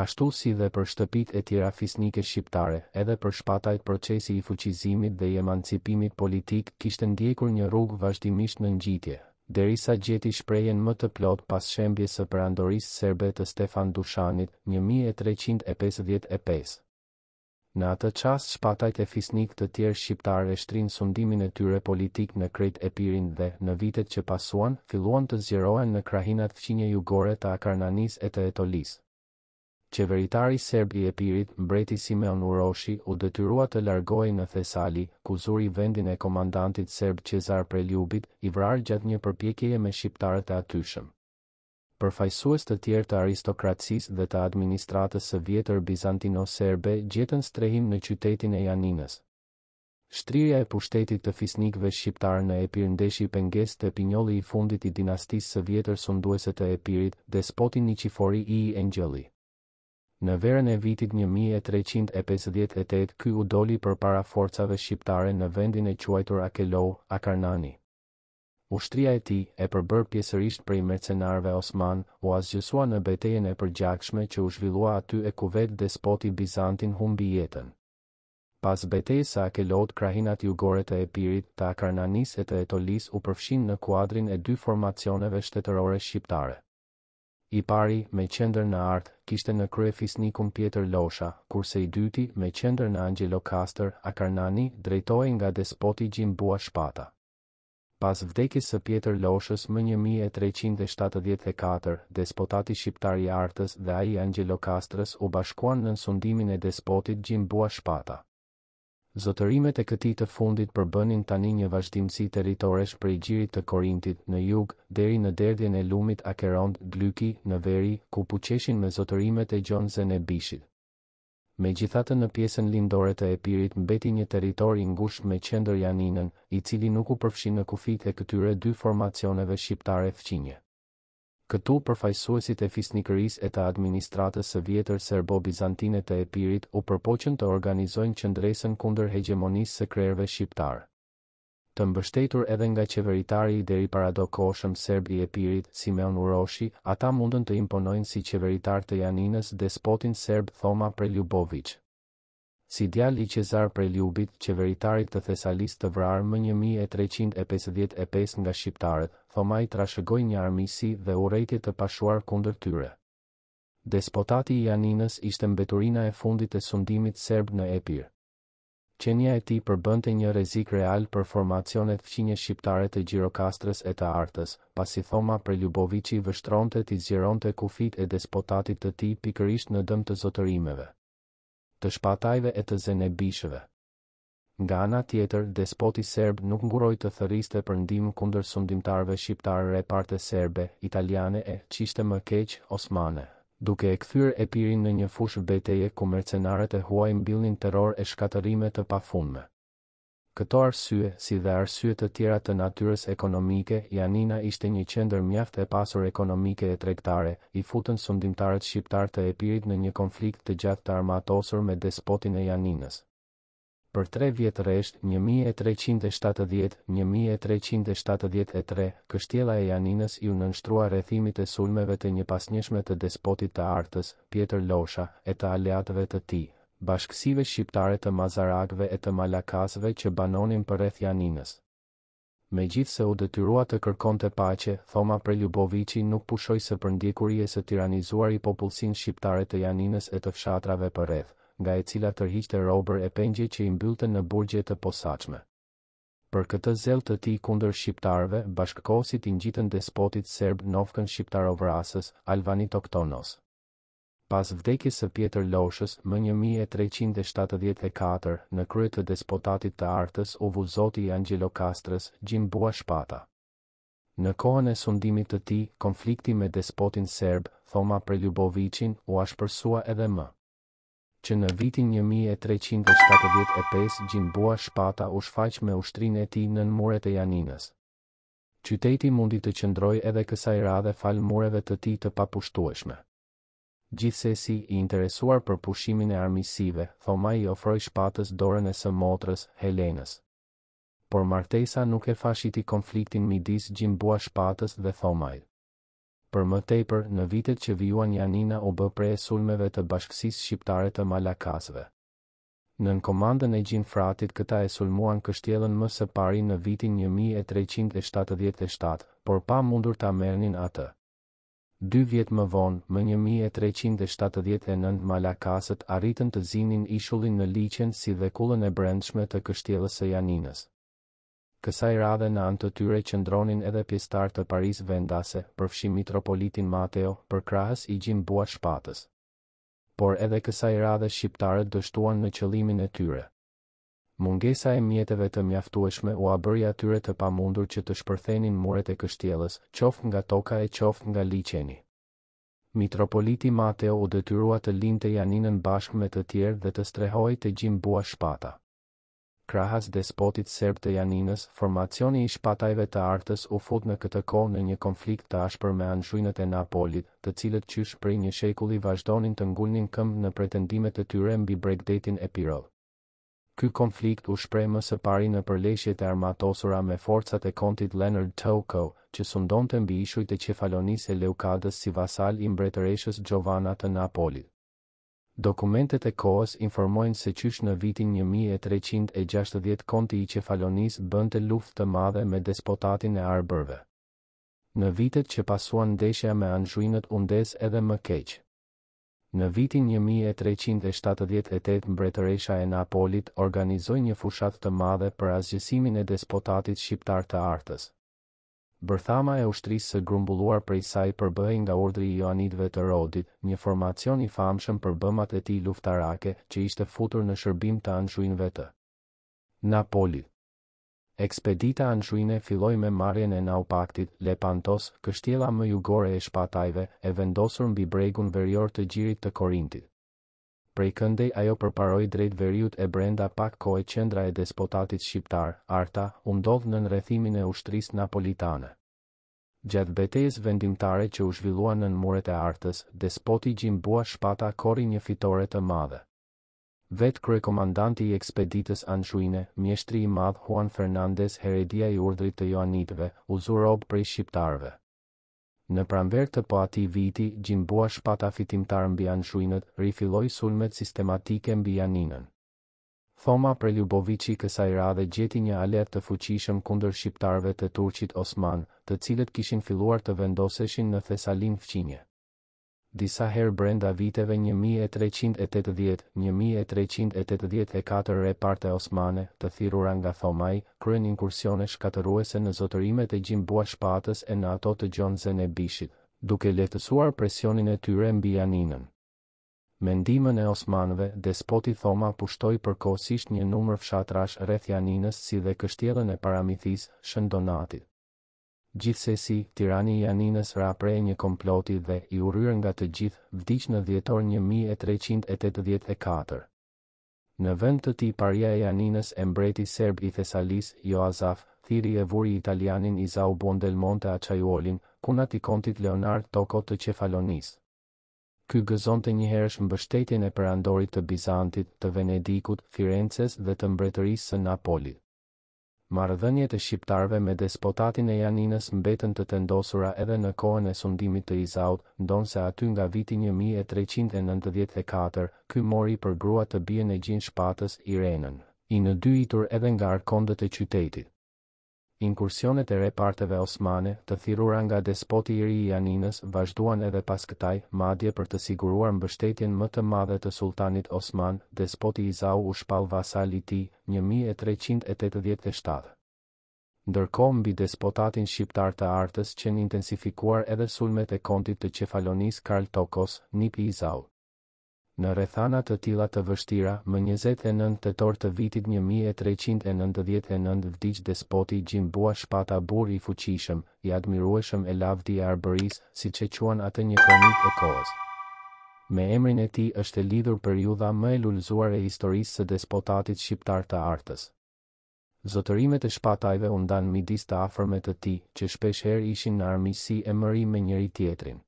ashtu si dhe për shtëpitë e tjera fisnike shqiptare, edhe për shpatajt procesi i fuqizimit dhe i emancipimit politik kishte ndjekur një rrugë vazhdimisht në ngjitje, derisa gjeti shprehjen më të plotë pas shembjes së Perandorisë Serbe të Stefan Dushanit, një mijë e treqind e pesëdhjetë e pesë. Në atë çast shpatajt e fisnikë të tjerë shqiptarë e shtrinë sundimin e tyre politik në krejt Epirin dhe, në vitet që pasuan, filluan të zgjerohen në krahinat fqinje jugore të Akarnanisë e të Etolisë. Qeveritari serb i Epirit, mbreti Simeon Uroshi, u detyrua të largohej në Thesali, ku zuri vendin e komandantit serb Qezar Preliubit, i vrarë gjatë një përpjekjeje me shqiptarët e atyshëm. Përfaqësues të tjerë të aristokracisë dhe të administratës së vjetër bizantino-serbe gjetën strehim në qytetin e Janinës. Shtrirja e pushtetit të fisnikëve shqiptarë në Epir ndeshi pengesë te pinjolli i fundit i dinastisë së vjetër sunduese të Epirit, despoti Niqifori I I Engjëlli. Në verën e vitit një mijë e treqind e pesëdhjetë e tetë ky u doli përpara forcave shqiptare në vendin e quajtur Akelou, Akarnani. Ushtria e tij, e përbërë pjesërisht prej mercenarëve osmanë, u asgjësua në betejën e përgjakshme që u zhvillua aty e ku vetë despoti bizantin humbi jetën. Pas betejës së Akelout krahinat jugore të Epirit, të Akarnanisë e të Etolisë u përfshinë në kuadrin e dy formacioneve shtetërore shqiptare. I pari, me qendër në Artë, kishte në krye fisnikun Pjetër Losha, kurse i dyti, me qendër në Anxhelokastër, Akarnani, drejtohej nga despoti Gjin Bua Shpata. Pas vdekjes së Pjetër Loshës më një mijë e treqind e shtatëdhjetë e katër, despotati shqiptar i Artës dhe ai i Anxhelokastrës u bashkuan nën sundimin e despotit Gjin Bua Shpata. Zotërimet e këtij të fundit përbënin tani një vazhdimësi territoresh prej Gjirit të Korintit, në jug, deri në derdhjen e lumit Akeron, Glyki, në veri, ku puqeshin me zotërimet e Gjon Zenebishit. Megjithatë në pjesën lindore të Epirit mbeti një territor i ngushtë me qendër Janinën, i cili nuk u përfshi në kufijtë e këtyre dy formacioneve shqiptare fqinje. Këtu përfaqësuesit e fisnikërisë e të administratës së vjetër serbo-bizantine të Epirit u përpoqën të organizojnë qëndresën kundër hegjemonisë së krerëve shqiptarë. të mbështetur edhe nga qeveritari i deriparadokohshëm serb i Epirit, Simeon Uroshi, ata mundën të imponojnë si qeveritar të Janinës despotin serb Thoma Preljuboviç. Si djalë i Qezar Preljubit, qeveritarit të Thesalisë të vrarë më një mijë e treqind e pesëdhjetë e pesë nga shqiptarët, Thomai trashëgoi një armiqësi dhe urrejtje të pashuar kundër tyre. Despotati i Janinës ishte mbeturina e fundit e sundimit serb në Epir. Qenia e tij përbënte një rrezik real për formacionet fqinje shqiptare të Gjirokastrës e të Artës, pasi Thoma Preljuboviçi vështronte t'i zgjeronte kufijtë e despotatit të tij pikërisht në dëm të zotërimeve të shpatajve e të zenebishëve. Nga ana tjetër, despoti serb nuk ngurroi të thërriste për ndihmë kundër sundimtarëve shqiptarë reparte serbe, italiane e, ç'ishte më keq, osmane. duke e kthyer Epirin në një fushë beteje ku mercenarët e huaj mbillnin terror e shkatërrime të pafundme. Këto arsye, si dhe arsye të tjera të natyrës ekonomike, Janina ishte një qendër mjaft e pasur ekonomike e tregtare, i futën sundimtarët shqiptarë të Epirit në një konflikt të gjatë të armatosur me despotin e Janinës. Për tre vjet rresht, një mijë e treqind e shtatëdhjetë, një mijë e treqind e shtatëdhjetë e tre, kështjella e Janinës iu nënshtrua rrethimit e sulmeve të njëpasnjëshme të despotit të Artës, Pjetër Losha, e të aleatëve të tij, bashkësive shqiptare të mazarakëve e të malakasëve që banonin përreth Janinës. Megjithëse u detyrua të kërkonte paqe, Thoma Preljuboviçi nuk pushoi së përndjekuri e së tiranizuari popullsinë shqiptare të Janinës e të fshatrave përreth, nga e cila tërhiqte robër e pengje që i mbyllte në burgje të posaçme. Për këtë zell të tij kundër shqiptarëve, bashkëkohësit i ngjitën despotit serb nofkën shqiptarovrasës, Alvanitoktonos. Pas vdekjes së Pjetër Loshës, më një mijë e treqind e shtatëdhjetë e katër, në krye të despotatit të Artës u vu zoti i Angjelokastrës, Gjin Bua Shpata. Në kohën e sundimit të tij, konflikti me despotin serb, Thoma Preljuboviçin, u ashpërsua edhe më. Që në vitin një mijë e treqind e shtatëdhjetë e pesë Gjin Bua Shpata u shfaq me ushtrinë e tij nën muret e Janinës. Qyteti mundi të qëndrojë edhe kësaj radhe falë mureve të tij të papushtueshme. Gjithsesi, i interesuar për pushimin e armiqësive, Thomai i ofroi Shpatës dorën e së motrës, Helenës. Por martesa nuk e fashiti konfliktin midis Gjin Bua Shpatës dhe Thomait. Për më tepër, në vitet që vijuan Janina u bë pre e sulmeve të bashkësisë shqiptare të Malakasëve. Nën komandën e Gjin Fratit këta e sulmuan kështjellën më së pari në vitin një mijë e treqind e shtatëdhjetë e shtatë, por pa mundur ta merrnin atë. Dy vjet më vonë, më një mijë e treqind e shtatëdhjetë e nëntë Malakasët arritën të zinin ishullin në liqen si dhe kullën e brendshme të kështjellës së Janinës. Kësaj radhe në anë të tyre qëndronin edhe pjesëtarë të parisë vendase, përfshi mitropolitin Mateo, përkrahës i Gjin Bua Shpatës. por edhe kësaj radhe shqiptarët dështuan në qëllimin e tyre. Mungesa e mjeteve të mjaftueshme ua bëri atyre të pamundur që të shpërthenin muret e kështjellës, qoftë nga toka e qoftë nga liqeni. Mitropoliti Mateo u detyrua të linte Janinën bashkë me të tjerë dhe të strehohej te Gjin Bua Shpata. Krahas despotit serb të Janinës, formacioni i Shpatajve të Artës u fut në këtë kohë në një konflikt të ashpër me anzhuinët e Napolit, të cilët qysh prej një shekulli vazhdonin të ngulnin këmbë në pretendimet e tyre mbi bregdetin epirot. Ky konflikt u shpreh më së pari në përleshjet e armatosura me forcat e kontit Leonard Toko, që sundonte mbi ishujt e Qefalonisë e Leukadës si vasal i mbretëreshës Xhovana të Napolit. Dokumentet e kohës informojnë se qysh në vitin një mijë e treqind e gjashtëdhjetë konti i Qefalonisë bënte luftë të madhe me despotatin e arbërve. Në vitet që pasuan ndeshja me anzhuinët u ndez edhe më keq. Në vitin një mijë e treqind e shtatëdhjetë e tetë mbretëresha e Napolit organizoi një fushatë të madhe për asgjësimin e despotatit shqiptar të Artës. Bërthama e ushtrisë së grumbulluar prej saj përbëhej nga urdhri i Joanitëve të Rodit, një formacion i famshëm për bëmat e tij luftarake, që ishte futur në shërbim të anzhuinëve të Napolit. Ekspedita anzhuine filloi me marrjen e Naupaktit, Lepantos, kështjella më jugore e Shpatajve, e vendosur mbi bregun verior të Gjirit të Korintit. Prej këndej ajo përparoi drejt veriut e brenda pak kohe qendra e despotatit shqiptar, Arta, u ndodh nën rrethimin e ushtrisë napolitane. Gjatë betejës vendimtare që u zhvillua nën muret e Artës, despoti Gjin Bua Shpata korri një fitore të madhe. Vetë kryekomandanti i ekspeditës anzhuine, mjeshtri i madh Juan Fernandez Heredia i urdhrit të Joanitëve, u zu rob prej shqiptarëve. Në pranverë të po atij viti, Gjin Bua Shpata fitimtar mbi anzhuinët, rifilloi sulmet sistematike mbi Janinën. Thoma Preljuboviçi kësaj radhe gjeti një aleat të fuqishëm kundër shqiptarëve te turqit osmanë, të cilët kishin filluar të vendoseshin në Thesalinë fqinje. Disa herë brenda viteve një mijë e treqind e tetëdhjetë, një mijë e treqind e tetëdhjetë e katër reparte osmane, të thirrura nga Thomai, kryen inkursione shkatërruese në zotërimet e Gjin Bua Shpatës e në ato të Gjon Zenebishit, duke lehtësuar presionin e tyre mbi Janinën. Me ndihmën e osmanëve, despoti Thoma pushtoi përkohësisht një numër fshatrash rreth Janinës si dhe kështjellën e Paramithisë, Shën Donatit. Gjithsesi, tirani i Janinës ra prej një komploti dhe, i urryer nga të gjithë, vdiq në dhjetor një mijë e treqind e tetëdhjetë e katër. Në vend të tij paria e Janinës e mbreti serb i Thesalisë, Joazaf, thirri e vuri italianin Izau Buondelmonte Acciaiuolin, kunat i kontit Leonard Tocco të Qefalonisë. Ky gëzonte njëherësh mbështetjen e perandorit të Bizantit, të Venedikut, Firences dhe të mbretërisë së Napolit. Marrëdhëniet e shqiptarëve me despotatin e Janinës mbetën të tendosura edhe në kohën e sundimit të Izaut, ndonëse aty nga viti një mijë e treqind e nëntëdhjetë e katër, ky mori për grua të bijën e Gjin Shpatës, Irenën, i nxitur edhe nga arkondët e qytetit. Inkursionet e reparteve osmane, të thirrura nga despoti i ri i Janinës, vazhduan edhe pas këtaj, madje për të siguruar mbështetjen më të madhe të sulltanit osman, despoti Izau u shpall vasal i tij, një mijë e treqind e tetëdhjetë e shtatë. Ndërkohë mbi despotatin shqiptar të Artës qenë intensifikuar edhe sulmet e kontit të Qefalonisë Karl Tokos, nip i Izaut. Në rrethana të tilla të vështira, më njëzet e nëntë tetor të vitit një mijë e treqind e nëntëdhjetë e nëntë vdiq despoti Gjin Bua Shpata burrë i fuqishëm, i admirueshëm e lavdi e Arbërisë, siç e quan atë një kronikë e kohës. Me emrin e tij është e lidhur periudha më e lulëzuar e historisë së despotatit shqiptar të Artës. Zotërimet e shpatajve u ndanë midis të afërmve të tij, që shpeshherë ishin në armiqësi e mëri me njëri-tjetrin.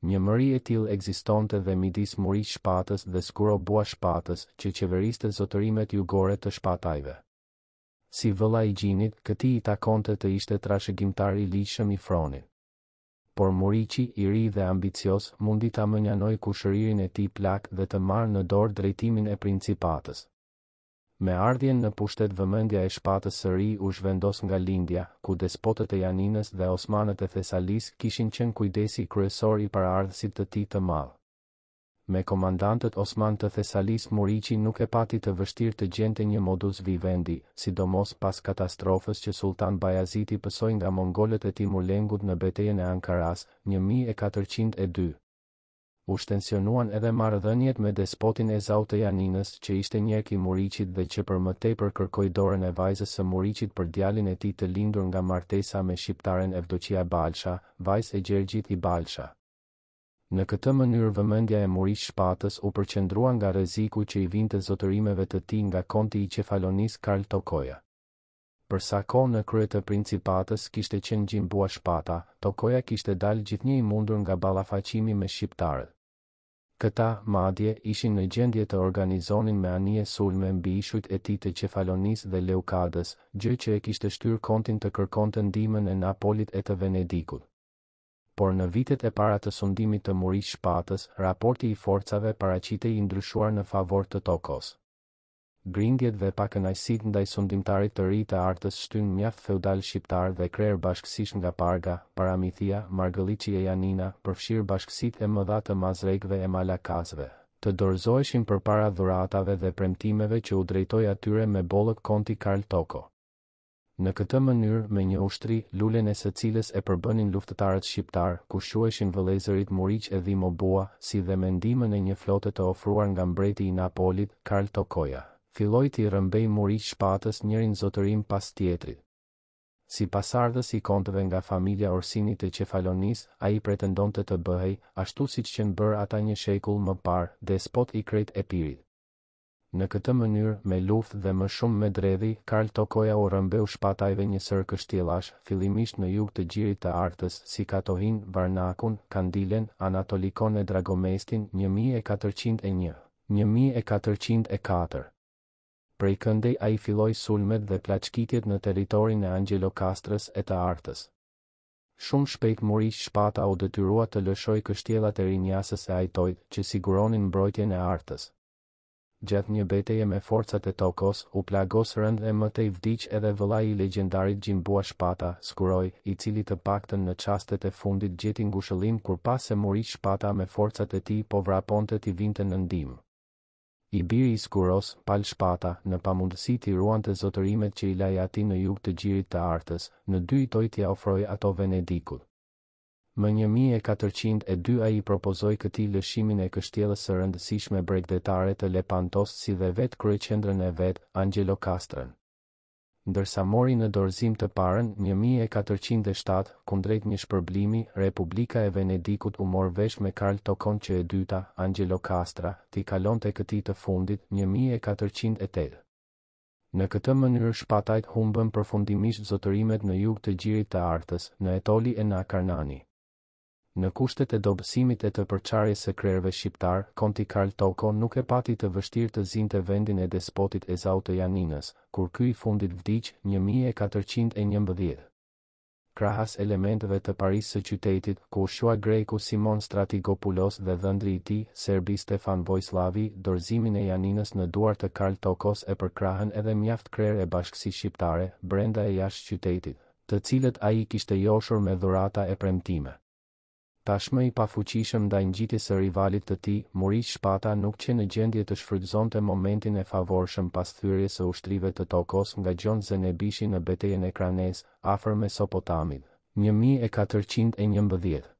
Një mëri e tillë ekzistonte dhe midis Muriq Shpatës dhe Skuro Bua Shpatës, që qeveriste zotërimet jugore të shpatajve. Si vëlla i Gjinit, këtij i takonte të ishte trashëgimtar i ligjshëm i fronit. Por Muriqi, i ri dhe ambicioz, mundi ta mënjanojë kushëririn e tij plak dhe të marrë në dorë drejtimin e principatës. Me ardhjen në pushtet vëmendja e Shpatës së ri u zhvendos nga Lindja, ku despotët e Janinës dhe osmanët e Thesalisë kishin qenë kujdesi kryesor i paraardhësit të tij të madh. Me komandantët osmanë të Thesalisë Muriqi nuk e pati të vështirë të gjente një modus vivendi, sidomos pas katastrofës që Sulltan Bajaziti pësoi nga mongolët e Timur Lengut në Betejën e Ankarasë, një mijë e katërqind e dy. U shtensionuan edhe marrëdhëniet me despotin Ezau të Janinës që ishte njerk i Muriqit dhe që për më tepër kërkoi dorën e vajzës së Muriqit për djalin e tij të lindur nga martesa me shqiptaren Evdoqia Balsha, vajzë e Gjergjit i Balsha. Në këtë mënyrë vëmendja e Muriq Shpatës u përqendrua nga rreziku që i vinte zotërimeve të tij nga konti i Qefalonisë Karl Tokoja. Për sa kohë në krye të principatës kishte qenë Gjin Bua Shpata, Tokoja kishte dalë gjithnjë i mundur nga ballafaqimi me shqiptarët. Këta, madje, ishin në gjendje të organizonin me anije sulme mbi ishujt e tij të Qefalonisë dhe Leukadës, gjë që e kishte shtyrë kontin të kërkonte ndihmën e Napolit e të Venedikut. por në vitet e para të sundimit të Muriq Shpatës, raporti i forcave paraqitej i ndryshuar në favor të Tokos. Grindjet dhe pakënaqësitë ndaj sundimtarit të ri të Artës shtynë mjaft feudalë shqiptarë dhe krerë bashkësish nga Parga, Paramithia, Margëlliçi e Janina, përfshirë bashkësitë e mëdha të Mazrekëve e Malakasëve, të dorëzoheshin përpara dhuratave dhe premtimeve që u drejtoi atyre me bollëk Konti Karl Toko. Në këtë mënyrë me një ushtri, lulen e së cilës e përbënin luftëtarët shqiptarë, ku shquheshin vëllezërit Muriq e Dhimo Bua, si dhe me ndihmën e një flote të ofruar nga mbreti i Napolit, Karl Tokoja, filloi t'i rrëmbejë Muriq Shpatës njërin zotërim pas tjetrit. Si pasardhës i kontëve nga familja Orsini të Qefalonisë, ai pretendonte të bëhej, ashtu siç qenë bërë ata një shekull më parë, despot i krejt Epirit. Në këtë mënyrë, me luftë dhe më shumë me dredhi, Karl Tokoja u rrëmbeu shpatajve një sërë kështjellash, fillimisht në jug të Gjirit të Artës, si Katohin, Varnakun, Kandilen, Anatolikon e Dragomestin, një mijë e katërqind e një, një mijë e katërqind e katër. Prej këndej ai filloi sulmet dhe plaçkitjet në territorin e Angjelokastrës e të Artës. Shumë shpejt Muriq Shpata u detyrua të lëshojë kështjellat e Rinjasës e Ajtoit, që siguronin mbrojtjen e Artës. Gjatë një beteje me forcat e Tokos, u plagos rëndë e më tej vdiq edhe vëllai i legjendarit Gjin Bua Shpata, Skuroi, i cili të paktën në çastet e fundit gjeti ngushëllim kur pa se Muriq Shpata me forcat e tij po vraponte t'i vinte në ndihmë. I biri i Skuros, Pal Shpata, në pamundësi t'i ruante zotërimet që i la i ati në jug të gjirit të Artës, nxitoi t'ia ofrojë ato Venedikut. Më një mijë e katërqind e dy ai i propozoi këtij lëshimin e kështjellës së rëndësishme bregdetare të Lepantos si dhe vetë kryeqendrën e vet, Angjelokastrën. Ndërsa mori në dorëzim të parën, një mijë e katërqind e shtatë, kundrejt një shpërblimi, Republika e Venedikut u mor vesh me Karl Tokon që e dyta, Angjelokastra, t'i kalonte këtij të fundit, një mijë e katërqind e tetë. Në këtë mënyrë shpatajt humbën përfundimisht zotërimet në jug të Gjirit të Artës, në Etoli e në Akarnani. Në kushtet e dobësimit e të përçarjes së krerëve shqiptarë, Konti Karl Toko nuk e pati të vështirë të zinte vendin e despotit Ezau të Janinës, kur ky i fundit vdiq një mijë e katërqind e njëmbëdhjetë. Krahas elementëve të Parisë së qytetit, ku u shqua greku Simon Stratigopoulos dhe dhëndri i tij, serbi Stefan Voislavi, dorëzimin e Janinës në duar të Karl Tokos e përkrahën edhe mjaft krerë e bashkësi shqiptare, brenda e jashtë qytetit, të cilët ai i kishte joshur me dhurata e premtime. Tashmë i pafuqishëm ndaj ngjitjes së rivalit të tij, Muriq Shpata nuk qe në gjendje të shfrytëzonte momentin e favorshëm pas thyerjes së ushtrive të Tokos nga Gjon Zenebishi në betejën e Kranesë, afër Mesopotamit. Një mijë e katërqind e njëmbëdhjetë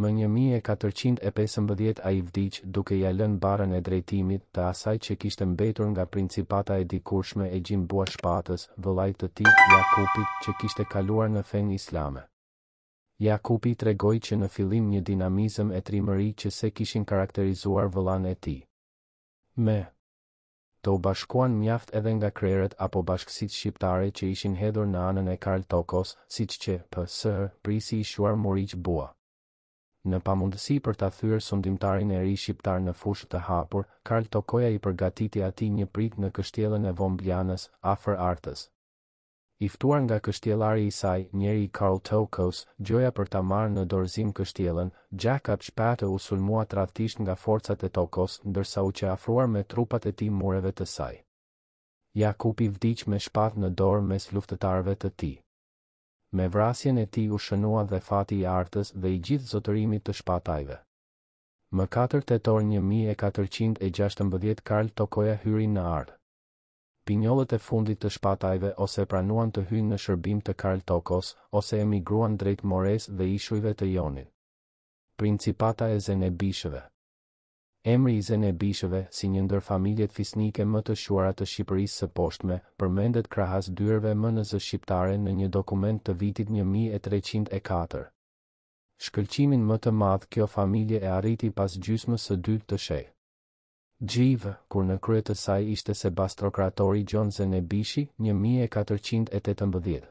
Më një mijë e katërqind e pesëmbëdhjetë ai vdiq duke ia lënë barrën e drejtimit të asaj që kishte mbetur nga principata e dikurshme e Gjin Bua Shpatës, vëllait të tij, Jakupit, që kishte kaluar në fenë islame. Jakupi tregoi që në fillim një dinamizëm e trimëri që s'e kishin karakterizuar vëllanë e tij. Me të u bashkuan mjaft edhe nga krerët apo bashkësitë shqiptare që ishin hedhur në anën e Karl Tokos, siç qe, PS, prisi i shquar Muriq Bua. Në pamundësi për ta thyer sundimtarin e ri shqiptar në fushë të hapur, Karl Tokoja i përgatiti atij një pritë në kështjellën e Vombljana-s, afër Artës. I ftuar nga kështjellari i saj, njeri i Karl Tokos, gjoja për ta marrë në dorëzim kështjellën, Jakup Shpata u sulmua tradhtisht nga forcat e Tokos, ndërsa u qe afruar me trupat e tij mureve të saj. Jakupi vdiq me shpatë në dorë mes luftëtarëve të tij. Me vrasjen e tij u shënua dhe fati i Artës dhe i gjithë zotërimit të Shpatajve. Më katër tetor një mijë e katërqind e gjashtëmbëdhjetë Karl Tokoja hyri në Artë. Pinjollët e fundit të Shpatajve ose pranuan të hyjnë në shërbim të Karl Tokos, ose emigruan drejt Moresë dhe ishujve të Jonit. Principata e Zenebishëve Emri i Zenebishëve, si një ndër familjet fisnike më të shquara të Shqipërisë së Poshtme, përmendet krahas dyerve më në zë shqiptare në një dokument të vitit një mijë e treqind e katër. Shkëlqimin më të madh kjo familje e arriti pas gjysmës së dytë të shek. Xhiv, kur në krye të saj ishte sebastokratori Gjon Zenebishi, një mijë e katërqind e tetëmbëdhjetë.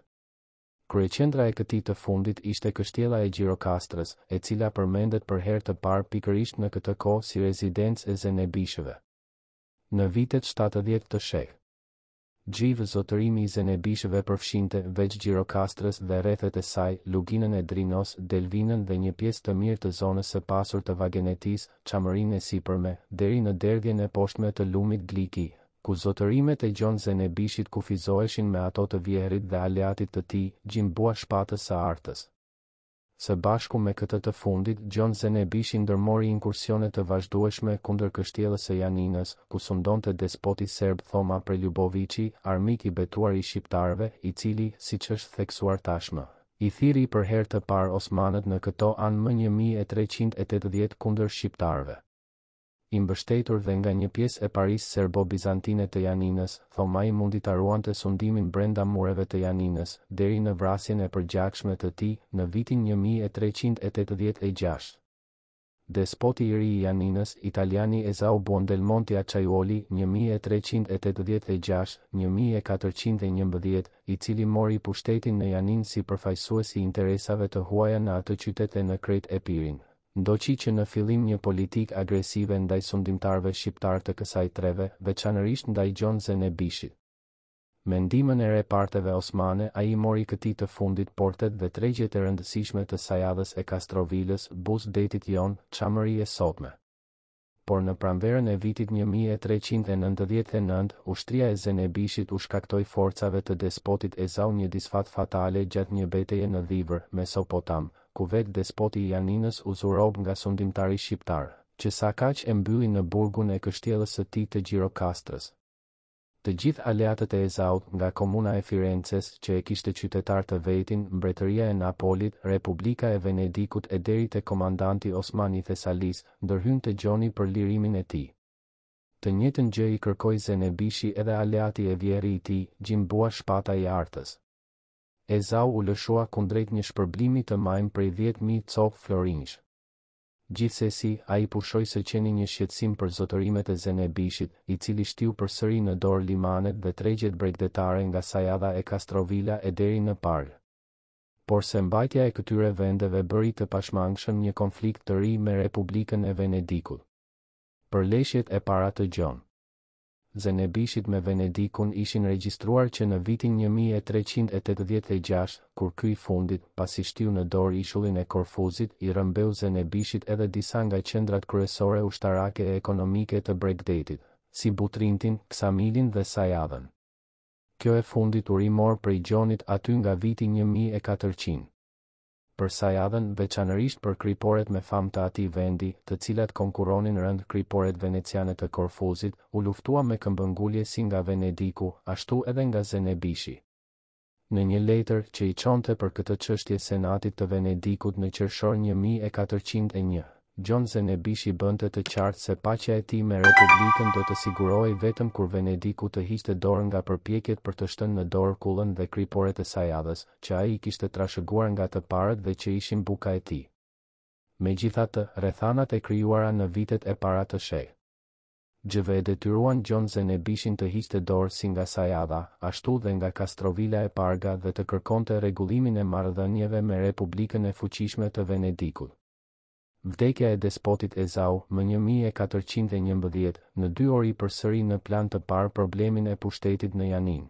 Kryeqendra e këtij të fundit ishte Kështjella e Gjirokastrës, e cila përmendet për herë të parë pikërisht në këtë kohë si rezidencë e Zenebishëve. Në vitet shtatëdhjetë të shek. Xhivë zotërimi i Zenebishëve përfshinte veç Gjirokastrës dhe rrethet e saj, Luginën e Drinos, Delvinën dhe një pjesë të mirë të zonës së pasur të Vagenetisë, Çamërinë e Sipërme, deri në derdhjen e poshtme të lumit Gliki, ku zotërimet e Gjon Zenebishit kufizoheshin me ato të vjehrrit dhe aleatit të tij, Gjin Bua Shpatës së Artës. Së bashku me këtë të fundit, Gjon Zenebishi ndërmori inkursione të vazhdueshme kundër kështjellës së Janinës, ku sundonte despoti serb Thoma Preljuboviçi, armik i betuar i shqiptarëve, i cili, siç është theksuar tashmë, i thirri për herë të parë osmanët në këto anë më një mijë e treqind e tetëdhjetë kundër shqiptarëve. i mbështetur dhe nga një pjesë e parisë serbo-bizantine të Janinës, Thomai mundi ta ruante sundimin brenda mureve të Janinës, deri në vrasjen e përgjakshme të tij, në vitin një mijë e treqind e tetëdhjetë e gjashtë. Despoti i ri i Janinës, italiani Ezau Buondelmonti Acciaiuoli, një mijë e treqind e tetëdhjetë e gjashtë, një mijë e katërqind e njëmbëdhjetë, i cili mori pushtetin në Janinë si përfaqësues i interesave të huaja në atë qytet e në krejt Epirin, Ndoqi që në fillim një politikë agresive ndaj sundimtarëve shqiptarë të kësaj treve, veçanërisht ndaj Gjon Zenebishit. Me ndihmën e reparteve osmane ai i mori këtij të fundit portet dhe tregjet e rëndësishme të Sajadhës e Kastrovilës, buzë detit Jon, Çamëri e sotme. Por në pranverën e vitit një mijë e treqind e nëntëdhjetë e nëntë, ushtria e Zenebishit u shkaktoi forcave të despotit Ezau një disfatë fatale gjatë një beteje në Dhivër, Mesopotam, ku vetë despoti i Janinës u zu rob nga sundimtari shqiptar, që sakaq e mbylli në burgun e kështjellës së tij të Gjirokastrës. Të gjithë aleatët e Ezaut nga komuna e Firences që e kishte qytetar të vetin, mbretëria e Napolit, Republika e Venedikut e deri te komandanti osman i Thesalisë, ndërhynë te Gjoni për lirimin e tij. Të njëjtën gjë i kërkoi Zenebishit edhe aleati e vjehrri i tij, Gjin Bua Shpata i Artës. Ezau u lëshua kundrejt një shpërblimi të majmë prej dhjetë mijë copë florinjsh. Gjithsesi, ai pushoi së qeni një shqetësim për zotërimet e Zenebishit, i cili shtiu përsëri në dorë limanet dhe tregjet bregdetare nga Sajadha e Kastrovila e deri në Pargë. Porse mbajtja e këtyre vendeve bëri të pashmangshëm një konflikt të ri me Republikën e Venedikut. Përleshjet e para të Gjon. Zenebishit me Venedikun ishin regjistruar që në vitin një mijë e treqind e tetëdhjetë e gjashtë, kur ky i fundit, pasi shtiu në dorë ishullin e Korfuzit, i rrëmbeu Zenebishit edhe disa nga qendrat kryesore ushtarake e ekonomike të bregdetit, si Butrintin, Ksamilin dhe Sajadhën. Kjo e fundit u rimorë prej Gjonit aty nga viti një mijë e katërqind. për Sajadhën, veçanërisht për kriporet me famë të atij vendi, të cilat konkurronin rëndë kriporet veneciane të Korfuzit, u luftua me këmbëngulje si nga Venediku, ashtu edhe nga Zenebishi. Në një letër, që i çonte për këtë çështje Senatit të Venedikut në qershor një mijë e katërqind e një, Gjon Zenebishi bënte të qartë se paqja e tij me Republikën do të sigurohej vetëm kur Venediku të hiqte dorë nga përpjekjet për të shtënë në dorë kullën dhe kriporet e Sajadhës, që ai i kishte trashëguar nga të parët dhe që ishin buka e tij. Megjithatë, rrethanat e krijuara në vitet e para të sheh. Gjëve e detyruan Gjon Zenebishin të hiqte dorë si nga Sajadha, ashtu dhe nga Kastrovila e Parga dhe të kërkonte rregullimin e marrëdhënieve me Republikën e fuqishme të Venedikut. Vdekja e despotit Ezau, më një mijë e katërqind e njëmbëdhjetë, nëdyori përsëri në plan të parë problemin e pushtetit në Janinë.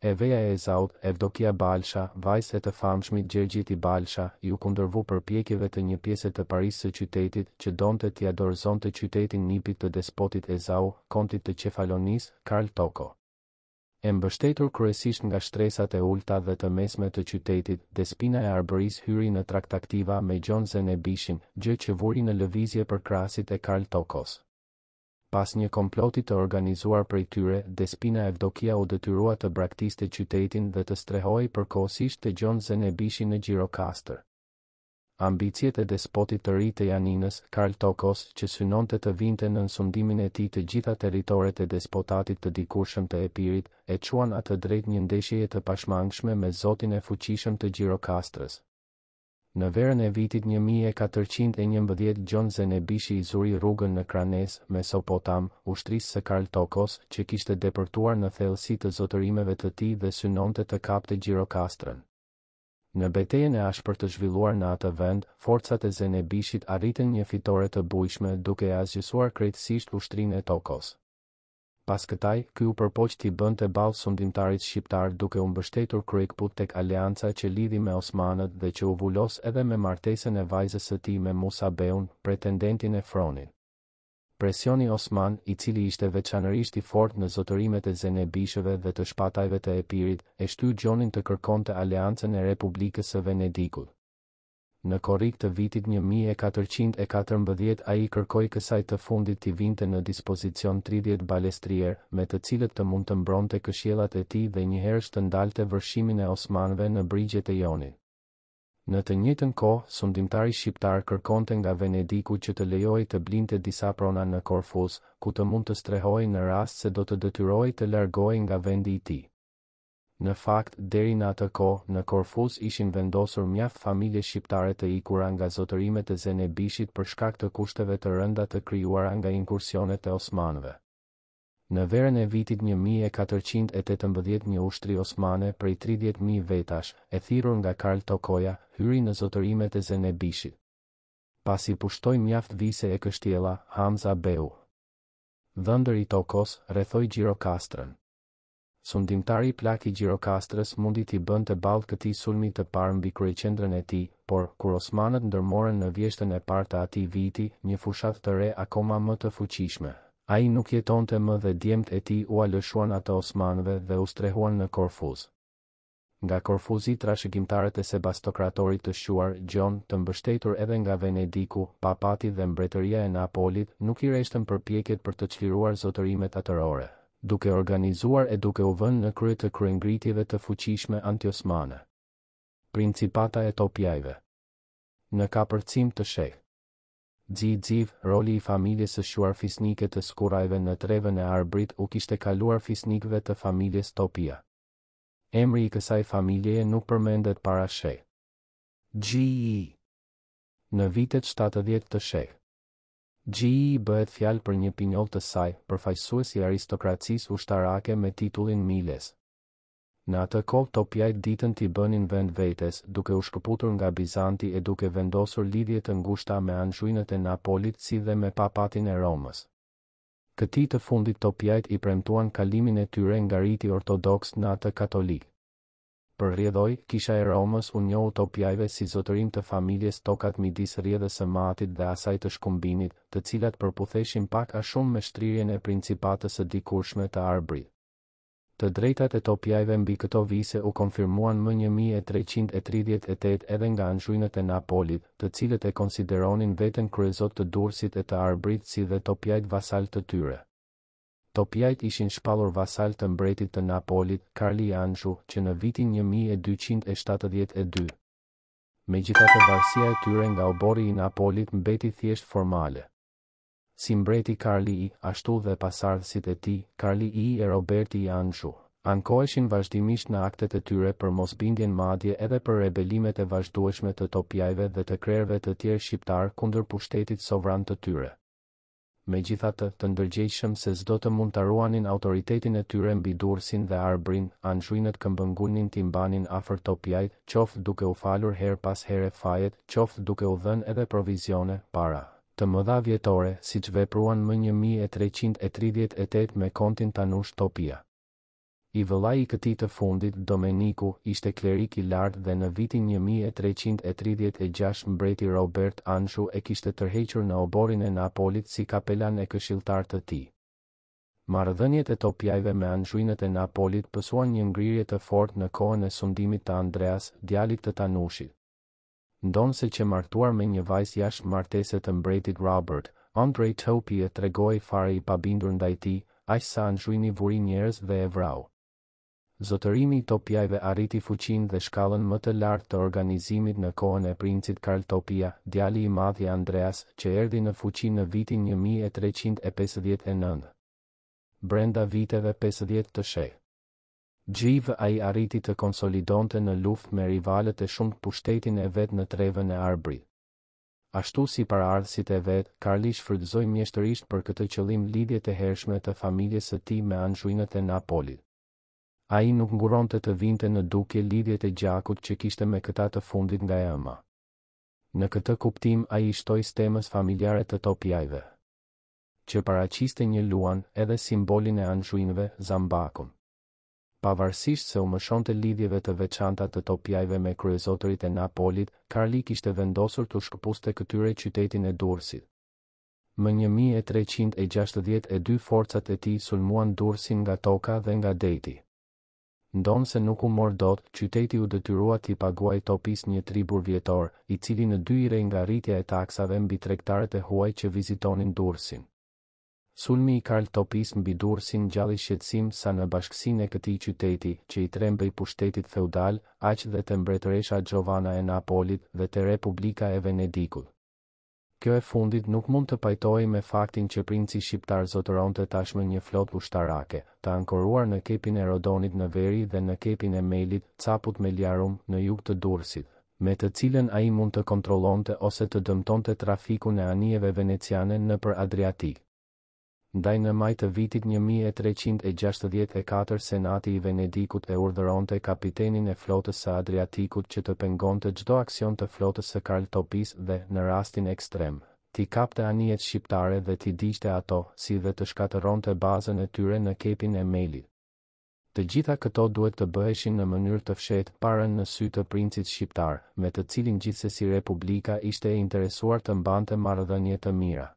E veja e Ezaut, Evdokia Balsha, vajzë e të famshmit Gjergjit I Balsha, iu kundërvu përpjekjeve të një pjese të parisë së qytetit, që donte t'ia dorëzonte qytetin nipit të despotit Ezau, kontit të Qefalonisë, Karl Toko. E mbështetur kryesisht nga shtresat e ulëta dhe të mesme të qytetit, Despina e Arbërisë hyri në traktaktiva me Gjon Zenebishin, gjë që vuri në lëvizje përkrahësit e Karl Tokos. Pas një komploti të organizuar prej tyre, despina Evdokia u detyrua të braktiste qytetin dhe të strehohej përkohësisht te Gjon Zenebishi në Gjirokastër. ambiciet e despotit të ri të Janinës, Karl Tokos, që synonte të vinte nën sundimin e tij të gjitha territoret e despotatit të dikurshëm të Epirit, e çuan atë drejt një ndeshjeje të pashmangshme me zotin e fuqishëm të Gjirokastrës. Në verën e vitit një mijë e katërqind e njëmbëdhjetë Gjon Zenebishi i zuri rrugën në Kranesë, Mesopotam, ushtrisë së Karl Tokos, që kishte depërtuar në thellësi të zotërimeve të tij dhe synonte të kapte Gjirokastrën. Në betejën e ashpër të zhvilluar në atë vend, forcat e Zenebishit arritën një fitore të bujshme duke e asgjësuar krejtësisht ushtrinë e Tokos. Pas këtaj, ky u përpoq t'i bënte ballë sundimtarit shqiptar duke u mbështetur kryekëput tek aleanca që lidhi me osmanët dhe që u vulos edhe me martesën e vajzës së tij me Musa Beun, pretendentin e fronit. Presioni osman, i cili ishte veçanërisht i fortë në zotërimet e zenebishëve dhe të shpatajve të Epirit, e shtyu Gjonin të kërkonte aleancën e Republikës së Venedikut. Në korrik të vitit një mijë e katërqind e katërmbëdhjetë ai i kërkoi kësaj të fundit t'i vinte në dispozicion tridhjetë balestrierë, me të cilët të mund të mbronte kështjellat e tij dhe njëherësh të ndalte vërshimin e osmanëve në brigjet e Jonit. Në të njëjtën kohë, sundimtari shqiptar kërkonte nga Venediku që të lejohej të blinte disa prona në Korfuz, ku të mund të strehohej në rast se do të detyrohej të largohej nga vendi i tij. Në fakt, deri në atë kohë, në Korfuz ishin vendosur mjaft familje shqiptare të ikura nga zotërimet e Zenebishit për shkak të kushteve të rënda të krijuara nga inkursionet e osmanëve. Në verën e vitit një mijë e katërqind e tetëmbëdhjetë një ushtri osmane prej tridhjetë mijë vetash, e thirrur nga Karl Tokoja, hyri në zotërimet e Zenebishit. Pasi pushtoi mjaft vise e kështjella, Hamza beu, dhëndër i Tokos, rrethoi Gjirokastrën. Sundimtari plak i Gjirokastrës mundi t'i bënte ballë këtij sulmi të parë mbi kryeqendrën e tij, por, kur osmanët ndërmorën në vjeshtën e parë të atij viti, një fushatë të re akoma më të fuqishme, ai nuk jetonte më dhe djemtë e tij ua lëshuan atë osmanëve dhe u strehuan në Korfuz. nga Korfuzi trashëgimtarët e Sebastokratorit të shquar Gjon, të mbështetur edhe nga Venediku, Papati dhe Mbretëria e Napolit, nuk i reshtën përpjekjet për të çliruar zotërimet atërore, duke organizuar e duke u vënë në krye të kryengritjeve të fuqishme antiosmane. Principata e Topjajve Në kapërcim të shek. Xhixhiv, roli i familjes së shquar fisnike të Skurrajve në trevën e Arbrit u kishte kaluar fisnikëve të familjes Topia. Emri i kësaj familjeje nuk përmendet para shek. GI. Në vitet shtatëdhjetë të shek. GI. bëhet fjalë për një pinjoll të saj, përfaqësues i aristokracisë ushtarake me titullin Miles. Në atë kohë Topjajt ditën t'i bënin vend vetes, duke u shkëputur nga Bizanti e duke vendosur lidhje të ngushta me anxhuinët e Napolit si dhe me Papatin e Romës. Këtij të fundit Topjajt i premtuan kalimin e tyre nga riti ortodoks në atë katolik. Për rrjedhojë, Kisha e Romës u njohu Topjajve si zotërim të familjes tokat midis rrjedhës së Matit dhe asaj të Shkumbinit, të cilat përputheshin pak a shumë me shtrirjen e principatës së dikurshme të Arbrit. Të drejtat e Topjajve mbi këto vise u konfirmuan më një mijë e treqind e tridhjetë e tetë edhe nga anxhuinët e Napolit, të cilët e konsideronin veten kryezot të Durrësit e të Arbrit si dhe Topjajt vasalë të tyre. Topjajt ishin shpallur vasalë të mbretit të Napolit, Karli I Anxhu, që në vitin një mijë e dyqind e shtatëdhjetë e dy. Megjithatë varësia e tyre nga oborri i Napolit mbeti thjesht formale. Si mbreti Karli I, ashtu dhe pasardhësit e tij, Karli I e Roberti I Anxhu, ankoheshin vazhdimisht në aktet e tyre për mosbindjen madje edhe për rebelimet e vazhdueshme të topjajve dhe të krerëve të tjerë shqiptarë kundër pushtetit sovran të tyre. Megjithatë, të ndërgjegjshëm se s'do të mund ta ruanin autoritetin e tyre mbi Durrësin dhe Arbrin, anxhuinët këmbëngulnin t'i mbanin afër topjajt, qoftë duke u falur herë pas here fajet, qoftë duke u dhënë edhe provizione, para, të mëdha vjetore, siç vepruan më një mijë e treqind e tridhjetë e tetë me kontin Tanush Topia. I vëllai i këtij të fundit, Domeniku, ishte klerik i lartë dhe në vitin një mijë e treqind e tridhjetë e gjashtë mbreti Robert Anxhu e kishte tërhequr në oborrin e Napolit si kapelan e këshilltar të tij. Marrëdhëniet e Topiajve me Anxhuinët e Napolit pësuan një ngrirje të fortë në kohën e sundimit të Andreas, djalit të Tanushit. Ndonëse qe martuar me një vajzë jashtë martese të mbretit Robert, Andre Topia tregohej fare i pabindur ndaj tij, aq sa Anxhuini vuri njerëz dhe e vrau. Zotërimi i Topiajve arriti fuqinë dhe shkallën më të lartë të organizimit në kohën e Princit Karl Topia, djali i madh i Andreas, që erdhi në fuqi në vitin një mijë e treqind e pesëdhjetë e nëntë. Brenda viteve pesëdhjetë të sheh. XIV ai arriti të konsolidonte në luftë me rivalët e shumtë pushtetin e vet në trevën e Arbrit. Ashtu si paraardhësit e vet, Karli shfrytëzoi mjeshtërisht për këtë qëllim lidhjet e hershme të familjes së tij me Anxhuinët e Napolit. Ai nuk ngurronte të vinte në dukje lidhjet e gjakut që kishte me këta të fundit nga e ëma. Në këtë kuptim ai i shtoi stemës familjare të Topiajve. që paraqiste një luan edhe simbolin e anxhuinëve, zambakun. Pavarësisht se u mëshonte lidhjeve të veçanta të Topiajve me kryezotërit e Napolit, Karli kishte vendosur t'u shkëpuste këtyre qytetin e Durrësit. Më një mijë e treqind e gjashtëdhjetë e dy forcat e tij sulmuan Durrësin nga toka dhe nga deti. Ndonëse nuk u mor dot, qyteti u detyrua t'i paguajë Topisë një tribur vjetor, i cili nxirrej nga rritja e taksave mbi tregtarët e huaj që vizitonin Durrësin. Sulmi i Karl Topisë mbi Durrësin ngjalli shqetësim sa në bashkësinë e këtij qyteti, që i trembej pushtetit feudal, aq dhe te mbretëresha Xhovana e Napolit dhe te Republika e Venedikut. Kjo e fundit nuk mund të pajtohej me faktin që princi shqiptar zotëronte tashmë një flotë ushtarake, të ankoruar në kepin e Rodonit në veri dhe në kepin e Melit, Caput Meliarum, në jug të Durrësit, me të cilën ai mund të kontrollonte ose të dëmtonte trafikun e anijeve veneciane nëpër Adriatik. Ndaj në maj të vitit një mijë e treqind e gjashtëdhjetë e katër senati i Venedikut e urdhëronte kapitenin e flotës së Adriatikut që të pengonte çdo aksion të flotës së Karl Topisë dhe, në rastin ekstrem, t'i kapte anijet shqiptare dhe t'i digjte ato, si dhe të shkatërronte bazën e tyre në kepin e Melit. Të gjitha këto duhet të bëheshin në mënyrë të fshehtë pa rënë në sy të princit shqiptar, me të cilin gjithsesi Republika ishte e interesuar të mbante marrëdhënie të mira.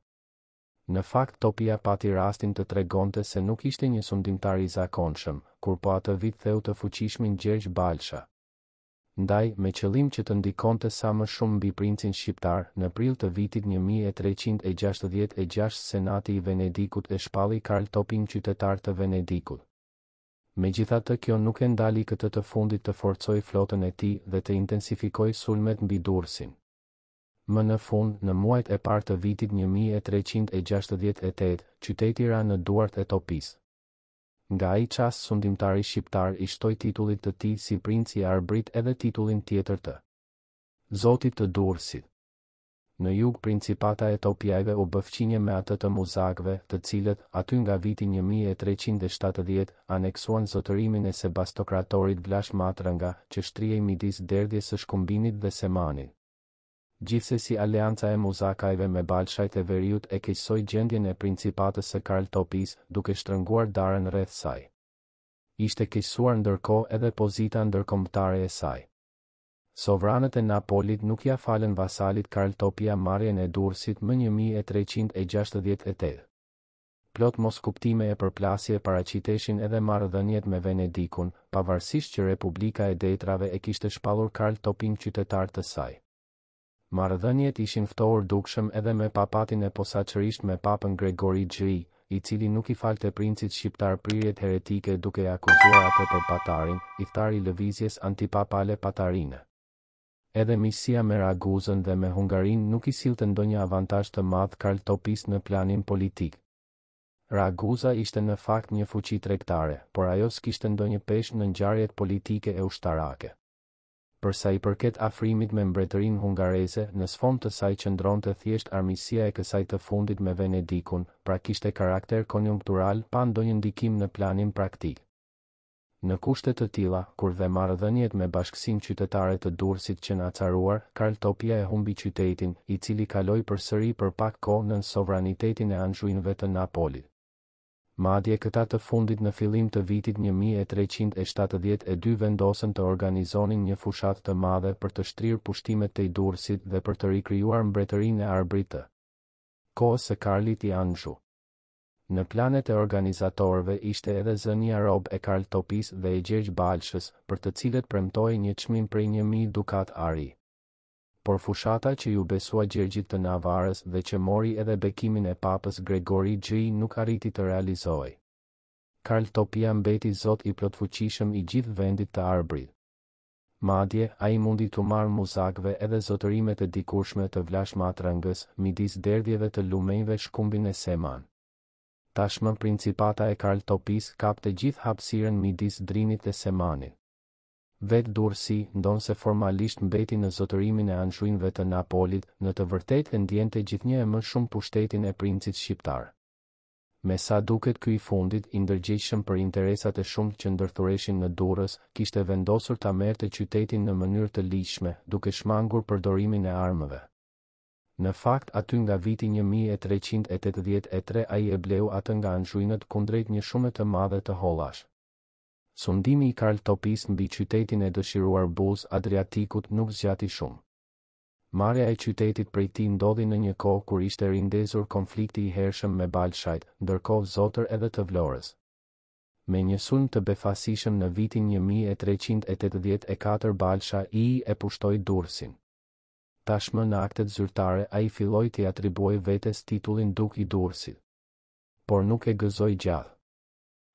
Në fakt Topia pati rastin të tregonte se nuk ishte një sundimtar i zakonshëm, kur po atë vit theu të fuqishmin Gjergj Balsha. Ndaj, me qëllim që të ndikonte sa më shumë mbi princin shqiptar, në prill të vitit një mijë e treqind e gjashtëdhjetë e gjashtë senati i Venedikut e shpalli Karl Topin qytetar të Venedikut. Megjithatë kjo nuk e ndali këtë të fundit të forcojë flotën e tij dhe të intensifikojë sulmet mbi Durrësin. Më në fund, në muajt e parë të vitit një mijë e treqind e gjashtëdhjetë e tetë, qyteti ra në duart e Topisë. Nga ai çast sundimtari shqiptar i shtoi titullit të tij si princ i Arbrit edhe titullin tjetër të Zotit të Durrësit. Në jug principata e Topjajve u bë fqinje me atë të Muzakëve, të cilët, aty nga viti një mijë e treqind e shtatëdhjetë, aneksuan zotërimin e Sebastokratorit Vlash Matrënga, që shtrihej midis derdhjes së Shkumbinit dhe Semanit. Gjithsesi aleanca e Muzakajve me Balshajt e Veriut e keqësoi gjendjen e principatës së Karl Topis, duke shtrënguar darën rreth saj. Ishte keqësuar ndërkohë edhe pozita ndërkombëtare e saj. Sovranët e Napolit nuk ia falën vasalit Karl Topia marrjen e Durrësit më një mijë e treqind e gjashtëdhjetë e tetë. plot moskuptime e përplasje paraqiteshin edhe marrëdhëniet me Venedikun, pavarësisht që Republika e Detrave e kishte shpallur Karl Topin qytetar të saj. Marrëdhëniet ishin ftohur dukshëm edhe me papatin e posaçërisht me papën Gregori xhi, i cili nuk i falte princit shqiptar prirjet heretike duke e akuzuar atë për patarin, ithtar i lëvizjes antipapale patarine. Edhe miqësia me Raguzën dhe me Hungarinë nuk i sillte ndonjë avantazh të madh Karl Topis në planin politik. Raguza ishte në fakt një fuqi tregtare, por ajo s'kishte ndonjë peshë në ngjarjet politike e ushtarake. Për sa i përket afrimit me mbretërinë hungareze, në sfond të saj qëndronte thjesht armiqësia e kësaj të fundit me Venedikun, pra kishte karakter konjunktural, pa ndonjë ndikim në planin praktik. Në kushte të tilla, kur dhe marrëdhëniet me bashkësinë qytetare të Durrësit qenë acaruar, Karl Topia e humbi qytetin, i cili kaloi përsëri për pak kohë nën sovranitetin e Anxhuinëve të Napolit. Madje këta të fundit në fillim të vitit një mijë e treqind e shtatëdhjetë e dy vendosën të organizonin një fushatë të madhe për të shtrirë pushtimet tej Durrësit dhe për të rikrijuar mbretërinë e arbrit të kohës së Karlit i Anxhu. Në planet e organizatorëve ishte edhe zënia rob e Karl Topis dhe e Gjergj Balshës, për të cilët premtohej një çmim prej një mijë dukatë ari. Por fushata që iu besua Gjergjit të Navarës dhe që mori edhe bekimin e Papës Gregori xhi nuk arriti të realizohej. Karl Topia mbeti zot i plotfuqishëm i gjithë vendit të Arbrit. Madje, ai mundi t'u marrë muzakëve edhe zotërimet e dikurshme të Vlash Matrëngës, midis derdhjeve të lumenjve Shkumbin e Seman. Tashmë principata e Karl Topisë kapte gjithë hapësirën midis Drinit e Semanit. Vetë Durrësi, ndonëse formalisht mbeti në zotërimin e anxhuinëve të Napolit, në të vërtetë e ndjente gjithnjë e më shumë pushtetin e princit shqiptar. Me sa duket ky i fundit, i ndërgjegjshëm për interesat e shumë që ndërthureshin në Durrës, kishte vendosur ta merrte qytetin në mënyrë të ligjshme, duke shmangur përdorimin e armëve. Në fakt, aty nga viti një mijë e treqind e tetëdhjetë e tre ai e bleu atë nga anxhuinët kundrejt një shume të madhe të hollash. Sundimi i Karl Topisë mbi qytetin e dëshiruar buzë Adriatikut nuk zgjati shumë. Marrja e qytetit prej tij ndodhi në një kohë kur ishte rindezur konflikti i hershëm me Balshajt, ndërkohë zotër edhe të Vlorës. Me një sulm të befasishëm në vitin një mijë e treqind e tetëdhjetë e katër Balsha I e pushtoi Durrësin. Tashmë në aktet zyrtare ai filloi t'i atribuojë vetes titullin Duk i Durrësit. Por nuk e gëzoi gjatë.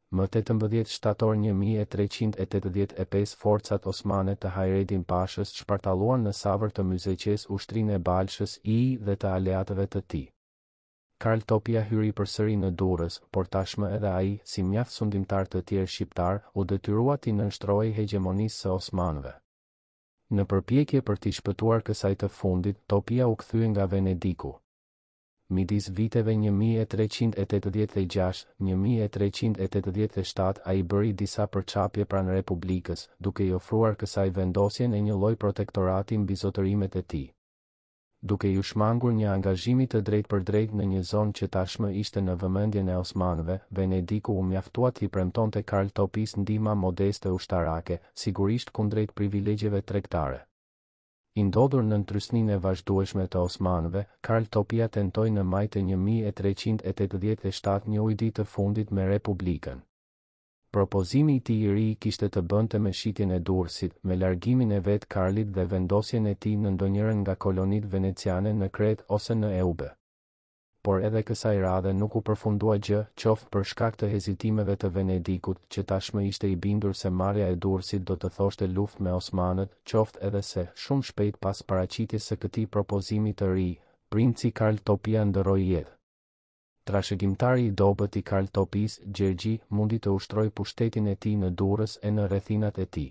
Më tetëmbëdhjetë shtator një mijë e treqind e tetëdhjetë e pesë forcat osmane të Hajredin Pashës shpartalluan në Savër të Myzeqesë ushtrinë e Balshës I dhe të aleatëve të tij. Karl Topia hyri përsëri në Durrës, por tashmë edhe ai, si mjaft sundimtarë të tjerë shqiptarë, u detyrua t'i nënshtrohej hegjemonisë së osmanëve. Në përpjekje për t'i shpëtuar kësaj të fundit, Topia u kthye nga Venediku. Midis viteve një mijë e treqind e tetëdhjetë e gjashtë, një mijë e treqind e tetëdhjetë e shtatë ai bëri disa përçapje pranë Republikës, duke i ofruar kësaj vendosjen e një lloj protektorati mbi zotërimet e tij, duke iu shmangur një angazhimi të drejtpërdrejtë në një zonë që tashmë ishte në vëmendjen e osmanëve, Venediku u mjaftua t'i premtonte Karl Topisë ndihma modeste ushtarake, sigurisht kundrejt privilegjeve tregtare. I ndodhur nën trysninë e vazhdueshme të osmanëve, Karl Topia tentoi në maj të një mijë e treqind e tetëdhjetë e shtatë një ujdi të fundit me Republikën. Propozimi i tij i ri kishte të bënte me shitjen e Durrësit, me largimin e vetë Karlit dhe vendosjen e tij në ndonjërën nga kolonitë veneciane në Kretë ose në Eube. por edhe kësaj radhe nuk u përfundua gjë, qoftë për shkak të hezitimeve të Venedikut, që tashmë ishte i bindur se marrja e Durrësit do të thoshte luftë me osmanët, qoftë edhe se, shumë shpejt pas paraqitjes së këtij propozimi të ri, Princi Karl Topia ndërroi jetë. Trashëgimtari i dobët i Karl Topisë, Gjergji, mundi të ushtrojë pushtetin e tij në Durrës e në rrethinat e tij.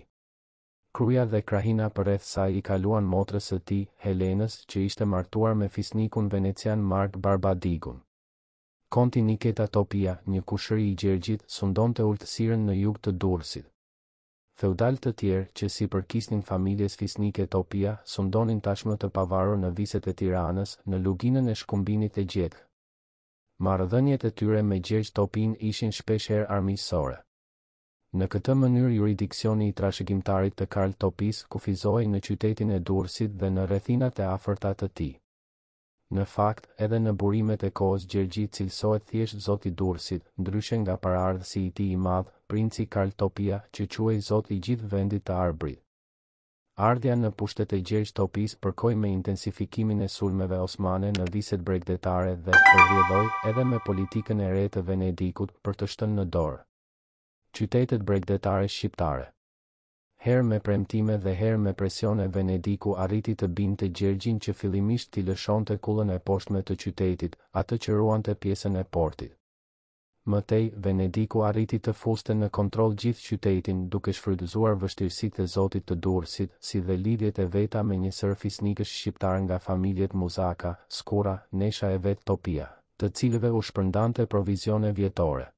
Kruja dhe krahina përreth saj i kaluan motrës së tij, Helenës, që ishte martuar me fisnikun venecian Mark Barbadigun. Konti Niketa Topia, një kushëri i Gjergjit, sundonte ultësirën në jug të Durrësit. Feudalë të tjerë, që s'i përkisnin familjes fisnike Topia, sundonin tashmë të pavarur në viset e Tiranës, në luginën e Shkumbinit e gjetkë. Marrëdhëniet e tyre me Gjergj Topinë ishin shpeshherë armiqësore. Në këtë mënyrë juridiksioni i trashëgimtarit të Karl Topisë kufizohej në qytetin e Durrësit dhe në rrethinat e afërta të tij. Në fakt, edhe në burimet e kohës Gjergji cilësohet thjesht zot i Durrësit, ndryshe nga paraardhësi i tij i madh, princi Karl Topia, që quhej zot i gjithë vendit të Arbrit. Ardhja në pushtet e Gjergj Topisë përkoi me intensifikimin e sulmeve osmane në viset bregdetare dhe, për rrjedhojë, edhe me politikën e re të Venedikut, për të shtënë në dorë qytetet bregdetare shqiptare. Herë me premtime dhe herë me presione Venediku arriti të bindte Gjergjin që fillimisht t'i lëshonte kullën e poshtme të qytetit, atë që ruante pjesën e portit. Më tej, Venediku arriti të fuste në kontroll gjithë qytetin, duke shfrytëzuar vështirësitë e zotit të Durrësit, si dhe lidhjet e veta me një sërë fisnikësh shqiptarë nga familjet Muzaka, Skurra, Nesha e vetë Topia, të cilëve u shpërndante provizione vjetore.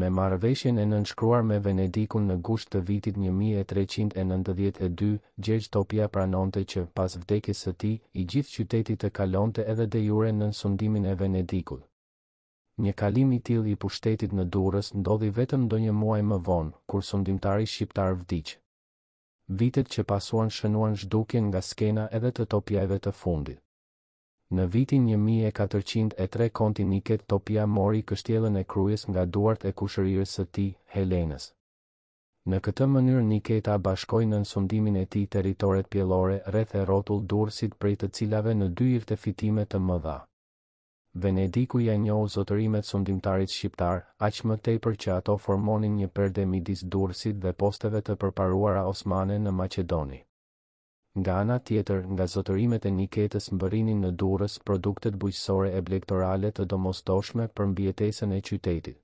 Me marrëveshjen e nënshkruar me Venedikun në gusht të vitit një mijë e treqind e nëntëdhjetë e dy, Gjergj Topia pranonte që, pas vdekjes së tij, i gjithë qyteti të kalonte edhe de jure nën sundimin e Venedikut. Një kalim i tillë i pushtetit në Durrës ndodhi vetëm ndonjë muaj më vonë, kur sundimtari shqiptar vdiq. Vitet që pasuan shënuan zhdukjen nga skena edhe të Topiajve të fundit. Në vitin një mijë e katërqind e tre Konti Niket Topia mori kështjellën e Krujës nga duart e kushërirës së tij, Helenës. Në këtë mënyrë Niketa bashkoi nën sundimin e tij territoret pjellore rreth e rrotull Durrësit prej të cilave nxirrte fitime të mëdha. Venediku ia njohu zotërimet sundimtarit shqiptar, aq më tepër që ato formonin një perde midis Durrësit dhe posteve të përparuara osmane në Maqedoni. Nga ana tjetër, nga zotërimet e Niketës mbërrinin në Durrës produktet bujqësore e blegtorale të domosdoshme për mbijetesën e qytetit.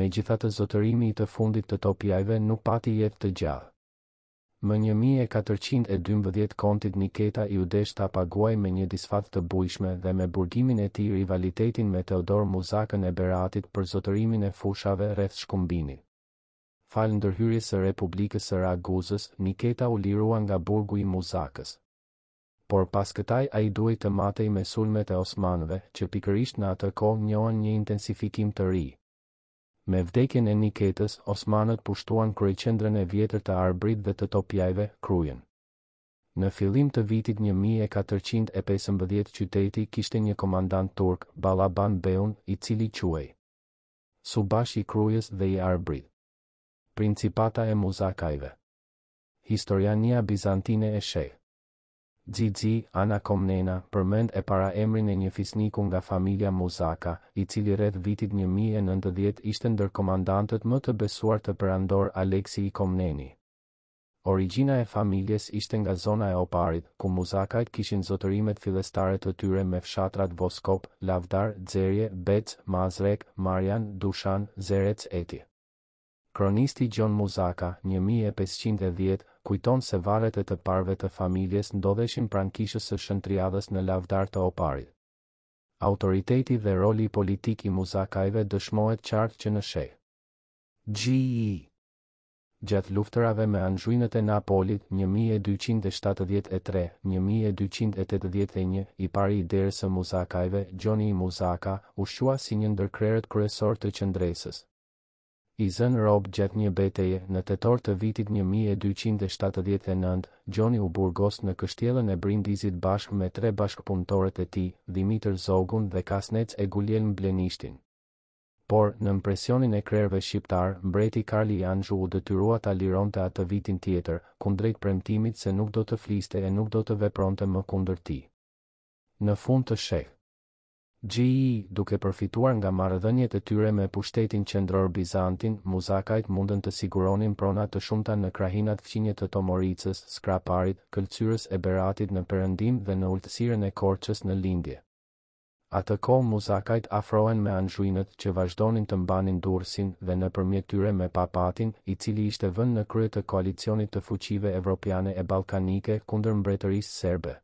Megjithatë zotërimi i të fundit të Topiajve nuk pati jetë të gjatë. Më një mijë e katërqind e dymbëdhjetë kontit Niketa iu desh ta paguajë me një disfatë të bujshme dhe me burgimin e tij rivalitetin me Teodor Muzakën e Beratit për zotërimin e fushave rreth Shkumbinit. Falë ndërhyrjes së Republikës së Raguzës, Niketa u lirua nga burgu i Muzakës. Por pas këtaj ai duhej të matej me sulmet e osmanëve, që pikërisht në atë kohë njohën një intensifikim të ri. Me vdekjen e Niketës, osmanët pushtuan kryeqendrën e vjetër të Arbrit dhe të Topjajve, Krujën. Në fillim të vitit një mijë e katërqind e pesëmbëdhjetë qyteti kishte një komandant turk, Ballaban Beun, i cili quhej. Subash i Krujës dhe i Arbrit. Principata e Muzakajve. Historiania bizantine e shek. XI-XII, Ana Komnena, përmend e para emrin e një fisniku nga familja Muzaka, i cili rreth vitit një mijë e nëntëdhjetë ishte ndër komandantët më të besuar të Perandor Aleksi I Komneni. Origjina e familjes ishte nga zona e Oparit, ku Muzakajt kishin zotërimet fillestare të tyre me fshatrat Voskop, Lavdar, Xerje, Bec, Mazrek, Marjan, Dushan, Zerec etj. Kronisti Gjon Muzaka, një mijë e pesëqind e dhjetë, kujton se varret e të parëve të familjes ndodheshin pranë kishës së Shën Triadhës në Lavdar të Oparit. Autoriteti dhe roli politik i Muzakajve dëshmohet qartë që në shek. XIII. gjatë luftërave me anxhuinët e Napolit, një mijë e dyqind e shtatëdhjetë e tre, një mijë e dyqind e tetëdhjetë e një, i pari i derës së Muzakajve, Gjoni I Muzaka, u shqua si një ndër krerët kryesorë të qëndresës. I zënë rob gjatë një beteje, në tetor të vitit një mijë e dyqind e shtatëdhjetë e nëntë, Gjoni u burgos në kështjellën e Brindizit bashkë me tre bashkëpunëtorët e tij, Dhimitër Zogun dhe Kasnec e Guljelm Blenishtin. Por, nën presionin e krerëve shqiptarë, mbreti Karl I Anzhu u detyrua ta lironte atë vitin tjetër, kundrejt premtimit se nuk do të fliste e nuk do të vepronte më kundër tij. Në fund të shek. XIII, duke përfituar nga marrëdhëniet e tyre me pushtetin qendror bizantin, Muzakajt mundën të siguronin prona të shumta në krahinat fqinje të Tomoricës, Skraparit, Këlcyrës e Beratit në perëndim dhe në ultësirën e Korçës në lindje. Atë kohë Muzakajt afrohen me anxhuinët që vazhdonin të mbanin Durrësin dhe nëpërmjet tyre me Papatin, i cili ishte vënë në krye të koalicionit të fuqive evropiane e ballkanike kundër mbretërisë serbe.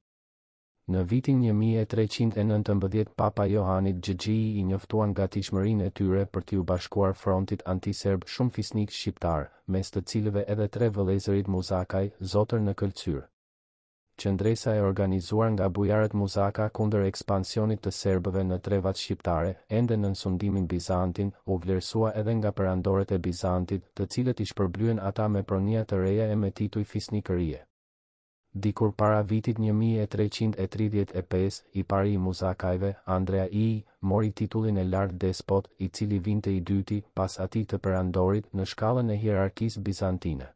Në vitin një mijë e treqind e nëntëmbëdhjetë Papa Johanit XXII i njoftuan gatishmërinë e tyre për t'iu bashkuar frontit antiserb shumë fisnikë shqiptarë, mes të cilëve edhe tre vëllezërit Muzakaj, zotër në Këlcyrë. Qëndresa e organizuar nga bujarët Muzaka kundër ekspansionit të serbëve në trevat shqiptare, ende nën sundimin bizantin, u vlerësua edhe nga perandorët e Bizantit, të cilët i shpërblyen ata me pronia të reja e me tituj fisnikërie. Dikur para vitit një mijë e treqind e tridhjetë e pesë, i pari i Muzakajve, Andrea I, mori titullin e lartë despot, i cili vinte i dyti, pas atij të perandorit, në shkallën e hierarkisë bizantine.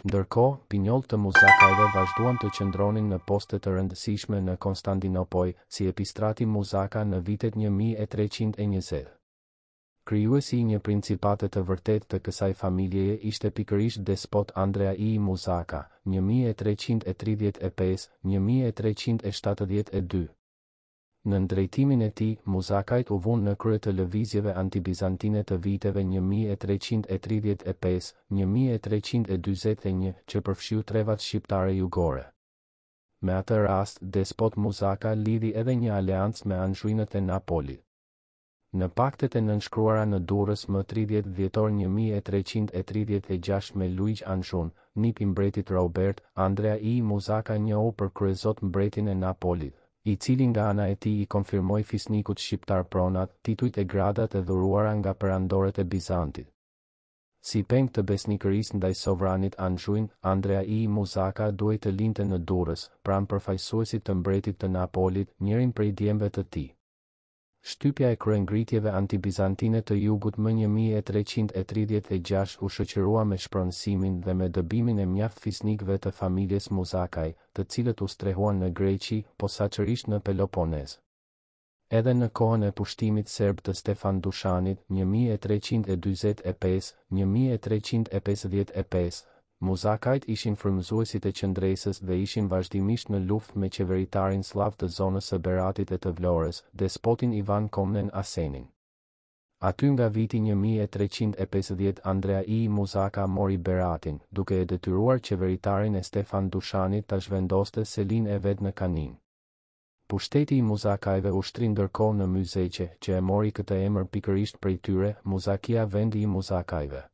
Ndërkohë, pinjollë të Muzakajve vazhduan të qëndronin në poste të rëndësishme në Konstandinopojë, si Epistrati Muzaka në vitet një mijë e treqind e njëzet. Krijuesi i një principate të vërtetë të kësaj familjeje ishte pikërisht despot Andrea I Muzaka, një mijë e treqind e tridhjetë e pesë, një mijë e treqind e shtatëdhjetë e dy. Nën drejtimin e tij, Muzakajt u vunë në krye të lëvizjeve antibizantine të viteve një mijë e treqind e tridhjetë e pesë, një mijë e treqind e dyzet e një, që përfshiu trevat shqiptare jugore. Me atë rast, despot Muzaka lidhi edhe një aleancë me anxhuinët e Napolit. Në paktet e nënshkruara në Durrës më tridhjetë dhjetor një mijë e treqind e tridhjetë e gjashtë me Luigj Anzhun, nip i mbretit Robert, Andrea I Muzaka njohu për kryezot mbretin e Napolit, i cili nga ana e tij i konfirmoi fisnikut shqiptar pronat, titujt e gradat e dhuruara nga perandorët e Bizantit. Si peng të besnikërisë ndaj sovranit anzhuin, Andrea I Muzaka duhej të linte në Durrës, pranë përfaqësuesit të mbretit të Napolit, njërin prej djemve të tij. Shtypja e kryengritjeve antibizantine të jugut më një mijë e treqind e tridhjetë e gjashtë u shoqërua me shpronësimin dhe me dëbimin e mjaft fisnikëve të familjes Muzakaj, të cilët u strehuan në Greqi, posaçërisht në Peloponez. Edhe në kohën e pushtimit serb të Stefan Dushanit, një mijë e treqind e dyzet e pesë, një mijë e treqind e pesëdhjetë e pesë, Muzakajt ishin frymëzuesit e qëndresës dhe ishin vazhdimisht në luftë me qeveritarin sllav të zonës së Beratit e të Vlorës, despotin Ivan Komnen Asenin. Aty nga viti një mijë e treqind e pesëdhjetë Andrea I Muzaka mori Beratin, duke e detyruar qeveritarin e Stefan Dushanit ta zhvendoste selinë e vet në Kaninë. Pushteti i Muzakajve u shtri ndërkohë në Myzeqe, që e mori këtë emër pikërisht prej tyre, Muzakia vendi i Muzakajve.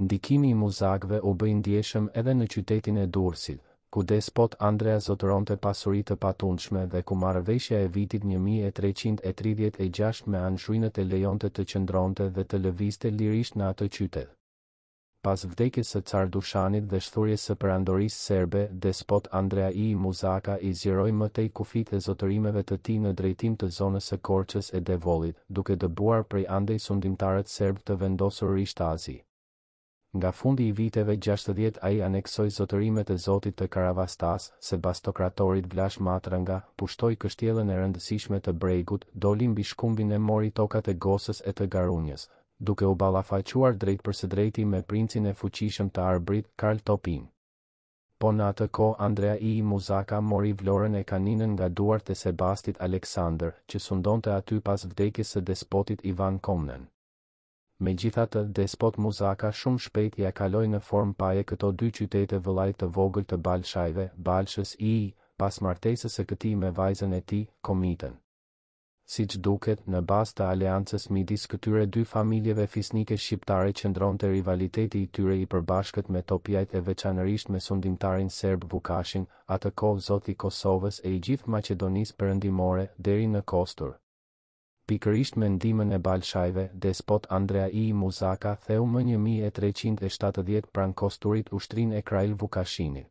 Ndikimi i Muzakëve u bë i ndjeshëm edhe në qytetin e Durrësit, ku despot Andrea zotëronte pasuri të patundshme dhe ku marrëveshja e vitit një mijë e treqind e tridhjetë e gjashtë me Anxhuinët e lejonte të qëndronte dhe të lëvizte lirisht në atë qytet. Pas vdekjes së Car Dushanit dhe shthurjes së Perandorisë Serbe, despot Andrea I Muzaka i zgjeroi më tej kufijtë e zotërimeve të tij në drejtim të zonës së Korçës e Devollit, duke dëbuar prej andej sundimtarët serbë të vendosur rishtazi. Nga fundi i viteve gjashtëdhjetë ai aneksoi zotërimet e zotit të Karavastasë, sebastokratorit Vlash Matranga, pushtoi kështjellën e rëndësishme të Bregut, doli mbi Shkumbin e mori tokat e Gosës e të Garunjës, duke u ballafaquar drejtpërsëdrejti me princin e fuqishëm të Arbrit, Karl Topinë. Po në atë kohë Andrea II Muzaka mori Vlorën e Kaninën nga duart e sebastit Aleksandër, që sundonte aty pas vdekjes së despotit Ivan Komnen. Megjithatë, despot Muzaka shumë shpejt ia kaloi në formë paje këto dy qytete vëllait të vogël të Balshajve, Balshës II, pas martesës së këtij me vajzën e tij, Komitën. Siç duket, në bazë të aleancës midis këtyre dy familjeve fisnike shqiptare qëndronte rivaliteti i tyre i përbashkët me Topiajt e veçanërisht me sundimtarin serb Vukashin, atë kohë zot i Kosovës e i gjithë Maqedonisë Perëndimore, deri në Kostur. Pikërisht me ndihmën e Balshajve, despot Andrea II Muzaka theu më një mijë e treqind e shtatëdhjetë pranë Kosturit ushtrinë e krajl Vukashinit.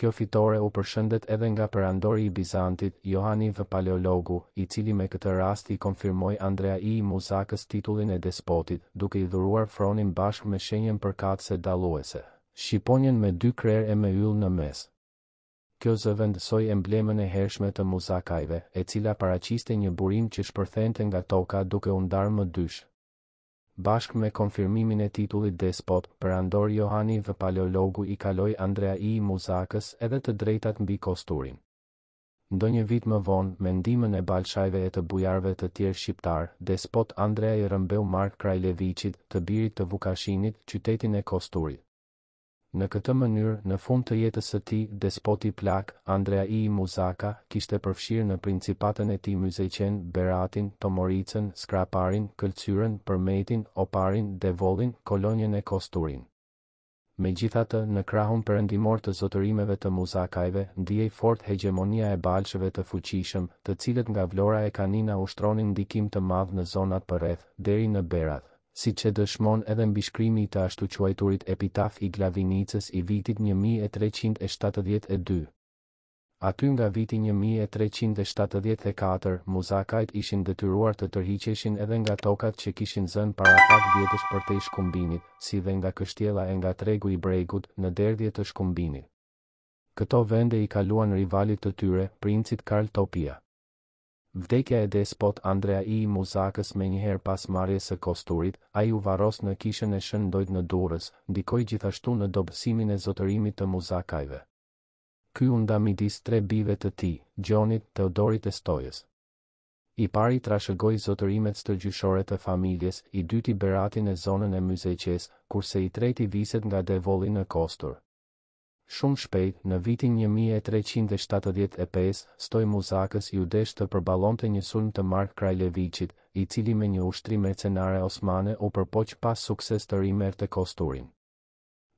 Kjo fitore u përshëndet edhe nga perandori i Bizantit, Johani V Paleologu, i cili me këtë rast i konfirmoi Andrea II Muzakës titullin e despotit, duke i dhuruar fronin bashkë me shenjën përkatëse dalluese, shqiponjën me dy krerë e me yll në mes. Kjo zëvendësoi emblemën e hershme të Muzakajve, e cila paraqiste një burim që shpërthente nga toka duke u ndarë më dysh. Bashkë me konfirmimin e titullit despot, perandor Johani V Paleologu i kaloi Andrea II Muzakës edhe të drejtat mbi Kosturin. Ndonjë vit më vonë, me ndihmën e Balshajve e të bujarëve të tjerë shqiptarë, despot Andrea i rrëmbeu Mark Krajleviçit, të birit të Vukashinit, qytetin e Kosturit. Në këtë mënyrë, në fund të jetës së tij, despoti plak, Andrea II Muzaka, kishte përfshirë në principatën e tij Myzeqenë, Beratin, Tomoricën, Skraparin, Këlcyrën, Përmetin, Oparin, Devollin, Kolonjën e Kosturin. Megjithatë, në krahun perëndimor të zotërimeve të Muzakajve, ndihej fort hegjemonia e Balshëve të fuqishëm, të cilët nga Vlora e Kanina ushtronin ndikim të madh në zonat përreth, deri në Berat. siç e dëshmon edhe mbishkrimi i të ashtuquajturit Epitaf i Glavinicës i vitit një mijë e treqind e shtatëdhjetë e dy. Aty nga viti një mijë e treqind e shtatëdhjetë e katër, Muzakajt ishin detyruar të tërhiqeshin edhe nga tokat që kishin zënë para pak vjetësh përtej Shkumbinit, si dhe nga kështjella e nga tregu i Bregut, në derdhje të Shkumbinit. Këto vende i kaluan rivalit të tyre, princit Karl Topia. Vdekja e despot Andrea II Muzakës menjëherë pas marrjes së Kosturit, ai u varros në kishën e Shën Ndoit në Durrës, ndikoi gjithashtu në dobësimin e zotërimit të Muzakajve. Ky u nda midis tre bijve të tij, Gjonit, Teodorit e Stojës. I pari trashëgoi zotërimet stërgjyshore të familjes, i dyti Beratin e zonën e Myzeqesë, kurse i treti viset nga Devolli në Kostur. Shumë shpejt, në vitin një mijë e treqind e shtatëdhjetë e pesë, Stojë Muzakës iu desh të përballonte një sulm të Mark Krajleviçit, i cili me një ushtri mercenare osmane u përpoq pa sukses të rimerrte Kosturin.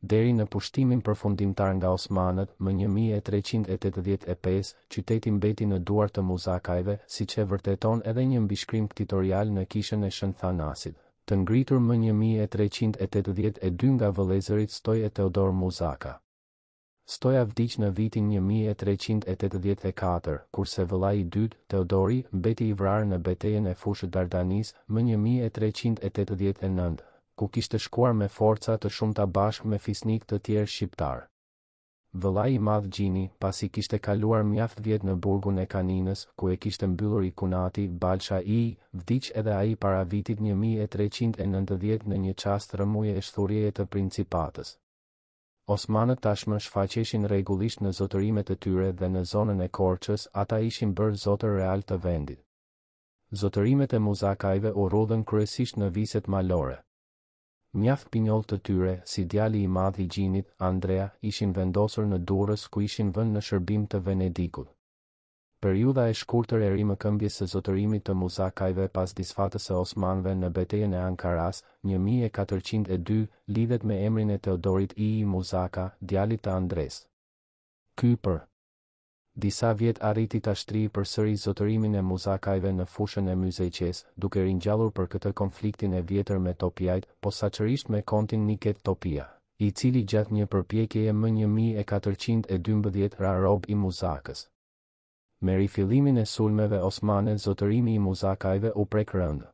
Deri në pushtimin përfundimtar nga osmanët, më një mijë e treqind e tetëdhjetë e pesë, qyteti mbeti në duar të Muzakajve, siç e vërteton edhe një mbishkrim ktitorial në Kishën e Shën Thanasit. të ngritur më një mijë e treqind e tetëdhjetë e dy nga vëllezërit Stojë e Teodor Muzaka. Stoja vdiq në vitin një mijë e treqind e tetëdhjetë e katër, kurse vëllai i dytë, Teodori, mbeti i vrarë në betejën e Fushë Dardanisë, më një mijë e treqind e tetëdhjetë e nëntë, ku kishte shkuar me forca të shumta bashkë me fisnikë të tjerë shqiptarë. Vëllai i madh Gjini, pasi kishte kaluar mjaft vjet në burgun e Kaninës, ku e kishte mbyllur i kunati, Balsha I, vdiq edhe ai para vitit një mijë e treqind e nëntëdhjetë në një çast rrëmuje e shthurjeje të principatës. Osmanët tashmë shfaqeshin rregullisht në zotërimet e tyre dhe në zonën e Korçës, ata ishin bërë zotër realë të vendit. Zotërimet e Muzakajve u rrudhën kryesisht në viset malore. Mjaft pinjollë të tyre, si djali i madh i Gjinit, Andrea, ishin vendosur në Durrës ku ishin vënë në shërbim të Venedikut. Periudha e shkurtër e rimëkëmbjes së zotërimit të Muzakajve pas disfatës së Osmanëve në Betejën e Ankarasë, një mijë e katërqind e dy, lidhet me emrin e Teodorit II Muzaka, djalit të Andresë. Ky për. disa vjet arriti ta shtrijë përsëri zotërimin e Muzakajve në fushën e Myzeqesë, duke ringjallur për këtë konfliktin e vjetër me Topiajt, posaçërisht me kontin Niketë Topia, i cili gjatë një përpjekjeje më një mijë e katërqind e dymbëdhjetë ra rob i Muzakës. Me rifillimin e sulmeve osmane zotërimi i Muzakajve u prek rëndë.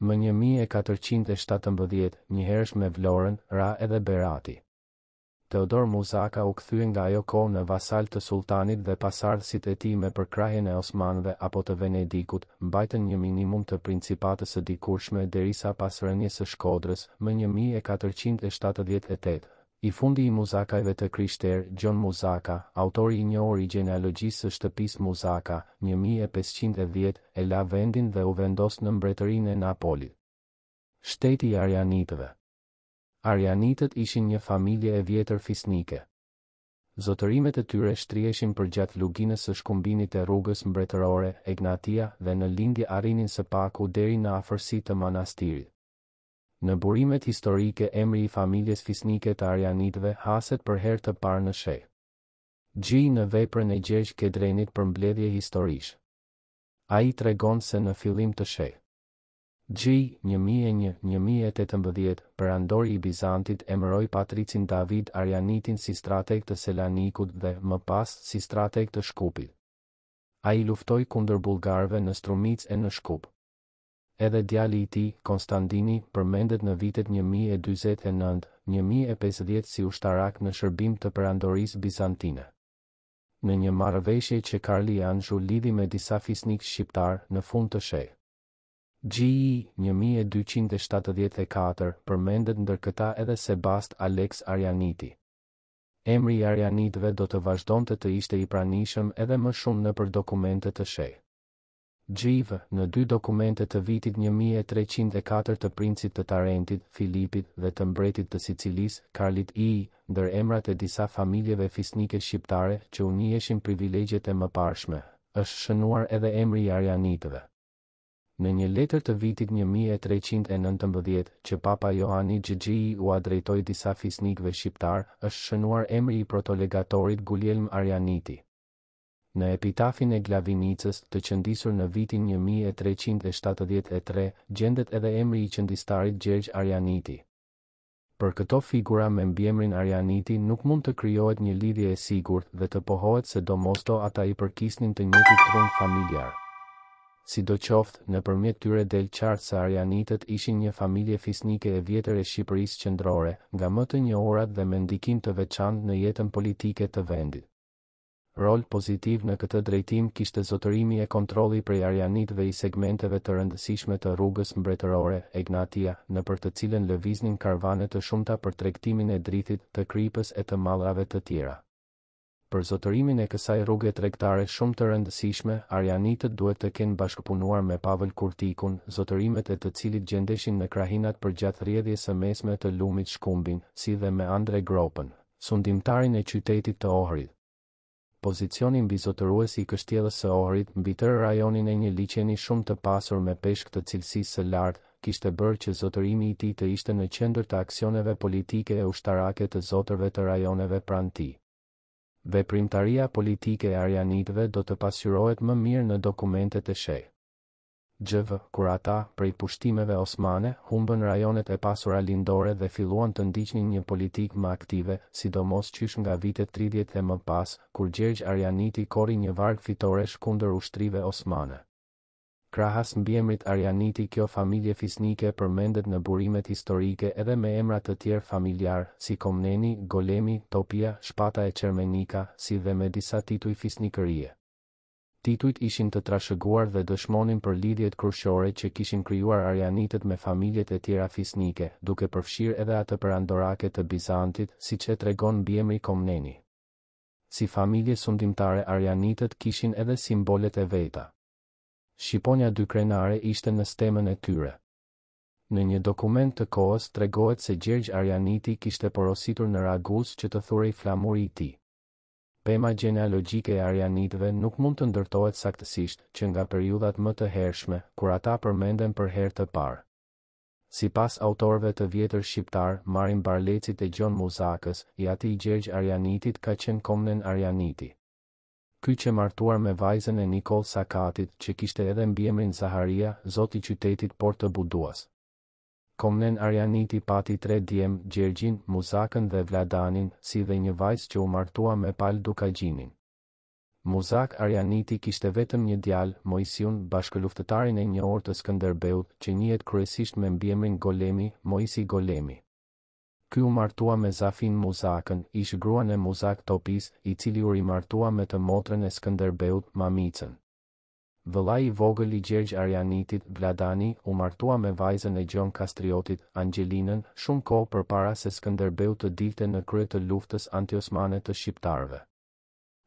Më një mijë e katërqind e shtatëmbëdhjetë, njëherësh me Vlorën, ra edhe Berati. Teodor Muzaka u kthye nga ajo kohë në vasal të sulltanit dhe pasardhësit e tij me përkrahjen e osmanëve apo të Venedikut, mbajtën një minimum të principatës së dikurshme derisa pas rënies së Shkodrës, më një mijë e katërqind e shtatëdhjetë e tetë, i fundi i Muzakajve të krishterë, Gjon Muzaka, autori i njohur i gjenealogjisë së shtëpisë Muzaka, një mijë e pesëqind e dhjetë, e la vendin dhe u vendos në mbretërinë e Napolit. Shteti i Arianitëve. Arianitët ishin një familje e vjetër fisnike. Zotërimet e tyre shtriheshin përgjatë luginës së Shkumbinit e rrugës mbretërore Egnatia dhe në lindje arrinin së paku deri në afërsi të Manastirit. Në burimet historike emri i familjes fisnike të Arianitëve haset për herë të parë në shek. XI në veprën e Gjergj Kedrenit Përmbledhje historish. Ai tregon se në fillim të shek. XI, një mijë e një, një mijë e tetëmbëdhjetë, Perandori i Bizantit emëroi Patricin David Arianitin si strateg të Selanikut dhe, më pas, si strateg të Shkupit. Ai luftoi kundër bullgarëve në Strumicë e në Shkup. Edhe djali i tij, Konstandini, përmendet në vitet një mijë e dyzet e nëntë, një mijë e pesëdhjetë si ushtarak në shërbim të Perandorisë Bizantine. Në një marrëveshje që Karli I Anzhu lidhi me disa fisnikë shqiptarë në fund të shek. XIII një mijë e dyqind e shtatëdhjetë e katër, përmendet ndër këta edhe Sebast Aleks Arianiti. Emri i Arianitëve do të vazhdonte të ishte i pranishëm edhe më shumë nëpër dokumente të shek. XIV, në dy dokumente të vitit një mijë e treqind e katër të princit të Tarentit, Filipit, dhe të mbretit të Sicilisë, Karlit I, ndër emrat e disa familjeve fisnike shqiptare që u njiheshin privilegjet e mëparshme, është shënuar edhe emri i Arianitëve. Në një letër të vitit një mijë e treqind e nëntëmbëdhjetë, që Papa Johani XXII ua drejtoi disa fisnikëve shqiptarë, është shënuar emri i protolegatorit Guljelm Arianiti. Në epitafin e Glavinicës, të qëndisur në vitin një mijë e treqind e shtatëdhjetë e tre, gjendet edhe emri i qëndistarit Gjergj Arianiti. Për këto figura me mbiemrin Arianiti nuk mund të krijohet një lidhje e sigurt dhe të pohohet se domosdo ata i përkisnin të njëjtit trung familjar. Sidoqoftë, nëpërmjet tyre del qartë se Arianitët ishin një familje fisnike e vjetër e Shqipërisë qendrore, nga më të njohurat dhe me ndikim të veçantë në jetën politike të vendit. Rol pozitiv në këtë drejtim kishte zotërimi e kontrolli prej Arianitëve i segmenteve të rëndësishme të rrugës mbretërore, Egnatia, nëpër të cilën lëviznin karvane të shumta për tregtimin e drithit, të kripës e të mallrave të tjera. Për zotërimin e kësaj rruge tregtare shumë të rëndësishme, Arianitët duhet të kenë bashkëpunuar me Pavël Kurtikun, zotërimet e të cilit gjendeshin në krahinat përgjatë rrjedhjes së mesme të lumit Shkumbin, si dhe me Andre Gropën, sundimtarin e qytetit të Ohrit. Pozicioni mbizotërues i kështjellës së Ohrit mbi tërë rajonin e një liqeni shumë të pasur me peshk të cilësisë së lartë, kishte bërë që zotërimi i tij të ishte në qendër të aksioneve politike e ushtarake të zotërve të rajoneve pranë tij. Veprimtaria politike e Arianitëve do të pasqyrohet më mirë në dokumentet e shek. XV, kur ata, prej pushtimeve osmane, humbën rajonet e pasura lindore dhe filluan të ndiqnin një politikë më aktive, sidomos qysh nga vitet tridhjetë e më pas, kur Gjergj Arianiti korri një varg fitoresh kundër ushtrive osmane. Krahas mbiemrit Arianiti kjo familje fisnike përmendet në burimet historike edhe me emra të tjerë familjarë, si Komneni, Golemi, Topia, Shpata e Çermenika, si dhe me disa tituj fisnikërie. Titujt ishin të trashëguar dhe dëshmonin për lidhjet krushore që kishin krijuar arianitët me familjet e tjera fisnike, duke përfshirë edhe atë perandorake të Bizantit, siç e tregon mbiemri Komneni. Si familje sundimtare arianitët kishin edhe simbolet e veta. Shqiponja dykrenare ishte në stemën e tyre. Në një dokument të kohës tregohet se Gjergj Arianiti kishte porositur në Raguzë që të thurej flamuri i tij. Pema gjenealogjike e arianitëve nuk mund të ndërtohet saktësisht që nga periudhat më të hershme, kur ata përmenden për herë të parë. Sipas autorëve të vjetër shqiptarë, Marin Barlecit e Gjon Muzakës, i ati i Gjergj Arianitit ka qenë Komnen Arianiti. Ky qe martuar me vajzën e Nikoll Sakatit, që kishte edhe mbiemrin Zaharia, zot i qytetit port të Buduas. Komnen Arianiti pati tre djem, Gjergjin, Muzakën dhe Vladanin, si dhe një vajzë që u martua me Pal Dukagjinin. Muzak Arianiti kishte vetëm një djalë, Moisiun, bashkëluftëtarin e njohur të Skënderbeut, që njihet kryesisht me mbiemrin Golemi, Moisi Golemi. Ky u martua me Zafinë Muzakën, ish-gruan e Muzak Topisë, i cili u rimartua me të motrën e Skënderbeut, Mamicën. Vëllai i vogël i Gjergj Arianitit, Vladani, u martua me vajzën e Gjon Kastriotit, Angjelinën, shumë kohë përpara se Skënderbeu të dilte në krye të luftës antiosmane të shqiptarëve.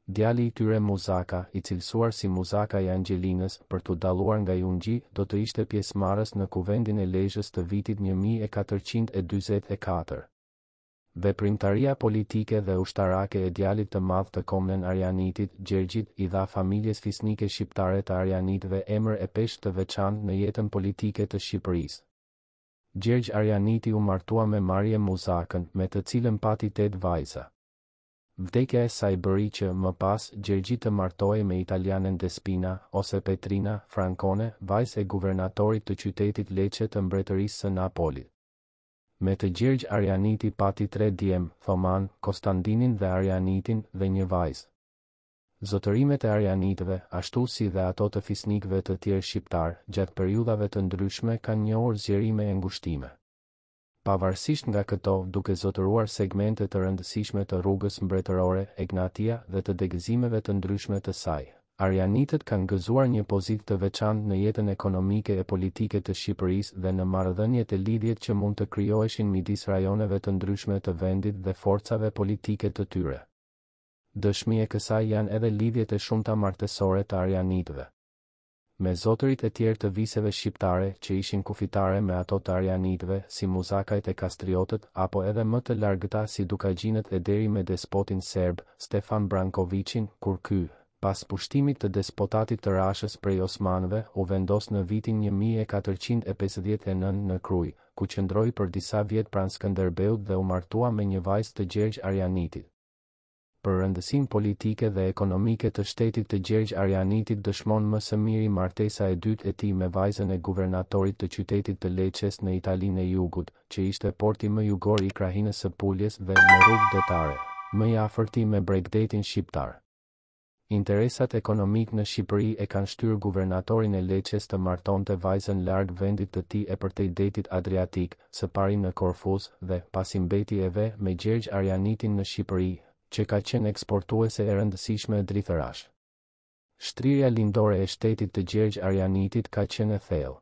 Djali i tyre Muzaka, i cilësuar si Muzaka i Angjelinës, për t'u dalluar nga i ungji, do të ishte pjesëmarrës në Kuvendin e Lezhës të vitit një mijë e katërqind e dyzet e katër. Veprimtaria politike dhe ushtarake e djalit të madh të Komnen Arianitit, Gjergjit, i dha familjes fisnike shqiptare të Arianitëve emër e peshë të veçantë në jetën politike të Shqipërisë. Gjergj Arianiti u martua me Marie Muzakën, me të cilën pati tetë vajza. Vdekja e saj bëri që, më pas, Gjergji të martohej me italianen Despina, ose Petrina, Francone, vajzë e guvernatorit të qytetit Lecce të Mbretërisë së Napolit. Me të Gjergj Arianiti pati tre djem, Thoman, Kostandinin dhe Arianitin, dhe një vajzë. Zotërimet e Arianitëve, ashtu si dhe ato të fisnikëve të tjerë shqiptarë, gjatë periudhave të ndryshme kanë njohur zgjerime e ngushtime. Pavarësisht nga këto, duke zotëruar segmente të rëndësishme të rrugës mbretërore, Egnatia, dhe të degëzimeve të ndryshme të saj, Arianitët kanë gëzuar një pozitë të veçantë në jetën ekonomike e politike të Shqipërisë dhe në marrëdhëniet e lidhjet që mund të krijoheshin midis rajoneve të ndryshme të vendit dhe forcave politike të tyre. Dëshmi e kësaj janë edhe lidhjet e shumta martesore të arianitëve me zotërit e tjerë të viseve shqiptare që ishin kufitare me ato të arianitëve si muzakajt e kastriotët apo edhe më të largëta si dukagjinët e deri me despotin serb, Stefan Brankoviçin, kur ky, pas pushtimit të despotatit të Rashës prej osmanëve, u vendos në vitin një mijë e katërqind e pesëdhjetë e nëntë në Krujë, ku qëndroi për disa vjet pranë Skënderbeut dhe u martua me një vajzë të Gjergj Arianitit. Për rëndësinë politike dhe ekonomike të shtetit të Gjergj Arianitit dëshmon më së miri martesa e dytë e tij me vajzën e guvernatorit të qytetit të Leçes në Italinë e Jugut, që ishte porti më jugor i krahinës së Puljes dhe, në rrugë detare, më i afërti me bregdetin shqiptar. Interesat ekonomikë në Shqipëri e kanë shtyrë guvernatorin e Leçes të martonte vajzën larg vendit të tij e përtej detit Adriatik, së pari në Korfuz dhe, pasi mbeti e ve, me Gjergj Arianitin në Shqipëri, që ka qenë eksportuese e rëndësishme drithërash. Shtrirja lindore e shtetit të Gjergj Arianitit ka qenë e thellë.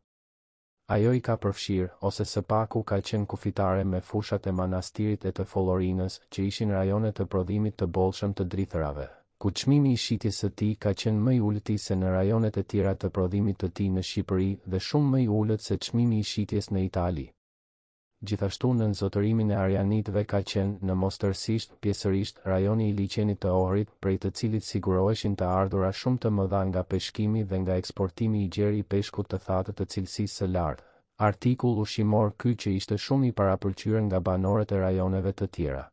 Ajo i ka përfshirë, ose së paku ka qenë kufitare me fushat e Manastirit e të Follorinës, që ishin rajone të prodhimit të bollshëm të drithërave, ku çmimi i shitjes së tij ka qenë më i ulëti se në rajonet e tjera të prodhimit të tij në Shqipëri dhe shumë më i ulët se çmimi i shitjes në Itali. Gjithashtu nën zotërimin e arianitëve ka qenë, në mos tërësisht, pjesërisht, rajoni i liqenit të Ohrit, prej të cilit siguroheshin të ardhura shumë të mëdha nga peshkimi dhe nga eksportimi i gjerë i peshkut të thatë të cilësisë së lartë, artikull ushqimor ky që ishte shumë i parapëlqyer nga banorët e rajoneve të tjera.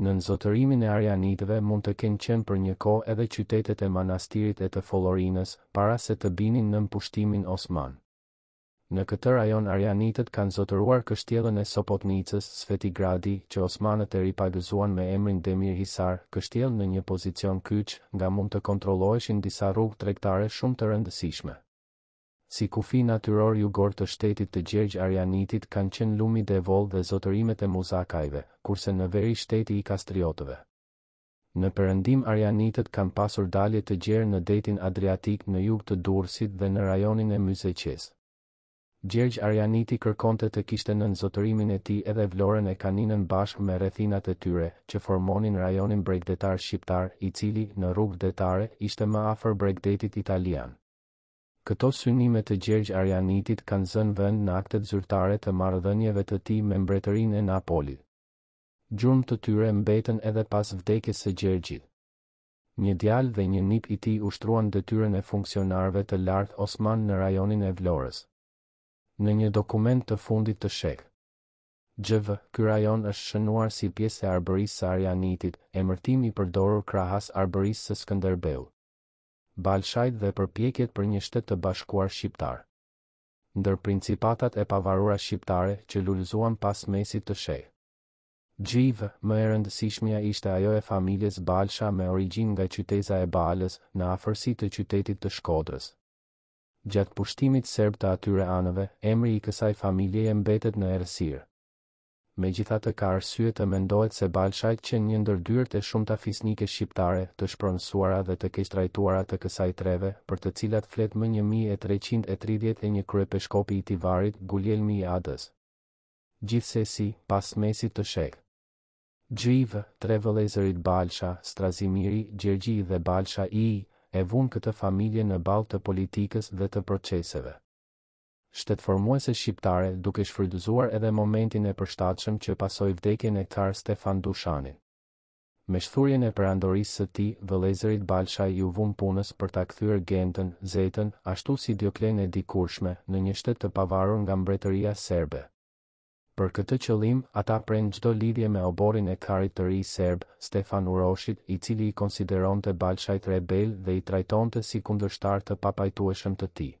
Nën zotërimin e arianitëve mund të kenë qenë për një kohë edhe qytetet e Manastirit e të Follorinës, para se të binin nën pushtimin osman. Në këtë rajon arianitët kanë zotëruar kështjellën e Sopotnicës, Sfetigradi, që osmanët e ripagëzuan me emrin Demir Hisar, kështjellë në një pozicion kyç, nga mund të kontrolloheshin disa rrugë tregtare shumë të rëndësishme. Si kufi natyror jugor të shtetit të Gjergj Arianitit kanë qenë lumi Devoll dhe zotërimet e Muzakajve, kurse në veri shteti i Kastriotëve. Në perëndim arianitët kanë pasur dalje të gjerë në detin Adriatik në jug të Durrësit dhe në rajonin e Myzeqesë. Gjergj Arianiti kërkonte të kishte nën zotërimin e tij edhe Vlorën e Kaninën bashkë me rrethinat e tyre, që formonin rajonin bregdetar shqiptar, i cili, në rrugë detare, ishte më afër bregdetit italian. Këto synime të Gjergj Arianitit kanë zënë vend në aktet zyrtare të marrëdhënieve të tij me Mbretërinë e Napolit. Gjurmë të tyre mbetën edhe pas vdekjes së Gjergjit. Një djalë dhe një nip i tij ushtruan detyrën e funksionarëve të lartë osmanë në rajonin e Vlorës. Në një dokument të fundit të shek. XV, ky rajon është shënuar si pjesë e Arbërisë së Arianitit, emërtim i përdorur krahas Arbërisë së Skënderbeut. Balshajt dhe përpjekjet për një shtet të bashkuar shqiptar. ndër principatat e pavarura shqiptare që lulëzuan pas mesit të shek. XIV, më e rëndësishmja ishte ajo e familjes Balsha me origjinë nga qyteza e Balës, në afërsi të qytetit të Shkodrës. Gjatë pushtimit serb të atyre anëve, emri i kësaj familjeje mbetet në errësirë. Megjithatë ka arsye të mendohet se Balshajt qenë një ndër dyert e shumta fisnike shqiptare, të shpronësuara dhe të keqtrajtuara të kësaj treve, për të cilat flet më një mijë e treqind e tridhjetë e një kryepeshkopi i Tivarit, Guljelmi i Adës. Gjithsesi, pas mesit të shek. XIV, tre vëllezërit Balsha, Strazimiri, Gjergji dhe Balsha I, e vunë këtë familje në ballë të politikës dhe të proceseve. shtetformuese shqiptare duke shfrytëzuar edhe momentin e përshtatshëm që pasoi vdekjen e car Stefan Dushanin. Me shthurjen e perandorisë së tij, vëllezërit Balshaj iu vunë punës për ta kthyer Gentën, Zetën, ashtu si Dioklenë e dikurshme, në një shtet të pavarur nga mbretëria serbe. Për këtë qëllim, ata prenë çdo lidhje me oborrin e carit të ri serb, Stefan Uroshit, i cili i konsideronte Balshajt rebelë dhe i trajtonte si kundërshtarë të papajtueshëm të tij.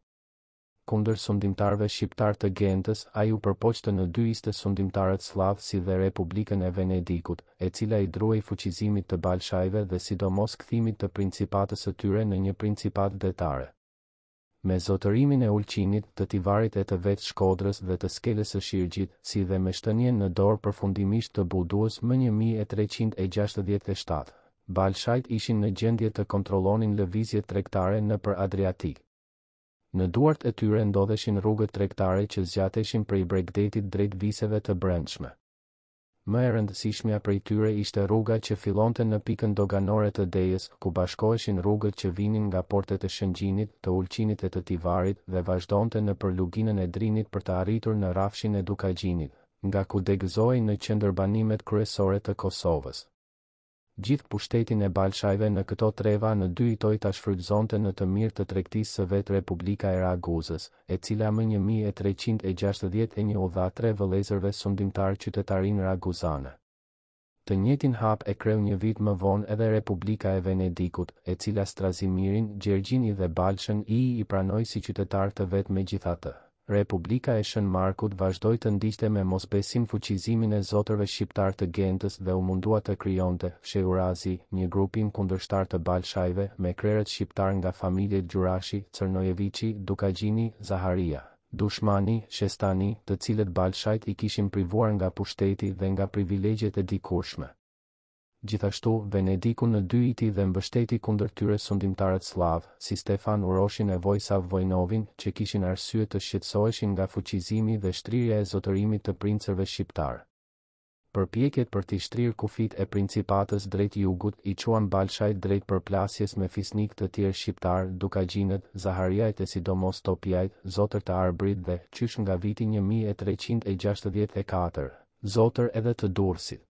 Kundër sundimtarëve shqiptarë të Gentës, ai u përpoq të nxiste sundimtarët sllavë si dhe Republikën e Venedikut, e cila i druhej fuqizimit të Balshajve dhe sidomos kthimit të principatës së tyre në një principatë detare. Me zotërimin e Ulqinit, të Tivarit e të vetë Shkodrës dhe të Skelës së Shirgjit, si dhe me shtënien në dorë përfundimisht të Buduës më një mijë e treqind e gjashtëdhjetë e shtatë, Balshajt ishin në gjendje të kontrollonin lëvizjet tregtare nëpër Adriatik. Në duart e tyre ndodheshin rrugët tregtare që zgjateshin prej bregdetit drejt viseve të brendshme. Më e rëndësishmja prej tyre ishte rruga që fillonte në pikën doganore të Dejës, ku bashkoheshin rrugët që vinin nga portet e Shëngjinit, të Ulqinit e të Tivarit dhe vazhdonte nëpër luginën e Drinit për të arritur në rrafshin e Dukagjinit, nga ku degëzohej në qendërbanimet kryesore të Kosovës. Gjithë pushtetin e Balshajve në këto treva nxitoi ta shfrytëzonte në të mirë të tregtisë së vet Republika e Raguzës, e cila më një mijë e treqind e gjashtëdhjetë e një u dha tre vëllezërve sundimtarë qytetarinë raguzane. Të njëjtin hap e kreu një vit më vonë edhe Republika e Venedikut, e cila Strazimirin, Gjergjin I dhe Balshën I i pranoi si qytetarë të vet megjithatë, Republika e Shën Markut vazhdoi të ndiqte me mosbesim fuqizimin e zotërve shqiptarë të Gentës dhe u mundua të krijonte, fshehurazi, një grupim kundërshtar të Balshajve, me krerët shqiptarë nga familjet Gjurashi, Crnojeviçi, Dukagjini, Zaharia, Dushmani, Shestani, të cilët Balshajt i kishin privuar nga pushteti dhe nga privilegjet e dikurshme. Gjithashtu, Venediku ndyiti dhe mbështeti kundër tyre sundimtarët sllavë, si Stefan Uroshin e Vojsav Vojnovin, që kishin arsye të shqetësoheshin nga fuqizimi dhe shtrirja e zotërimit të princërve shqiptarë. Përpjekjet për t'i shtrirë kufijtë e principatës drejt jugut i çuan Balshajt drejt përplasjes me fisnikë të tjerë shqiptarë, Dukagjinët, Zahariajt e sidomos Topijajt, zotër të Arbrit dhe, qysh nga viti një mijë e treqind e gjashtëdhjetë e katër, zotër edhe të Durrësit.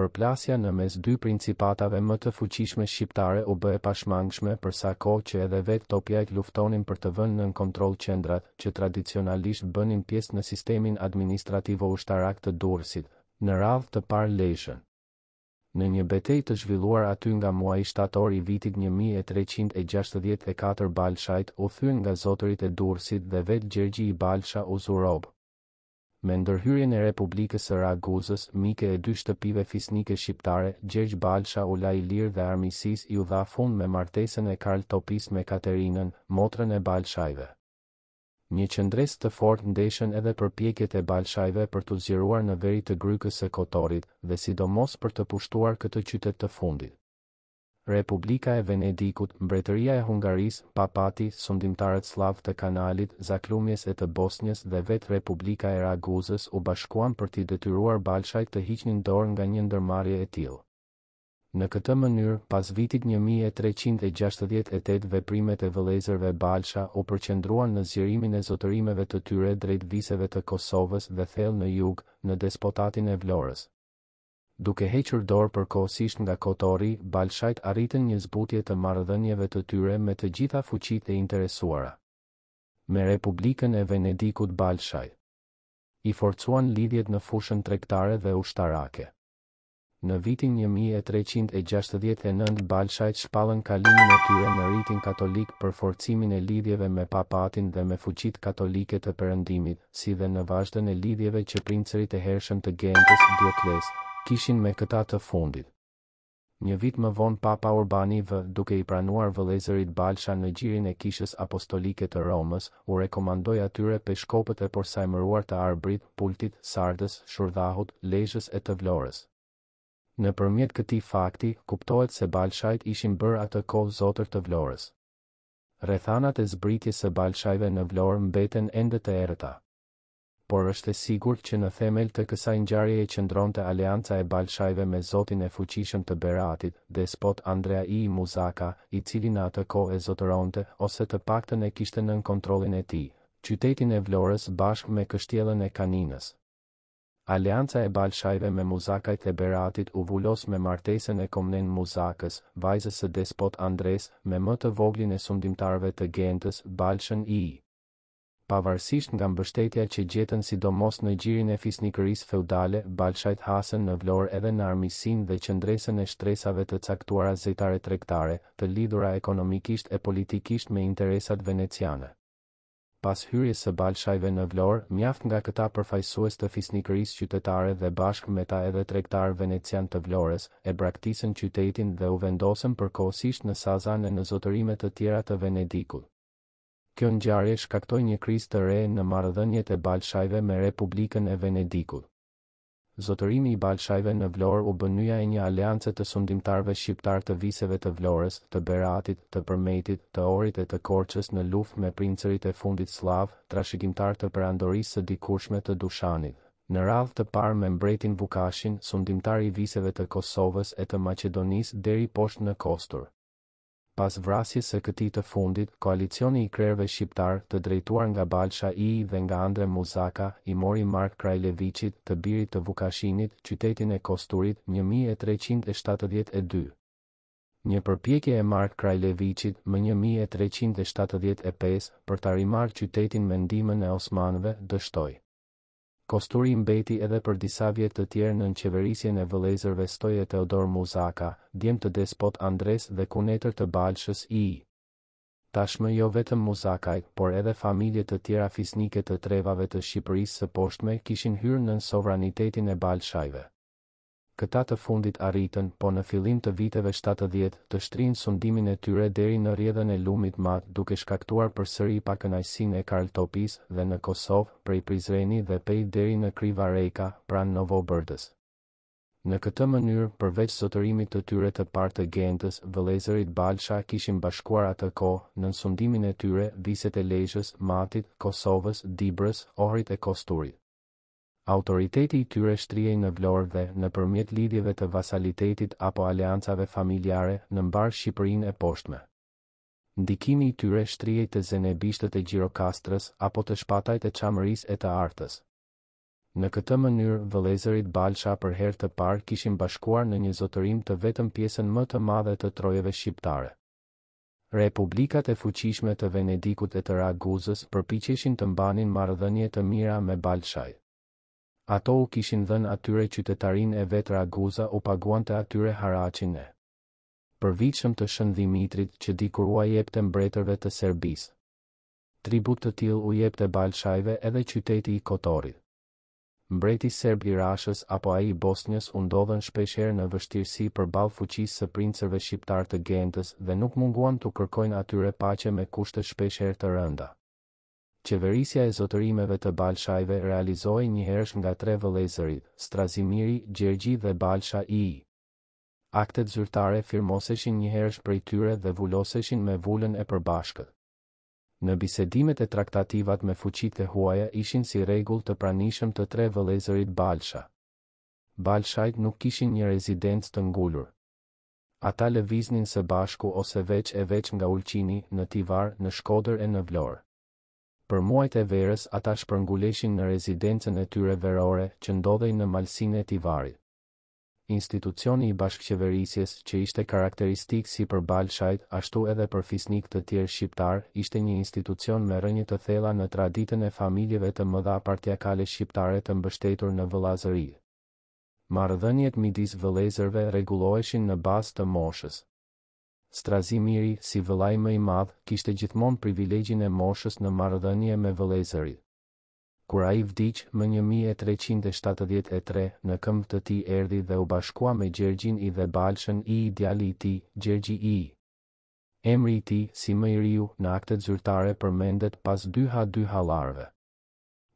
Përplasja në mes dy principatave më të fuqishme shqiptare u bë e pashmangshme për sa kohë që edhe vetë Topjajt luftonin për të vënë nën kontroll qendrat, që tradicionalisht bënin pjesë në sistemin administrativo-ushtarak të Durrësit, në radhë të parë Lezhën. Në një betejë të zhvilluar aty nga muaji shtator i vitit një mijë e treqind e gjashtëdhjetë e katër Balshajt u thyen nga zotërit e Durrësit dhe vetë Gjergji I Balsha u zu rob. Me ndërhyrjen e Republikës së Raguzës, mike e dy shtëpive fisnike shqiptare, Gjergj Balsha u la i lirë dhe armiqësisë iu dha fund me martesën e Karl Topisë me Katerinën, motrën e Balshajve. Një qëndresë të fortë ndeshën edhe përpjekjet e Balshajve për t'u zgjeruar në veri të grykës së Kotorit, dhe sidomos për të pushtuar këtë qytet të fundit. Republika e Venedikut, Mbretëria e Hungarisë, Papati, sundimtarët sllavë të Kanalit, Zaklumjes e të Bosnjës dhe vetë Republika e Raguzës u bashkuan për t'i detyruar Balshajt të hiqnin dorë nga një ndërmarrje e tillë. Në këtë mënyrë, pas vitit një mijë e treqind e gjashtëdhjetë e tetë veprimet e vëllezërve Balsha u përqendruan në zgjerimin e zotërimeve të tyre drejt viseve të Kosovës dhe thellë në jug, në Despotatin e Vlorës. Duke hequr dorë përkohësisht nga Kotori, Balshajt arritën një zbutje të marrëdhënieve të tyre me të gjitha fuqitë e interesuara. Me Republikën e Venedikut Balshajt i forcuan lidhjet në fushën tregtare dhe ushtarake. Në vitin një mijë e treqind e gjashtëdhjetë e nëntë Balshajt shpallën kalimin e tyre në ritin katolik për forcimin e lidhjeve me Papatin dhe me fuqitë katolike të Perëndimit, si dhe në vazhdën e lidhjeve që princërit e hershëm të Gentës, Dioklesë, kishin me këta të fundit. Një vit më vonë Papa Urbani V, duke i pranuar vëllezërit Balsha në gjirin e Kishës Apostolike të Romës, u rekomandoi atyre peshkopët e porsaemëruar të Arbrit, Pultit, Sardës, Shurdhahut, Lezhës e të Vlorës. Nëpërmjet këtij fakti, kuptohet se Balshajt ishin bërë atë kohë zotër të Vlorës. Rrethanat e zbritjes së Balshajve në Vlorë mbeten ende të errëta. Por është e sigurt që në themel të kësaj ngjarjeje qëndronte aleanca e Balshajve me zotin e fuqishëm të Beratit, despot Andrea I Muzaka, i cili në atë kohë e zotëronte, ose të paktën e kishte nën kontrollin e tij, qytetin e Vlorës bashkë me kështjellën e Kaninës. Aleanca e Balshajve me Muzakajt e Beratit u vulos me martesën e Komnen Muzakës, vajzës së Despot Andresë, me më të voglin e sundimtarëve të Gentës, Balshën ii. Pavarësisht nga mbështetja që gjetën sidomos në gjirin e fisnikërisë feudale, Balshajt hasën në Vlorë edhe në armiqësinë dhe qëndresën e shtresave të caktuara zejtare-tregtare, të lidhura ekonomikisht e politikisht me interesat veneciane. Pas hyrjes së Balshajve në Vlorë, mjaft nga këta përfaqësues të fisnikërisë qytetare dhe bashkë me ta edhe tregtarë venecianë të Vlorës, e braktisën qytetin dhe u vendosën përkohësisht në Sazan e në zotërime të tjera të Venedikut. Kjo ngjarje shkaktoi një krizë të re në marrëdhëniet e Balshajve me Republikën e Venedikut. Zotërimi i Balshajve në Vlorë u bë nyja e një aleance të sundimtarëve shqiptarë të viseve të Vlorës, të Beratit, të Përmetit, të Ohrit e të Korçës në luftë me princërit e fundit sllavë, trashëgimtarë të Perandorisë së dikurshme të Dushanit. Në radhë të parë me mbretin Vukashin, sundimtar i viseve të Kosovës e të Maqedonisë deri poshtë në Kostur. Pas vrasjes së këtij të fundit, koalicioni i krerëve shqiptarë, të drejtuar nga Balsha ii dhe nga Andre Muzaka, i mori Mark Krajleviçit, të birit të Vukashinit, qytetin e Kosturit, një mijë e treqind e shtatëdhjetë e dy. Një përpjekje e Mark Krajleviçit, më një mijë e treqind e shtatëdhjetë e pesë, për ta rimarrë qytetin me ndihmën e osmanëve, dështoi. Kosturi mbeti edhe për disa vjet të tjerë nën qeverisjen e vëllezërve Stoj e Teodor Muzaka, djem të Despot Andresë dhe kunetër të Balshës ii. Tashmë jo vetëm Muzakaj, por edhe familje të tjera fisnike të trevave të Shqipërisë së Poshtme kishin hyrë nën sovranitetin e Balshajve. Këta të fundit arritën, po në fillim të viteve shtatëdhjetë, të shtrinë sundimin e tyre deri në rrjedhën e lumit Mat duke shkaktuar përsëri pakënaqësinë e Karl Topisë dhe në Kosovë, prej Prizreni dhe Peje deri në Kriva Rjeka, pranë Novobërdës. Në këtë mënyrë, përveç zotërimit të tyre të parë të Gentës, vëllezërit Balsha kishin bashkuar atë kohë, nën sundimin e tyre, viset e Lezhës, Matit, Kosovës, Dibrës, Ohrit e Kosturit. Autoriteti i tyre shtrihej në Vlorë dhe, nëpërmjet lidhjeve të vasalitetit apo aleancave familjare, në mbarë Shqipërinë e Poshtme. Ndikimi i tyre shtrihej te Zenebishtët e Gjirokastrës, apo te Shpatajt e Çamërisë e të Artës. Në këtë mënyrë, vëllezërit Balsha për herë të parë kishin bashkuar në një zotërim të vetëm pjesën më të madhe të trojeve shqiptare. Republikat e fuqishme të Venedikut e të Raguzës përpiqeshin të mbanin marrëdhënie të mira me Balshaj. Ato u kishin dhënë atyre qytetarinë e vetë Raguza u paguante atyre haraqin e përvitshëm të Shën Dhimitrit që dikur ua jepte mbretërve të Serbisë. Tribut të tillë u jepte Balshajve edhe qyteti i Kotorit. Mbreti serb i Rashës apo ai i Bosnjës u ndodhën shpeshherë në vështirësi përballë fuqisë së princërve shqiptarë të Gentës dhe nuk munguan t'u kërkojnë atyre paqe me kushte shpeshherë të rënda. Qeverisja e zotërimeve të Balshajve realizohej njëherësh nga tre vëllezërit, Strazimiri, Gjergji dhe Balsha II. Aktet zyrtare firmoseshin njëherësh prej tyre dhe vuloseshin me vulën e përbashkët. Në bisedimet e traktativat me fuqitë e huaja ishin si rregull të pranishëm të tre vëllezërit Balsha. Balshajt nuk kishin një rezidencë të ngulur. Ata lëviznin së bashku ose veç e veç nga Ulqini, në Tivar, në Shkodër e në Vlorë. Për muajt e verës ata shpërnguleshin në rezidencën e tyre verore, që ndodhej në malësinë e Tivarit. Institucioni i bashkëqeverisjes, që ishte karakteristik si për Balshajt, ashtu edhe për fisnikë të tjerë shqiptarë, ishte një institucion me rrënjë të thella në traditën e familjeve të mëdha partiakale shqiptare të mbështetur në vëllazëri. Marrëdhëniet midis vëllezërve rregulloheshin në bazë të moshës. Strazimiri, si vëllai më i madh, kishte gjithmonë privilegjin e moshës në marrëdhënie me vëllezërit. Kur ai vdiq, më një mijë e treqind e shtatëdhjetë e tre, në këmbë të tij erdhi dhe u bashkua me Gjergjin I dhe Balshën I, djali i tij, Gjergji I. Emri i tij, si më i riu, në aktet zyrtare përmendet pas dy ha dy hallarëve.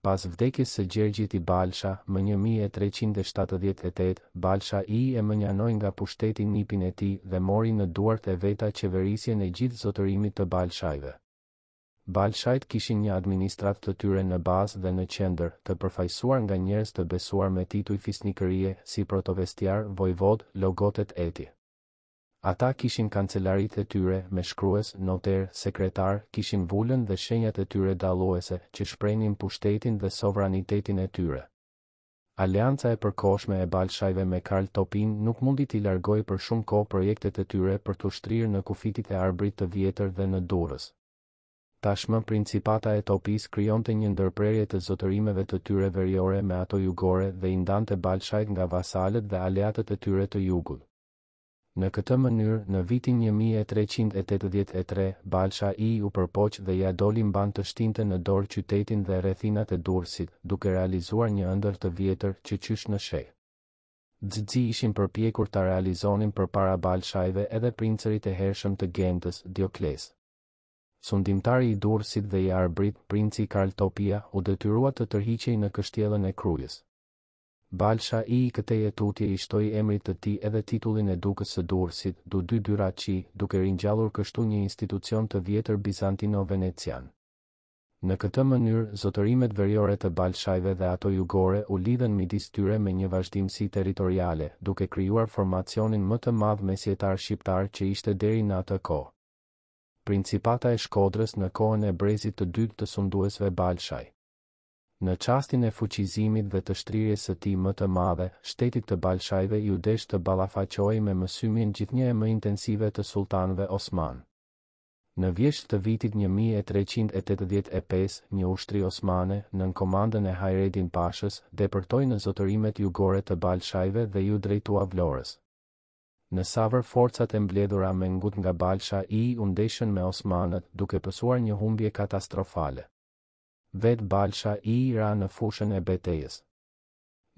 Pas vdekjes së Gjergjit I Balsha, më një mijë e treqind e shtatëdhjetë e tetë, Balsha I e mënjanoi nga pushteti nipin e tij dhe mori në duart e veta qeverisjen e gjithë zotërimit të Balshajve. Balshajt kishin një administratë të tyre në bazë dhe në qendër, të përfaqësuar nga njerëz të besuar me tituj fisnikërie, si protovestiarë, vojvodë, logotet etj. Ata kishin kancelaritë e tyre, me shkrues, noterë, sekretarë, kishin vulën dhe shenjat e tyre dalluese, që shprehnin pushtetin dhe sovranitetin e tyre. Aleanca e përkohshme e Balshajve me Karl Topinë nuk mundi t'i largojë për shumë kohë projektet e tyre për t'u shtrirë në kufitit e Arbrit të Vjetër dhe në Durrës. Tashmë principata e Topisë krijonte një ndërprerje të zotërimeve të tyre veriore me ato jugore dhe i ndante Balshajt nga vasalët dhe aleatët e tyre të jugut. Në këtë mënyrë, në vitin një mijë e treqind e tetëdhjetë e tre, Balsha I u përpoq dhe ia doli mbanë të shtinte në dorë qytetin dhe rrethinat e Durrësit, duke realizuar një ëndërr të vjetër që qysh në shek. X-XI ishin përpjekur ta realizonin përpara Balshajve edhe princërit e hershëm të Gentës, Dioklesë. Sundimtari i Durrësit dhe i Arbrit, princi Karl Topia, u detyrua të tërhiqej në kështjellën e Krujës. Balsha II këtej e tutje i shtoi emrit të tij edhe titullin e Dukës së Durrësit, dux Dyrrachii, duke ringjallur kështu një institucion të vjetër bizantino-venecian. Në këtë mënyrë, zotërimet veriore të Balshajve dhe ato jugore u lidhën midis tyre me një vazhdimësi territoriale, duke krijuar formacionin më të madh mesjetar shqiptar që ishte deri në atë kohë. Principata e Shkodrës në kohën e brezit të dytë të sunduesve Balshaj. Në çastin e fuqizimit dhe të shtrirjes së tij më të madhe, shtetit të Balshajve iu desh të ballafaqohej me mësymjen gjithnjë e më intensive të sulltanëve osmanë. Në vjeshtë të vitit një mijë e treqind e tetëdhjetë e pesë, një ushtri osmane, nën komandën e Hajredin Pashës, depërtoi në zotërimet jugore të Balshajve dhe iu drejtua Vlorës. Në Savër forcat e mbledhura me ngut nga Balsha I u ndeshën me osmanët, duke pësuar një humbje katastrofale. Vetë Balsha I ra në fushën e betejës.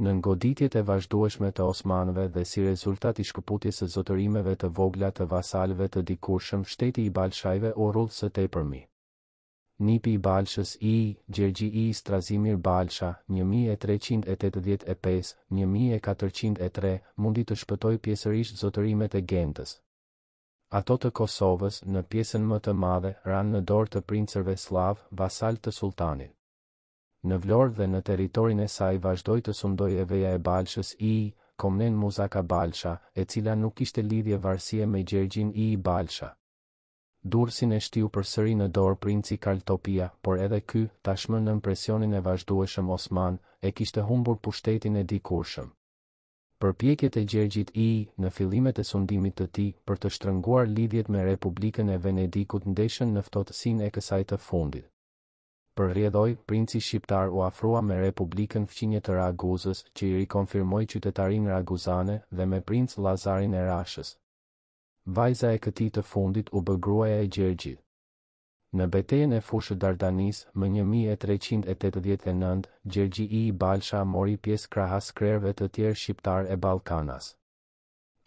Nën goditjet e vazhdueshme të osmanëve dhe si rezultat i shkëputjes së zotërimeve të vogla të vasalëve të dikurshëm shteti i Balshajve u rrudh së tepërmi. Nipi i Balshës I, Gjergji I Strazimir Balsha, një mijë e treqind e tetëdhjetë e pesë, një mijë e katërqind e tre, mundi të shpëtojë pjesërisht zotërimet e Gentës. Ato të Kosovës, në pjesën më të madhe, ranë në dorë të princërve sllavë, vasalë të sulltanit. Në Vlorë dhe në territorin e saj vazhdoi të sundojë e veja e Balshës II, Komnen Muzaka Balsha, e cila nuk kishte lidhje varësie me Gjergjin II Balsha. Durrësin e shtiu përsëri në dorë princi Karl Topia, por edhe ky, tashmë nën presionin e vazhdueshëm osman, e kishte humbur pushtetin e dikurshëm. Përpjekjet e Gjergjit I, në fillimet e sundimit të tij, për të shtrënguar lidhjet me Republikën e Venedikut ndeshën në ftohtësinë e kësaj të fundit. Për rrjedhojë, princi shqiptar u afrua me Republikën fqinje të Raguzës, që i rikonfirmoi qytetarinë raguzane, dhe me princ Llazarin e Rashës. Vajza e këtij të fundit u bë gruaja e Gjergjit. Në betejën e Fushë-Dardanisë, më një mijë e treqind e tetëdhjetë e nëntë, Gjergji I i Balsha mori pjesë krahas krerëve të tjerë shqiptarë e ballkanas.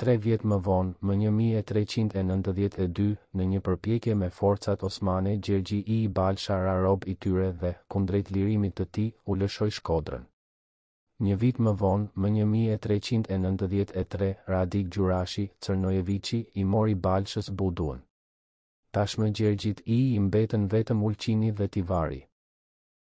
Tre vjet më vonë, më një mijë e treqind e nëntëdhjetë e dy, në një përpjekje me forcat osmane Gjergji I i Balsha ra rob i tyre dhe, kundrejt lirimit të tij, u lëshoi Shkodrën. Një vit më vonë, më një mijë e treqind e nëntëdhjetë e tre, Radik Gjurashi, Crnojeviçi, i mori Balshës Buduën. Tashmë Gjergjit I i mbetën vetëm Ulqini dhe Tivari.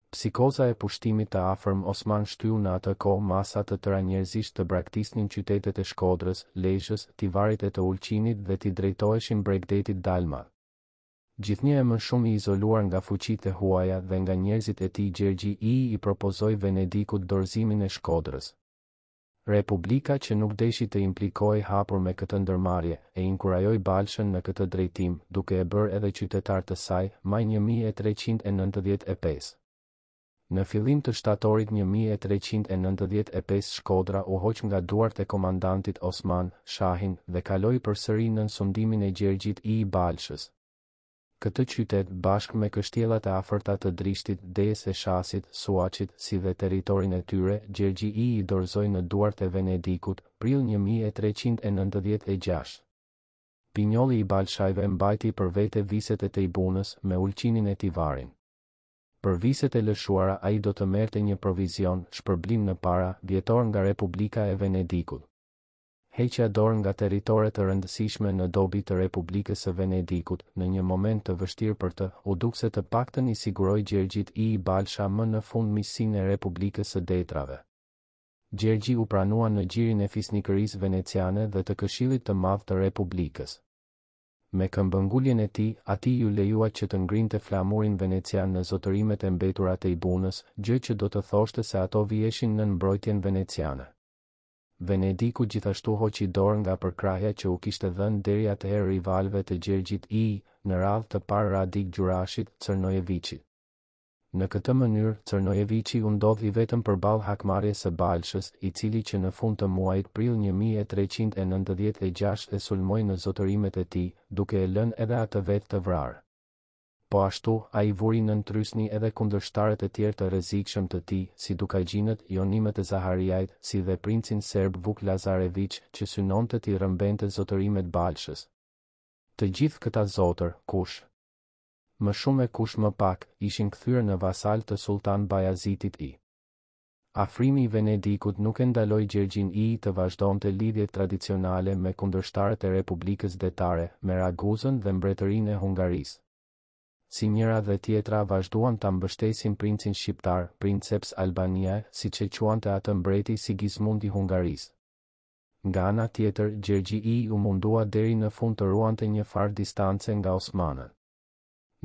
Psikoza e pushtimit të afërm osman shtyu në atë kohë masa të tëra njerëzish të braktisnin qytetet e Shkodrës, Lezhës, Tivarit e të Ulqinit dhe t'i drejtoheshin bregdetit dalmat. Gjithnjë e më shumë i izoluar nga fuqitë e huaja dhe nga njerëzit e tij Gjergji I i propozoi Venedikut dorëzimin e Shkodrës. Republika që nuk deshi të implikohej hapur me këtë ndërmarrje, e inkurajoi Balshën në këtë drejtim, duke e bërë edhe qytetar të saj, maj një mijë e treqind e nëntëdhjetë e pesë. Në fillim të shtatorit një mijë e treqind e nëntëdhjetë e pesë Shkodra u hoq nga duart e komandantit osman, Shahin, dhe kaloi përsëri nën sundimin e Gjergjit I i Balshës. Këtë qytet bashkë me kështjellat e afërta të Drishtit, Dejës e Shasit, Suaçit, si dhe territorin e tyre, Gjergji I i dorëzoi në duart e Venedikut, prill një mijë e treqind e nëntëdhjetë e gjashtë. Pinjolli i Balshajve mbajti për vete viset e Tejbunës, me Ulqinin e Tivarin. Për viset e lëshuara ai do të merrte një provizion, shpërblim në para, vjetor nga Republika e Venedikut. Heqja dorë nga territore të rëndësishme në dobi të Republikës së Venedikut, në një moment të vështirë për të, u duk se të paktën i siguroi Gjergjit I i Balsha më në fund miqësinë e Republikës së Detrave. Gjergji u pranua në gjirin e fisnikërisë veneciane dhe të Këshillit të Madh të Republikës. Me këmbënguljen e tij, atij iu lejua që të ngrinte flamurin venecian në zotërimet e mbetura tej Bunës, gjë që do të thoshte se ato viheshin nën mbrojtjen veneciane. Venediku gjithashtu hoqi dorë nga përkrahja që u kishte dhënë deri atëherë rivalëve të Gjergjit I, në radhë të parë Radik Gjurashit, Crnojeviçit. Në këtë mënyrë, Crnojeviçi u ndodh i vetëm përballë hakmarrjes së Balshës, i cili që në fund të muajit prill një mijë e treqind e nëntëdhjetë e gjashtë e sulmoi në zotërimet e tij, duke e lënë edhe atë vetë të vrarë. Po ashtu, ai vuri nën trysni edhe kundërshtarët e tjerë të rrezikshëm të tij, si Dukagjinët, Jonimët e Zahariajt, si dhe princin serb Vuk Lazareviç, që synonte t'i rrëmbente zotërimet Balshës. Të gjithë këta zotër, kush më shumë e kush më pak, ishin kthyer në vasalë të Sulltan Bajazitit I. Afrimi i Venedikut nuk e ndaloi Gjergjin I të vazhdonte lidhjet tradicionale me kundërshtarët e Republikës Detare, me Raguzën dhe Mbretërinë e Hungarisë. Si njëra dhe tjetra vazhduan ta mbështesin princin shqiptar, princeps Albaniae, siç e quante atë mbreti Sigismund i Hungarisë. Nga ana tjetër, Gjergji I u mundua deri në fund të ruante një farë distance nga osmanët.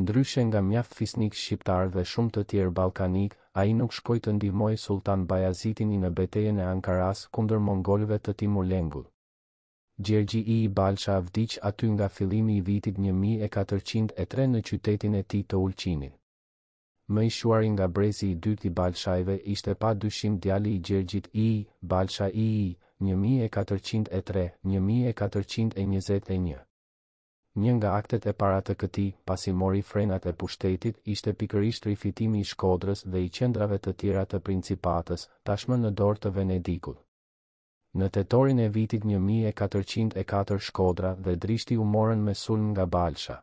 Ndryshe nga mjaft fisnikë shqiptarë dhe shumë të tjerë ballkanikë, ai nuk shkoi të ndihmojë Sulltan Bajazitin I në betejën e Ankarasë kundër mongolëve të Timur Lengut. Gjergji II Balsha vdiq aty nga fillimi i vitit një mijë e katërqind e tre në qytetin e tij të Ulqinit. Më i shquari nga brezi i dytë i Balshajve ishte pa dyshim djali i Gjergjit II, Balsha II, një mijë e katërqind e tre, një mijë e katërqind e njëzet e një. Një nga aktet e para të këtij, pasi mori frenat e pushtetit, ishte pikërisht rifitimi i Shkodrës dhe i qendrave të tjera të principatës, tashmë në dorë të Venedikut. Në tetorin e vitit një mijë e katërqind e katër Shkodra dhe Drishti u morën me sulm nga Balsha.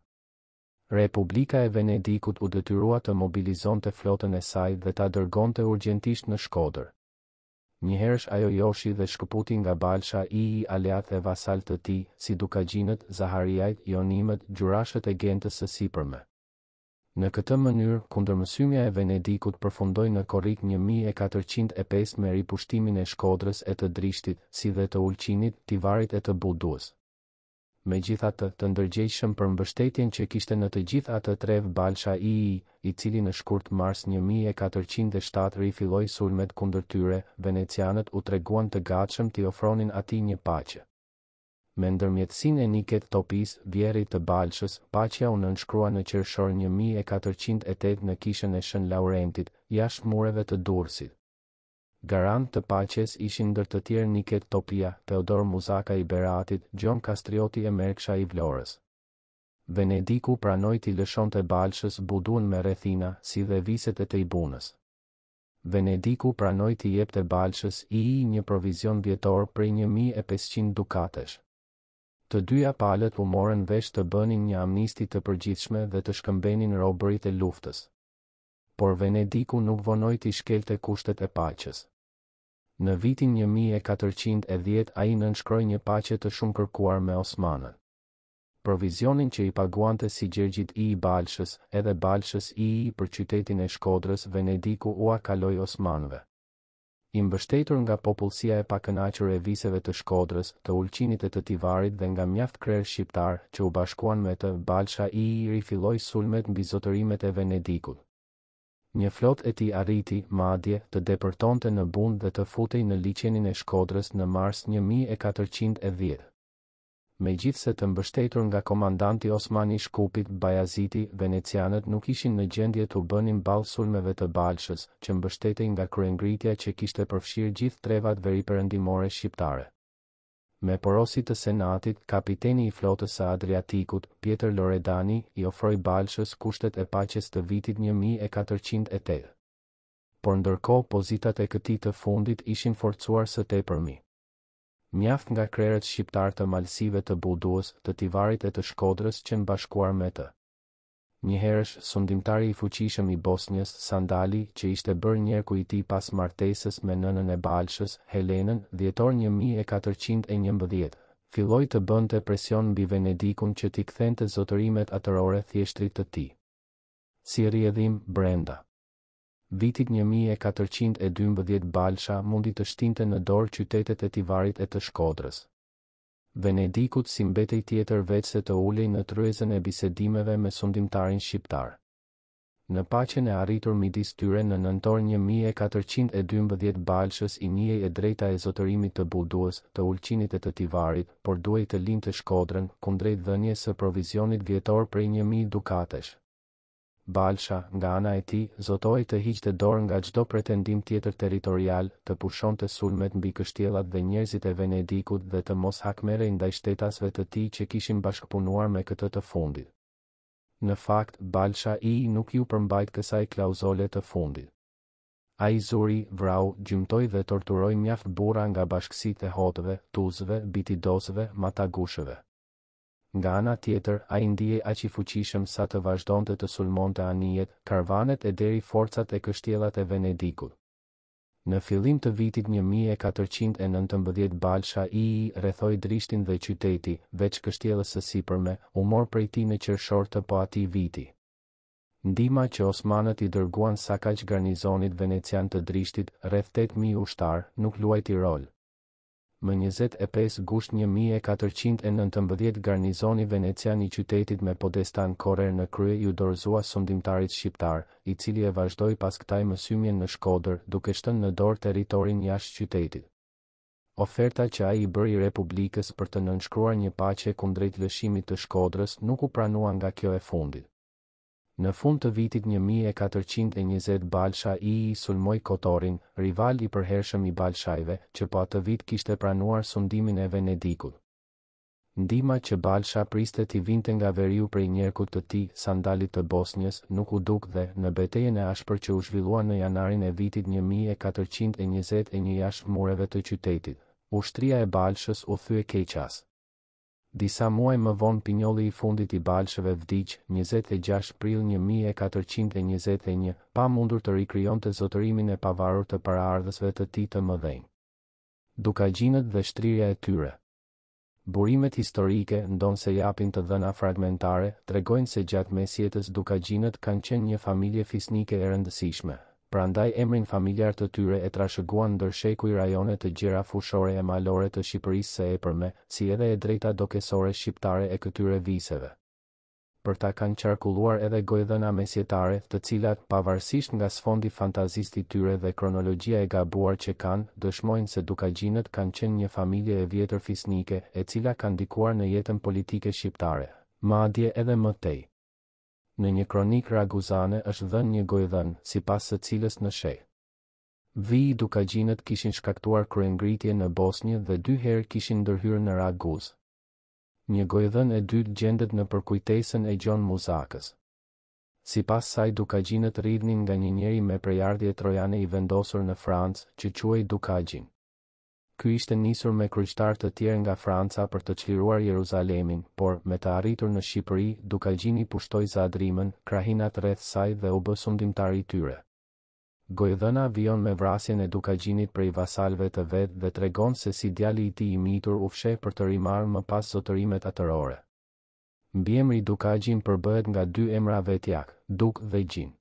Republika e Venedikut u detyrua të mobilizonte flotën e saj dhe ta dërgonte urgjentisht në Shkodër. Njëherësh ajo joshi dhe shkëputi nga Balsha II aleatë e vasalë të tij, si Dukagjinët, Zahariajtë, Jonimët, Gjurashët e Gentës së Sipërme. Në këtë mënyrë, kundërmësymja e Venedikut përfundoi në korrik një mijë e katërqind e pesë me ripushtimin e Shkodrës e të Drishtit, si dhe të Ulqinit, Tivarit e të Budduës. Megjithatë, të ndërgjegjshëm për mbështetjen që kishte në të gjithë atë trevë Balsha II, i cili në shkurt mars një mijë e katërqind e shtatë rifilloi sulmet kundër tyre, venecianët u treguan të gatshëm t'i ofronin atij një paqe. Me ndërmjetësinë e Niket Topisë, vjehrrit të Balshës, paqja u nënshkrua në qershor një mijë e katërqind e tetë në kishën e Shën Laurentit, jashtë mureve të Durrësit. Garantë të paqes ishin ndër të tjerë Niket Topia, Teodor Muzaka i Beratit, Gjon Kastrioti e Merksha i Vlorës. Venediku pranoi t'i lëshonte Balshës Budun me rrethina, si dhe viset e tej Bunës. Venediku pranoi t'i jepte Balshës II një provizion vjetor prej një mijë e pesëqind dukatesh. Të dyja palët u morën vesh të bënin një amnisti të përgjithshme dhe të shkëmbenin robërit e luftës. Por Venediku nuk vonoi t'i shkelte kushtet e paqes. Në vitin një mijë e katërqind e dhjetë ai nënshkroi një paqe të shumëkërkuar me Osmanët. Provizionin që i paguante si Gjergjit II Balshës, edhe Balshës II për qytetin e Shkodrës Venediku ua kaloi Osmanëve. I mbështetur nga popullsia e pakënaqur e viseve të Shkodrës, të Ulqinit e të Tivarit dhe nga mjaft krerë shqiptarë, që u bashkuan me të, Balsha I i rifilloi sulmet mbi zotërimet e Venedikut. Një flotë e tij arriti, madje, të depërtonte në Bunë dhe të futej në liqenin e Shkodrës në mars një mijë e katërqind e dhjetë. Megjithëse të mbështetur nga komandanti osman i Shkupit, Bajaziti, venecianët nuk ishin në gjendje t'u bënin ballë sulmeve të Balshës, që mbështetej nga kryengritja që kishte përfshirë gjithë trevat veriperëndimore shqiptare. Me porosi të Senatit, kapiteni i flotës së Adriatikut, Pjetër Loredani, i ofroi Balshës kushtet e paqes të vitit një mijë e katërqind e tetë. Por ndërkohë pozitat e këtij të fundit ishin forcuar së tepërmi. Mjaft nga krerët shqiptarë të malësive të Buduës, të Tivarit e të Shkodrës qenë bashkuar me të. Njëherësh, sundimtari i fuqishëm i Bosnjës, Sandali, që ishte bërë njerku i tij pas martesës me nënën e Balshës, Helenën, dhjetor një mijë e katërqind e njëmbëdhjetë, filloi të bënte presion mbi Venedikun që t'i kthente zotërimet atërore thjeshtrit të tij. Si rrjedhim, brenda. vitit një mijë e katërqind e dymbëdhjetë Balsha mundi të shtinte në dorë qytetet e Tivarit e të Shkodrës, Venedikut s'i mbetej tjetër veçse të ulej në tryezën e bisedimeve me sundimtarin shqiptar. Në paqen e arritur midis tyre në nëntor një mijë e katërqind e dymbëdhjetë Balshës i njihej e drejta e zotërimit të Buduës, të Ulqinit e të Tivarit, por duhej të linte Shkodrën, kundrejt dhënies së provizionit vjetor prej një mijë dukatesh. Balsha, nga ana e tij, zotohej të hiqte dorë nga çdo pretendim tjetër territorial, të pushonte sulmet mbi kështjellat dhe njerëzit e Venedikut dhe të mos hakmerrej ndaj shtetasve të tij që kishin bashkëpunuar me këtë të fundit. Në fakt, Balsha I nuk iu përmbajt kësaj klauzole të fundit. Ai zuri, vrau, gjymtoi dhe torturoi mjaft burra nga bashkësitë e hotëve, tuzëve, bitidosëve, matagushëve. Nga ana tjetër, ai ndihej aq i fuqishëm sa të vazhdonte të sulmonte anijet, karvanet e deri forcat e kështjellat e Venedikut. Në fillim të vitit një mijë e katërqind e nëntëmbëdhjetë Balsha ii rrethoi Drishtin dhe qyteti, veç kështjellës së sipërme, u mor prej tij në qershor të po atij viti. Ndihma që osmanët i dërguan sakaq garnizonit venecian të Drishtit, rreth tetë mijë ushtarë, nuk luajti rol. Më njëzet e pesë gusht një mijë e katërqind e nëntëmbëdhjetë garnizoni venecian i qytetit me podestan Korrer në krye iu dorëzua sundimtarit shqiptar, i cili e vazhdoi pas këtaj mësymjen në Shkodër, duke shtënë në dorë territorin jashtë qytetit. Oferta që ai i bëri Republikës për të nënshkruar një paqe kundrejt lëshimit të Shkodrës nuk u pranua nga kjo e fundit. Në fund të vitit një mijë e katërqind e njëzet Balsha I i sulmoi Kotorin, rival i përhershëm i Balshajve, që po atë vit kishte pranuar sundimin e Venedikut. Ndihma që Balsha priste t'i vinte nga veriu prej njerkut të tij, Sandalit të Bosnjës, nuk u duk dhe, në betejën e ashpër që u zhvillua në janarin e vitit një mijë e katërqind e njëzet e një jashtë mureve të qytetit, ushtria e Balshës u thye keqas. Disa muaj më vonë pinjolli i fundit i Balshëve vdiq, njëzet e gjashtë prill një mijë e katërqind e njëzet e një, pa mundur të rikrijonte zotërimin e pavarur të paraardhësve të tij të mëdhenj. Dukagjinët dhe shtrirja e tyre. Burimet historike, ndonëse japin të dhëna fragmentare, tregojnë se gjatë mesjetës Dukagjinët kanë qenë një familje fisnike e rëndësishme, Prandaj emrin familjar të tyre e trashëguan ndër shekuj rajone të gjera fushore e malore të Shqipërisë së epërme, si edhe e drejta dokesore shqiptare e këtyre viseve. Për ta kanë qarkulluar edhe gojëdhëna mesjetare, të cilat, pavarësisht nga sfondi fantazist i tyre dhe kronologjia e gabuar që kanë, dëshmojnë se Dukagjinët kanë qenë një familje e vjetër fisnike, e cila ka ndikuar në jetën politike shqiptare, madje edhe më tej. Në një kronikë raguzane është dhënë një gojëdhënë, sipas së cilës në she. VII Dukagjinët kishin shkaktuar kryengritje në Bosnjë dhe dy herë kishin ndërhyrë në Raguzë. Një gojëdhënë e dytë gjendet në përkujtesën e Gjon Muzakës. Sipas saj Dukagjinët rridhnin nga një njeri me prejardhje trojane i vendosur në Francë, që quhej Dukagjin. Ky ishte nisur me kryqtarë të tjerë nga Franca për të çliruar Jeruzalemin, por, me të arritur në Shqipëri, Dukagjini pushtoi Zadrimën, krahinat rreth saj dhe u bë sundimtar i tyre. Gojëdhëna vijon me vrasjen e Dukagjinit prej vasalëve të vet dhe tregon se si djali i tij i mitur u fsheh për të rimarrë më pas zotërimet atërore. Mbiemri Dukagjin përbëhet nga dy emra vetjakë, Duk dhe Gjin.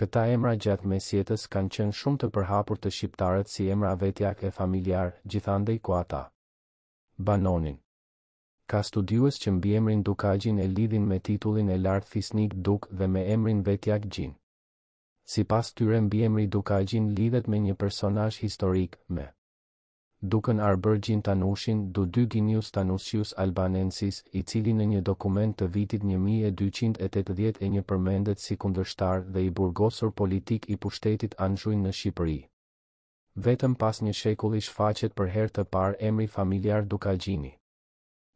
Këta emra gjatë mesjetës kanë qenë shumë të përhapur te shqiptarët si emra vetjakë e familjarë, gjithandej ku ata banonin. Ka studiues që mbiemrin Dukagjin e lidhin me titullin e lartë fisnik Duk dhe me emrin vetjak Gjin. Sipas tyre mbiemri Dukagjin lidhet me një personazh historik, me. dukën arbër Gjin Tanushin du dy Ginius Tanusius Albanensis, i cili në një dokument të vitit një mijë e dyqind e tetëdhjetë e një përmendet si kundërshtar dhe i burgosur politik i pushtetit anzhuin në Shqipëri. Vetëm pas një shekulli shfaqet për herë të parë emri familjar Dukagjini.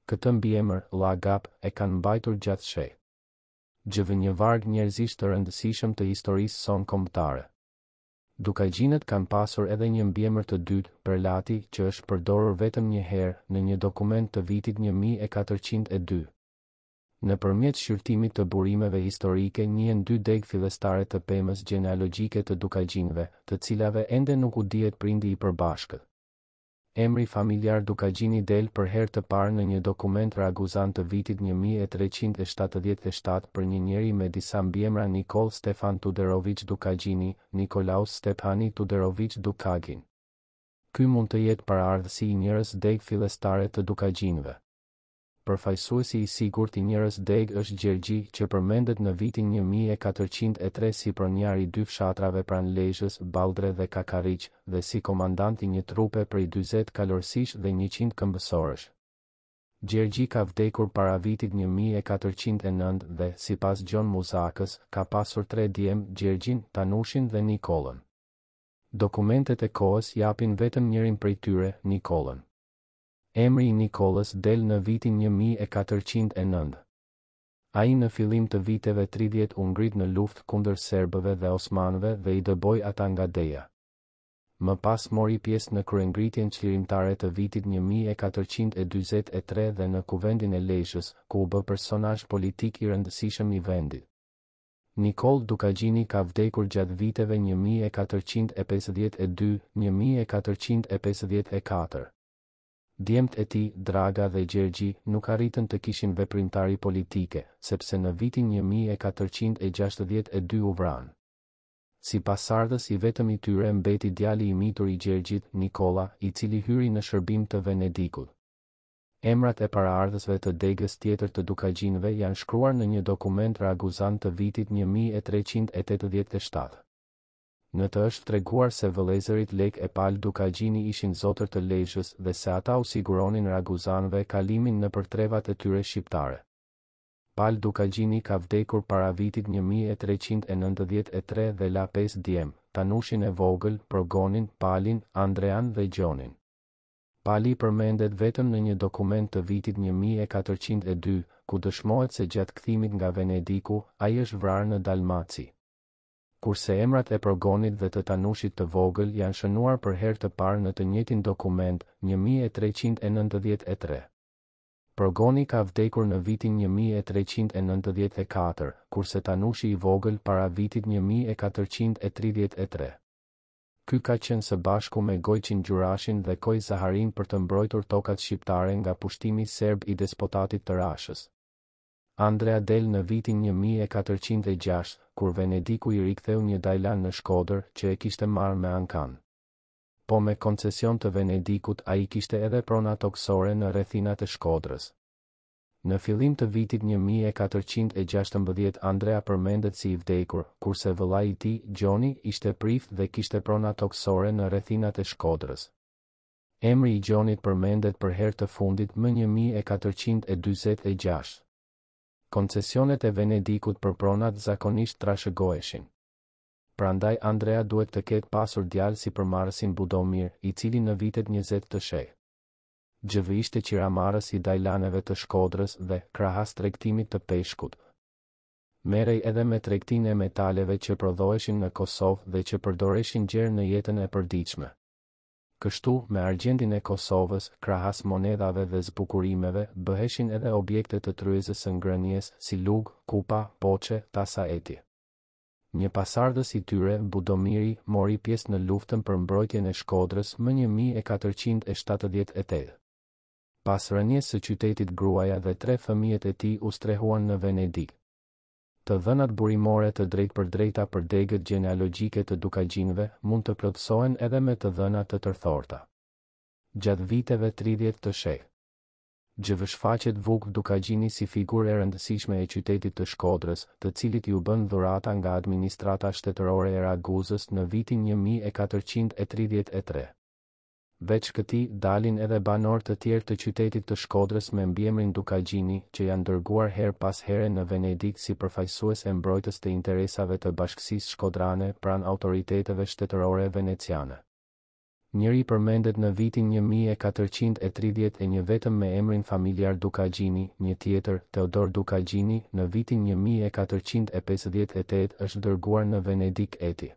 Këtë mbiemër, llagap, e kanë mbajtur gjatë she. XV një varg njerëzish të rëndësishëm të historisë sonë kombëtare. Dukagjinët kanë pasur edhe një mbiemër të dytë, Përlati, që është përdorur vetëm një herë, në një dokument të vitit një mijë e katërqind e dy. Nëpërmjet shqyrtimit të burimeve historike njihen dy degë fillestare të pemës gjenealogjike të Dukagjinëve, të cilave ende nuk u dihet prindi i përbashkët. Emri familjar Dukagjini del për herë të parë në një dokument raguzan të vitit një mijë e treqind e shtatëdhjetë e shtatë për një njeri me disa mbiemra Nikoll Stefan Tuderoviç Dukagjini, Nikolaus Stephani Tuderoviç Dukagin. Ky mund të jetë paraardhësi i njërës degë fillestare të Dukagjinëve. Përfaqësuesi i sigurt i njërës degë është Gjergji, që përmendet në vitin një mijë e katërqind e tre si pronjar i dy fshatrave pranë Lezhës, Balldre dhe Kakarriq, dhe si komandant i një trupe prej dyzet kalorësish dhe njëqind këmbësorësh. Gjergji ka vdekur para vitit një mijë e katërqind e nëntë dhe, sipas Gjon Muzakës, ka pasur tre djem, Gjergjin, Tanushin dhe Nikollën. Dokumentet e kohës japin vetëm njërin prej tyre, Nikollën. Emri i Nikollës del në vitin një mijë e katërqind e nëntë. Ai në fillim të viteve tridhjetë u ngrit në luftë kundër serbëve dhe osmanëve dhe i dëboi ata nga Deja. Më pas mori pjesë në kryengritjen çlirimtare të vitit një mijë e katërqind e dyzet e tre dhe në Kuvendin e Lezhës, ku u bë personazh politik i rëndësishëm i vendit. Nikollë Dukagjini ka vdekur gjatë viteve një mijë e katërqind e pesëdhjetë e dy, një mijë e katërqind e pesëdhjetë e katër. Djemtë e tij, Draga dhe Gjergji, nuk arritën të kishin veprimtari politike, sepse në vitin një mijë e katërqind e gjashtëdhjetë e dy u vranë. Si pasardhës i vetëm i tyre mbeti djali i mitur i Gjergjit, Nikolla, i cili hyri në shërbim të Venedikut. Emrat e paraardhësve të degës tjetër të Dukagjinëve janë shkruar në një dokument raguzan të vitit një mijë e treqind e tetëdhjetë e shtatë. Në të është treguar se vëllezërit Lekë e Pal Dukagjini ishin zotër të Lezhës dhe se ata u siguronin raguzanëve kalimin nëpër trevat e tyre shqiptare. Pal Dukagjini ka vdekur para vitit një mijë e treqind e nëntëdhjetë e tre dhe la pesë djem, Tanushin e vogël, Progonin, Palin, Andrean dhe Gjonin. Pali përmendet vetëm në një dokument të vitit një mijë e katërqind e dy, ku dëshmohet se gjatë kthimit nga Venediku, ai është vrarë në Dalmaci. Kurse emrat e Progonit dhe të Tanushit të Vogël janë shënuar për herë të parë në të njëjtin dokument, një mijë e treqind e nëntëdhjetë e tre. Progoni ka vdekur në vitin një mijë e treqind e nëntëdhjetë e katër, kurse Tanushi i Vogël para vitit një mijë e katërqind e tridhjetë e tre. Ky ka qenë së bashku me Gojçin Gjurashin dhe Kojë Zaharinë për të mbrojtur tokat shqiptare nga pushtimi serb i despotatit të Rashës. Andrea del në vitin një mijë e katërqind e gjashtë, kur Venediku i riktheu një dajlan në Shkodër, që e kishte marrë me ankan. Po me koncesion të Venedikut ai kishte edhe prona tokësore në rrethinat e Shkodrës. Në fillim të vitit një mijë e katërqind e gjashtëmbëdhjetë Andrea përmendet si i vdekur, kurse vëllai i tij, Gjoni, ishte prift dhe kishte prona tokësore në rrethinat e Shkodrës. Emri i Gjonit përmendet për herë të fundit më një mijë e katërqind e dyzet e gjashtë. Koncesionet e Venedikut për pronat zakonisht trashëgoheshin. Prandaj Andrea duhet të ketë pasur djalë sipërmarrësin Budomir, i cili në vitet njëzet të shek. XV ishte qiramarrës i dajlaneve të Shkodrës dhe, krahas tregtimit të peshkut, merrej edhe me tregtinë e metaleve që prodhoheshin në Kosovë dhe që përdoreshin gjerë në jetën e përditshme. Kështu, me argjendin e Kosovës, krahas monedhave dhe zbukurimeve, bëheshin edhe objekte të tryezës së ngrënies, si lugë, kupa, poçe, tasa etj. Një pasardhës i tyre, Budomiri, mori pjesë në luftën për mbrojtjen e Shkodrës më një mijë e katërqind e shtatëdhjetë e tetë. Pas rënies së qytetit gruaja dhe tre fëmijët e tij u strehuan në Venedik. Të dhënat burimore të drejtpërdrejta për degët gjenealogjike të Dukagjinëve mund të plotësohen edhe me të dhëna të tërthorta. Gjatë viteve tridhjetë të shek. XV shfaqet Vuk Dukagjini si figurë e rëndësishme e qytetit të Shkodrës, të cilit iu bënë dhurata nga administrata shtetërore e Raguzës në vitin një mijë e katërqind e tridhjetë e tre. Veç këtij, dalin edhe banorë të tjerë të qytetit të Shkodrës me mbiemrin Dukagjini, që janë dërguar herë pas here në Venedik si përfaqësues e mbrojtës të interesave të bashkësisë shkodrane pranë autoriteteve shtetërore veneciane. Njëri përmendet në vitin një mijë e katërqind e tridhjetë e një vetëm me emrin familjar Dukagjini, një tjetër, Teodor Dukagjini, në vitin një mijë e katërqind e pesëdhjetë e tetë është dërguar në Venedik etj.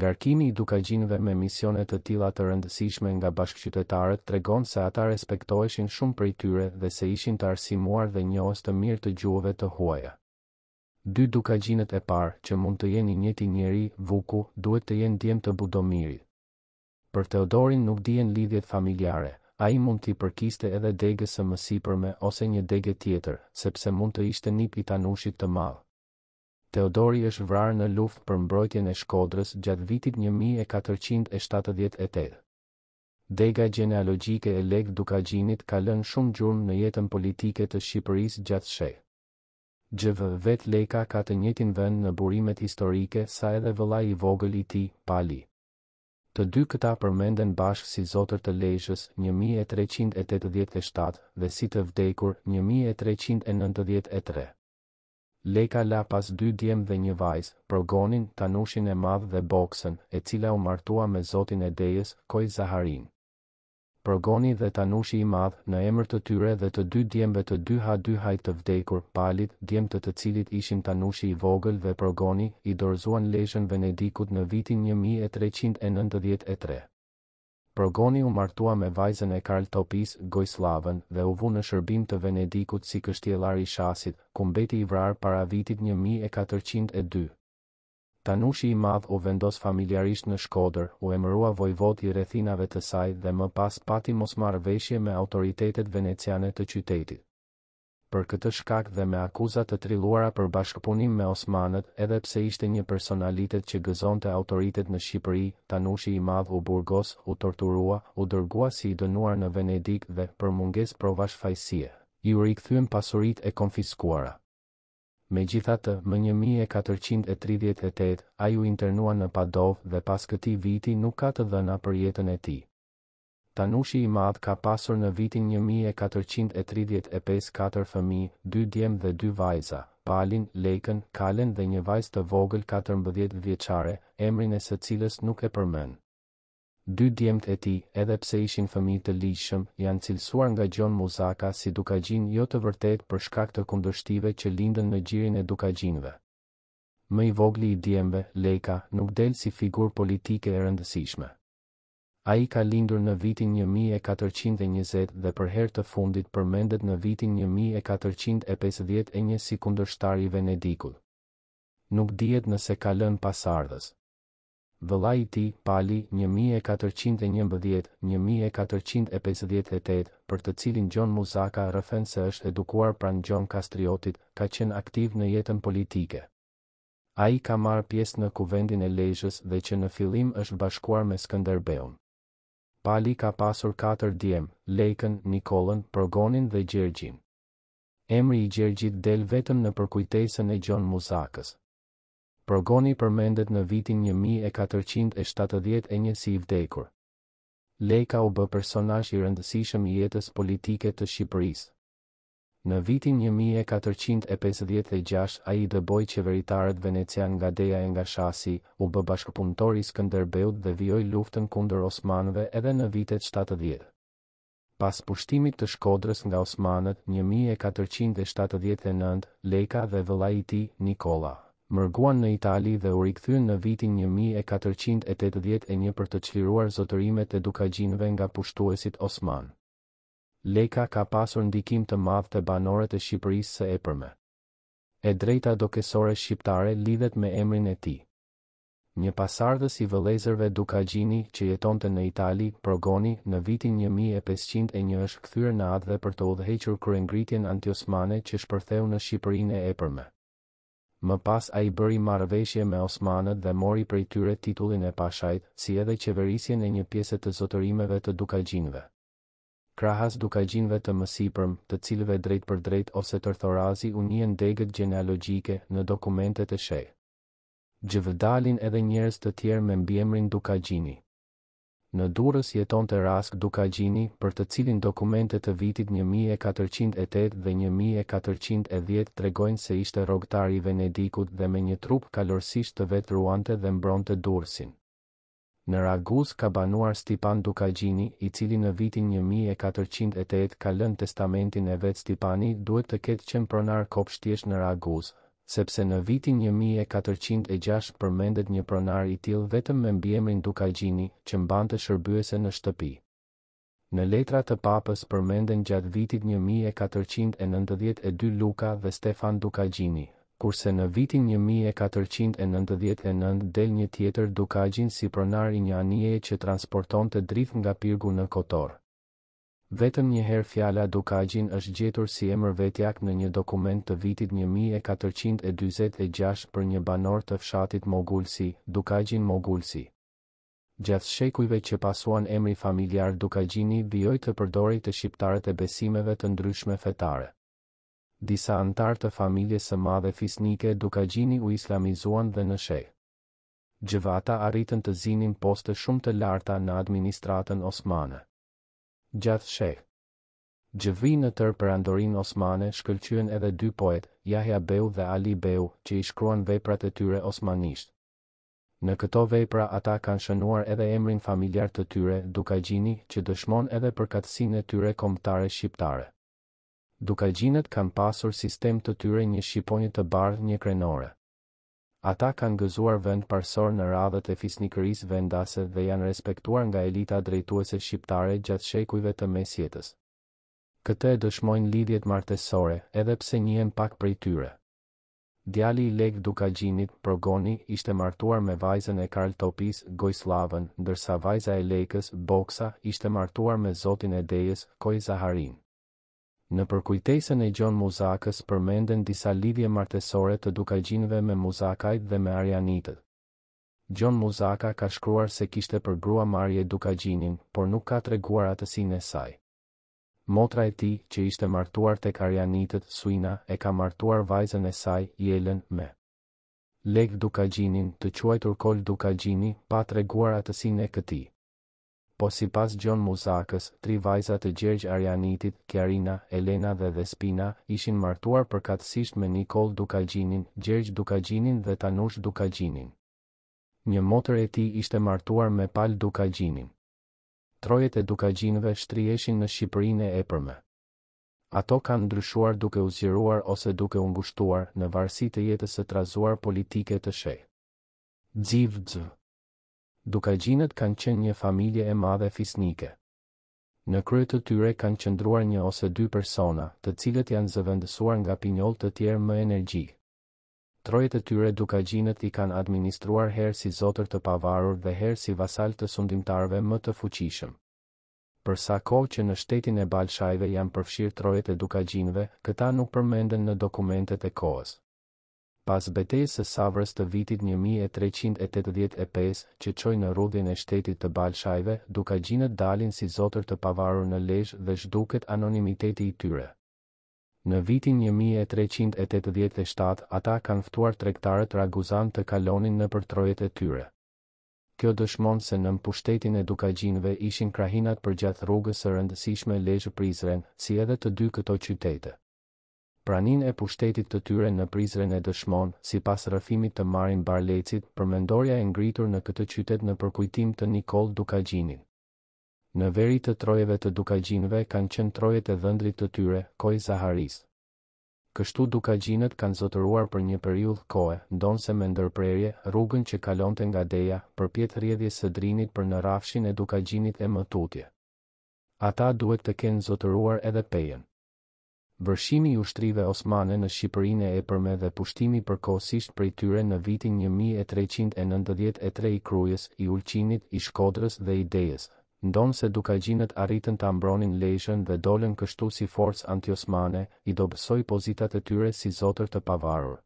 Ngarkimi i Dukagjinëve me misione të tilla të rëndësishme nga bashkëqytetarët tregon se ata respektoheshin shumë prej tyre dhe se ishin të arsimuar dhe njohës të mirë të gjuhëve të huaja. Dy Dukagjinët e parë, që mund të jenë i njëjti njeri, Vuku, duhet të jenë djem të Budomirit. Për Teodorin nuk dihen lidhjet familjare, ai mund t'i përkiste edhe degës së mësipërme ose një dege tjetër, sepse mund të ishte nip i Tanushit të madh. Teodori është vrarë në luftë për mbrojtjen e Shkodrës gjatë vitit një mijë e katërqind e shtatëdhjetë e tetë. Dega gjenealogjike e Lekë Dukagjinit ka lënë shumë gjurmë në jetën politike të Shqipërisë gjatë shek. GV, Vetë Leka ka të njëjtin vend në burimet historike sa edhe vëllai i vogël i tij, Pali. Të dy këta përmenden bashkë si zotër të Lezhës, një mijë e treqind e tetëdhjetë e shtatë, dhe si të vdekur, një mijë e treqind e nëntëdhjetë e tre. Leka la pas dy djem dhe një vajzë, Progonin, Tanushin e Madh dhe Boksën, e cila u martua me zotin e Dejës, Kojë Zaharinë. Progoni dhe Tanushi i Madh, në emër të tyre dhe të dy djemve të dyha dyhajt të vdekur, Palit, djemtë e të cilit ishin Tanushi i vogël dhe Progoni, i dorëzuan Lezhën Venedikut në vitin një mijë e treqind e nëntëdhjetë e tre. Progoni u martua me vajzën e Karl Topisë, Gojsllavën, dhe u vu në shërbim të Venedikut si kështjellar i Shasit, ku mbeti i vrarë para vitit një mijë e katërqind e dy. Tanushi i Madh u vendos familjarisht në Shkodër, u emërua vojvodë i rrethinave të saj dhe më pas pati mosmarrëveshje me autoritetet veneciane të qytetit. Për këtë shkak dhe me akuza të trilluara për bashkëpunim me osmanët, edhe pse ishte një personalitet që gëzonte autoritet në Shqipëri, Tanushi i Madh u burgos, u torturua, u dërgua si i dënuar në Venedik dhe, për mungesë provash fajësie, iu rikthyen pasuritë e konfiskuara. Megjithatë, më një mijë e katërqind e tridhjetë e tetë, ai u internua në Padovë dhe pas këtij viti nuk ka të dhëna për jetën e tij. Tanushi i Madh ka pasur në vitin një mijë e katërqind e tridhjetë e pesë katër fëmijë, dy djem dhe dy vajza, Palin, Lejkën, Kalen dhe një vajzë të vogël katërmbëdhjetë vjeçare, emrin e së cilës nuk e përmend. Dy djemtë e tij, edhe pse ishin fëmijë të ligjshëm, janë cilësuar nga Gjon Muzaka si Dukagjinë jo të vërtetë për shkak të kundërshtive që lindën në gjirin e Dukagjinëve. Më i vogli i djemve, Lejka, nuk del si figurë politike e rëndësishme. Ai ka lindur në vitin një mijë e katërqind e njëzet dhe për herë të fundit përmendet në vitin një mijë e katërqind e pesëdhjetë e një si kundërshtar i Venedikut. Nuk dihet nëse ka lënë pasardhës. Vëllai i tij, Pali, një mijë e katërqind e njëmbëdhjetë, një mijë e katërqind e pesëdhjetë e tetë, për të cilin Gjon Muzaka rrëfen se është edukuar pranë Gjon Kastriotit, ka qenë aktiv në jetën politike. Ai ka marrë pjesë në Kuvendin e Lezhës dhe që në fillim është bashkuar me Skënderbeun. Pali ka pasur katër djem, Lejkën, Nikollën, Progonin dhe Gjergjin. Emri i Gjergjit del vetëm në Përkujtesën e Gjon Muzakës. Progoni përmendet në vitin një mijë e katërqind e shtatëdhjetë e një si i vdekur. Lejka u bë personazh i rëndësishëm i jetës politike të Shqipërisë. Në vitin një mijë e katërqind e pesëdhjetë e gjashtë ai dëboi qeveritarët venecianë nga Deja e nga Shasi, u bë bashkëpunëtor i Skënderbeut dhe vijoi luftën kundër osmanëve edhe në vitet shtatëdhjetë. Pas pushtimit të Shkodrës nga osmanët një mijë e katërqind e shtatëdhjetë e nëntë, Leka dhe vëllai i tij, Nikolla, mërguan në Itali dhe u rikthyen në vitin një mijë e katërqind e tetëdhjetë e një për të çliruar zotërimet e Dukagjinëve nga pushtuesit osmanë. Leka ka pasur ndikim të madh te banorët e Shqipërisë së Epërme. E drejta dokesore shqiptare lidhet me emrin e tij. Një pasardhës i vëllezërve Dukagjini që jetonte në Itali, Progoni, në vitin një mijë e pesëqind e një është kthyer në atdhe për të udhëhequr kryengritjen antiosmane që shpërtheu në Shqipërinë e epërme. Më pas ai bëri marrëveshje me osmanët dhe mori prej tyre titullin e pashait, si edhe qeverisjen e një pjese të zotërimeve të Dukagjinëve. Krahas Dukagjinëve të mësipërm, të cilëve drejtpërdrejt ose tërthorazi u njihen degët gjenealogjike, në dokumentet e shek. Xv dalin edhe njerëz të tjerë me mbiemrin Dukagjini. Në Durrës jetonte Rask Dukagjini, për të cilin dokumente të vitit një mijë e katërqind e tetë dhe një mijë e katërqind e dhjetë tregojnë se ishte rrogëtar i Venedikut dhe me një trupë kalorësish të vetët ruante dhe mbronte Durrësin. Në Raguzë ka banuar Stipan Dukagjini, i cili në vitin një mijë e katërqind e tetë ka lënë testamentin e vet. Stipani duhet të ketë qenë pronar kopshtjesh në Raguzë, sepse në vitin një mijë e katërqind e gjashtë përmendet një pronar i tillë vetëm me mbiemrin Dukagjini, që mbante shërbyese në shtëpi. Në letra të Papës përmenden gjatë vitit një mijë e katërqind e nëntëdhjetë e dy Luka dhe Stefan Dukagjini, kurse në vitin një mijë e katërqind e nëntëdhjetë e nëntë del një tjetër Dukagjin si pronar i një anijeje që transportonte drithë nga Pirgu në Kotor. Vetëm një herë fjala Dukagjin është gjetur si emër vetjak në një dokument të vitit një mijë e katërqind e dyzet e gjashtë për një banor të fshatit Mogulsi, Dukagjin Mogulsi. Gjatë shekujve që pasuan emri familjar Dukagjini vijoi të përdorej te shqiptarët e besimeve të ndryshme fetare. Disa anëtarë të familjes së madhe fisnike Dukagjini u islamizuan dhe në shek. Xv ata arritën të zinin poste shumë të larta në administratën osmane. Gjatë shek. Xvi në tërë Perandorinë Osmane shkëlqyen edhe dy poetë, Jahja Beu dhe Ali Beu, që i shkruan veprat e tyre osmanisht. Në këto vepra ata kanë shënuar edhe emrin familjar të tyre, Dukagjini, që dëshmon edhe përkatësinë e tyre kombëtare shqiptare. Dukagjinët kanë pasur si stemë të tyre një shqiponjë të bardhë njëkrenore. Ata kanë gëzuar vend parësor në radhët e fisnikërisë vendase dhe janë respektuar nga elita drejtuese shqiptare gjatë shekujve të mesjetës. Këtë e dëshmojnë lidhjet martesore, edhe pse njihen pak prej tyre. Djali i Lekë Dukagjinit, Progoni, ishte martuar me vajzën e Karl Topisë, Gojslavën, ndërsa vajza e Lekës, Boksa, ishte martuar me zotin e Dejës, Kojë Zaharin. Në përkujtesën e Gjon Muzakës përmenden disa lidhje martesore të Dukagjinëve me Muzakajt dhe me Arianitët. Gjon Muzaka ka shkruar se kishte për grua Marje Dukagjinin, por nuk ka treguar atësinë e saj. Motra e tij, që ishte martuar tek Arianitët, Suina, e ka martuar vajzën e saj, Jelën, me Lekë Dukagjinin, të quajtur Kolë Dukagjini, pa treguar atësinë e këtij. Po sipas Gjon Muzakës, tri vajza të Gjergj Arianitit, Kjarina, Elena dhe Dhespina, ishin martuar përkatësisht me Nikollë Dukagjinin, Gjergj Dukagjinin dhe Tanush Dukagjinin. Një motër e tij ishte martuar me Pal Dukagjinin. Trojet e Dukagjinëve shtriheshin në Shqipërinë e epërme. Ato kanë ndryshuar duke u zgjeruar ose duke u ngushtuar, në varësi të jetës së trazuar politike të shek. XIV-XV. Dukagjinët kanë qenë një familje e madhe fisnike. Në krye të tyre kanë qëndruar një ose dy persona, të cilët janë zëvendësuar nga pinjollë të tjerë më energjikë. Trojet e tyre Dukagjinët i kanë administruar herë si zotër të pavarur dhe herë si vasalë të sundimtarëve më të fuqishëm. Për sa kohë që në shtetin e Balshajve janë përfshirë trojet e Dukagjinëve, këta nuk përmenden në dokumentet e kohës. Pas betejës së Savrës të vitit një mijë e treqind e tetëdhjetë e pesë, që çoi në rrudhjen e shtetit të Balshajve, Dukagjinët dalin si zotër të pavarur në Lezhë dhe zhduket anonimiteti i tyre. Në vitin një mijë e treqind e tetëdhjetë e shtatë ata kanë ftuar tregtarët raguzanë të kalonin nëpër trojet e tyre. Kjo dëshmon se nën pushtetin e Dukagjinëve ishin krahinat përgjatë rrugës së rëndësishme Lezhë-Prizren, si edhe të dy këto qytete. Praninë e pushtetit të tyre në Prizren e dëshmon, sipas rrëfimit të Marin Barlecit, përmendorja e ngritur në këtë qytet në përkujtim të Nikollë Dukagjinin. Në veri të trojeve të Dukagjinëve kanë qenë trojet e dhëndrit të tyre, Kojë Zaharisë. Kështu Dukagjinët kanë zotëruar për një periudhë kohe, ndonëse me ndërprerje, rrugën që kalonte nga Deja, përpjetë rrjedhjes së Drinit për në rrafshin e Dukagjinit e më tutje. Ata duhet të kenë zotëruar edhe Pejën. Vërshimi i ushtrive osmane në Shqipërinë e epërme dhe pushtimi përkohësisht prej tyre në vitin një mijë e treqind e nëntëdhjetë e tre i Krujës, i Ulqinit, i Shkodrës dhe i Dejës, ndonëse Dukagjinët arritën ta mbronin Lezhën dhe dolën kështu si forcë antiosmane, i dobësoi pozitat e tyre si zotër të pavarur.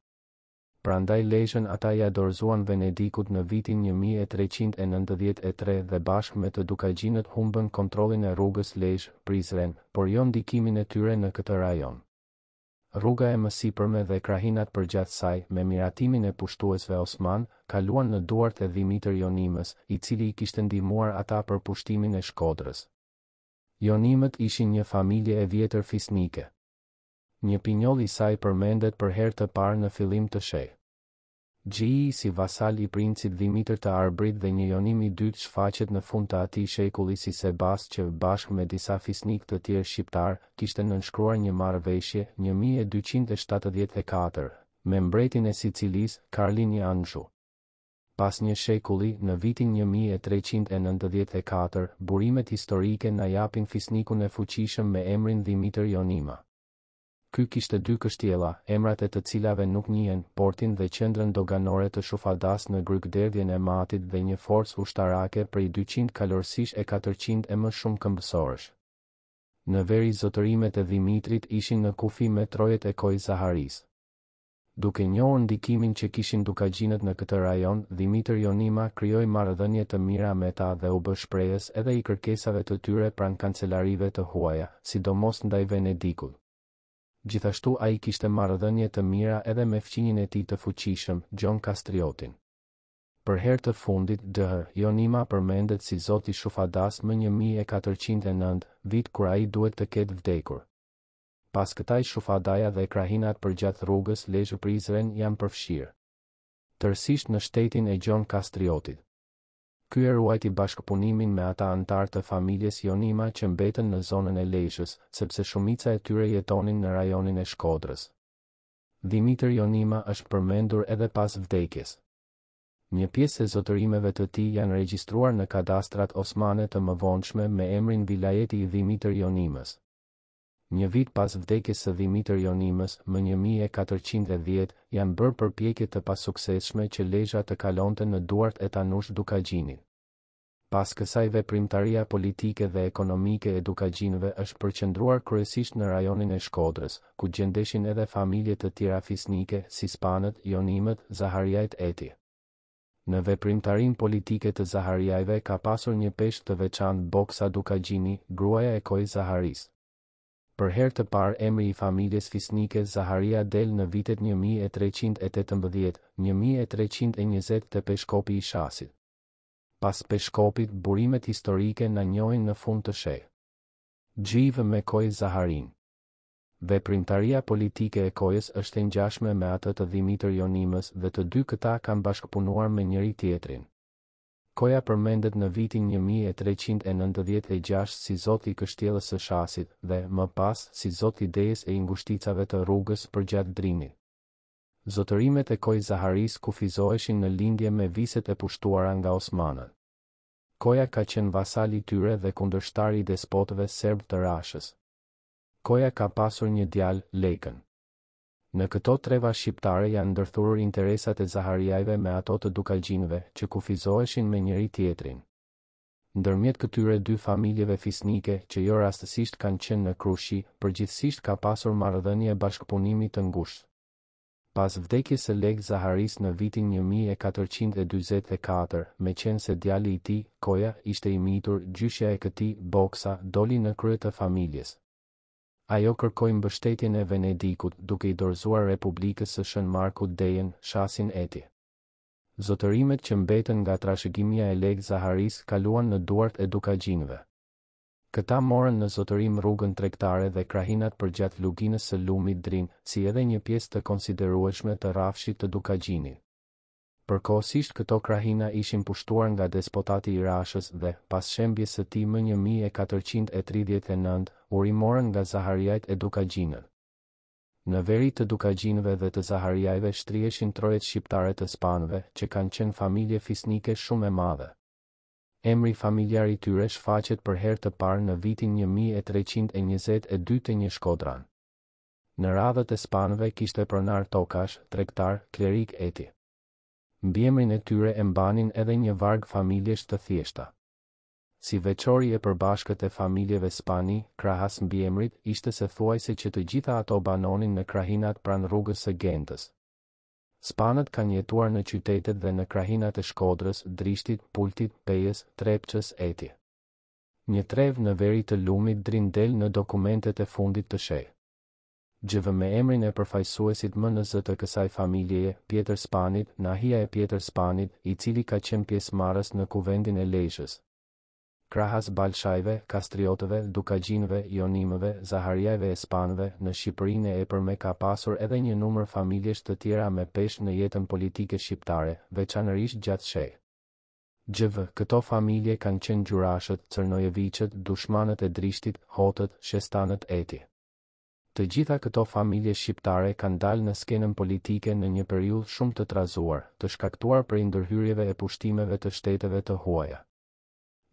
Prandaj Lezhën ata ia dorëzuan Venedikut në vitin një mijë e treqind e nëntëdhjetë e tre dhe bashkë me të dukagjinët humbën kontrollin e rrugës Lezhë, Prizren, por jo ndikimin e tyre në këtë rajon. Rruga e mësipërme dhe krahinat përgjatë saj, me miratimin e pushtuesve osmanë, kaluan në duart e Dhimitër Jonimës, i cili i kishte ndihmuar ata për pushtimin e Shkodrës. Jonimët ishin një familje e vjetër fisnike. Një pinjoll i saj përmendet për herë të parë në fillim të shek. XIII si vasal i princit Dhimitër të Arbrit dhe një Jonim i dytë shfaqet në fund të atij shekulli si sebast që, bashkë me disa fisnikë të tjerë shqiptarë, kishte nënshkruar një marrëveshje, një mijë e dyqind e shtatëdhjetë e katër, me mbretin e Sicilisë, Karlin I Anxhu. Pas një shekulli, në vitin një mijë e treqind e nëntëdhjetë e katër, burimet historike na japin fisnikun e fuqishëm me emrin Dhimitër Jonima. Ky kishte dy kështjella, emrat e të cilave nuk njihen, portin dhe qendrën doganore të Shufadas në grykëderdhjen e Matit dhe një forcë ushtarake prej dyqind kalorësish e katërqind e më shumë këmbësorësh. Në veri zotërimet e Dhimitrit ishin në kufi me trojet e Kojë Zaharisë. Duke njohur ndikimin që kishin dukagjinët në këtë rajon, Dhimitër Jonima krijoi marrëdhënie të mira me ta dhe u bë shprehës edhe i kërkesave të tyre pranë kancelarive të huaja, sidomos ndaj Venedikut. Gjithashtu ai kishte marrëdhënie të mira edhe me fqinjin e tij të fuqishëm, Gjon Kastriotin. Për herë të fundit, Dh. Jonima përmendet si zot i Shufadas më një mijë e katërqind e nëntë, vit kur ai duhet të ketë vdekur. Pas këtaj Shufadaja dhe krahinat përgjatë rrugës Lezhë-Prizren janë përfshirë tërësisht në shtetin e Gjon Kastriotit. Ky e ruajti bashkëpunimin me ata anëtarë të familjes Jonima që mbetën në zonën e Lezhës, sepse shumica e tyre jetonin në rajonin e Shkodrës. Dhimitër Jonima është përmendur edhe pas vdekjes. Një pjesë e zotërimeve të tij janë regjistruar në kadastrat osmane të mëvonshme me emrin Vilajeti i Dhimitër Jonimës. Një vit pas vdekjes së Dhimitër Jonimës, më një mijë e katërqind e dhjetë, janë bërë përpjekje të pasuksesshme që Lezha të kalonte në duart e Tanush Dukagjinit. Pas kësaj veprimtaria politike dhe ekonomike e Dukagjinëve është përqendruar kryesisht në rajonin e Shkodrës, ku gjendeshin edhe familje të tjera fisnike, si Spanët, Jonimët, Zahariajt etj. Në veprimtarinë politike të Zahariajve ka pasur një peshë të veçantë Boksa Dukagjini, gruaja e Kojë Zaharisë. Për herë të parë emri i familjes fisnike Zaharia del në vitet një mijë e treqind e tetëmbëdhjetë, një mijë e treqind e njëzet te Peshkopi i Shasit. Pas Peshkopit, burimet historike na njohin në fund të shek. XIV me Kojë Zaharinë. Veprimtaria politike e Kojës është e ngjashme me atë të Dhimitër Jonimës dhe të dy këta kanë bashkëpunuar me njëri-tjetrin. Koja përmendet në vitin një mijë e treqind e nëntëdhjetë e gjashtë si zot i kështjellës së Shasit dhe, më pas, si zot i Dejës e i ngushticave të rrugës përgjatë Drinit. Zotërimet e Kojë Zaharisë kufizoheshin në lindje me viset e pushtuara nga osmanët. Koja ka qenë vasal i tyre dhe kundërshtar i despotëve serbë të Rashës. Koja ka pasur një djalë, Lekën. Në këto treva shqiptare janë ndërthurur interesat e Zahariajve me ato të Dukagjinëve, që kufizoheshin me njëri-tjetrin. Ndërmjet këtyre dy familjeve fisnike, që jo rastësisht kanë qenë në krushqi, përgjithësisht ka pasur marrëdhënie bashkëpunimi të ngushtë. Pas vdekjes së Lekë Zaharisë në vitin një mijë e katërqind e dyzet e katër, meqenëse djali i tij, Koja, ishte i mitur, gjyshja e këtij, Boksa, doli në krye të familjes. Ajo kërkoi mbështetjen e Venedikut, duke i dorëzuar Republikës së Shën Markut Dejën, Shasin etj. Zotërimet që mbetën nga trashëgimia e Lekë Zaharisë kaluan në duart e Dukagjinëve. Këta morën në zotërim rrugën tregtare dhe krahinat përgjatë luginës së lumit Drin, si edhe një pjesë të konsiderueshme të rrafshit të Dukagjinit. Përkohësisht këto krahina ishin pushtuar nga despotati i Rashës dhe, pas shembjes së tij më një mijë e katërqind e tridhjetë e nëntë, u rimorën nga Zahariajt e Dukagjinët. Në veri të Dukagjinëve dhe të Zahariajve shtriheshin trojet shqiptare të Spanëve, që kanë qenë familje fisnike shumë e madhe. Emri familjar i tyre shfaqet për herë të parë në vitin një mijë e treqind e njëzet e dy te një shkodran. Në radhët e Spanëve kishte pronarë tokash, tregtarë, klerikë etj. Mbiemrin e tyre e mbanin edhe një varg familjesh të thjeshta. Si veçori e përbashkët e familjeve Spani, krahas mbiemrit, ishte se thuajse që të gjitha ato banonin në krahinat pranë rrugës së Gentës. Spanët kanë jetuar në qytetet dhe në krahinat e Shkodrës, Drishtit, Pultit, Pejës, Trepçës, etj. Një trevë në veri të lumit Drin del në dokumentet e fundit të shek. XV me emrin e përfaqësuesit më në zë të kësaj familjeje, Pjetër Spanit, Nahia e Pjetër Spanit, i cili ka qenë pjesëmarrës në Kuvendin e Lezhës. Krahas Balshajve, Kastriotëve, Dukagjinëve, Jonimëve, Zahariajve e Spanëve, në Shqipërinë e epërme ka pasur edhe një numër familjesh të tjera me peshë në jetën politike shqiptare, veçanërisht gjatë shek. XV. Këto familje kanë qenë Gjurashët, Cërnojeviçët, Dushmanët e Drishtit, Hotët, Shestanët etj. Të gjitha këto familje shqiptare kanë dalë në skenën politike në një periudhë shumë të trazuar, të shkaktuar prej ndërhyrjeve e pushtimeve të shteteve të huaja.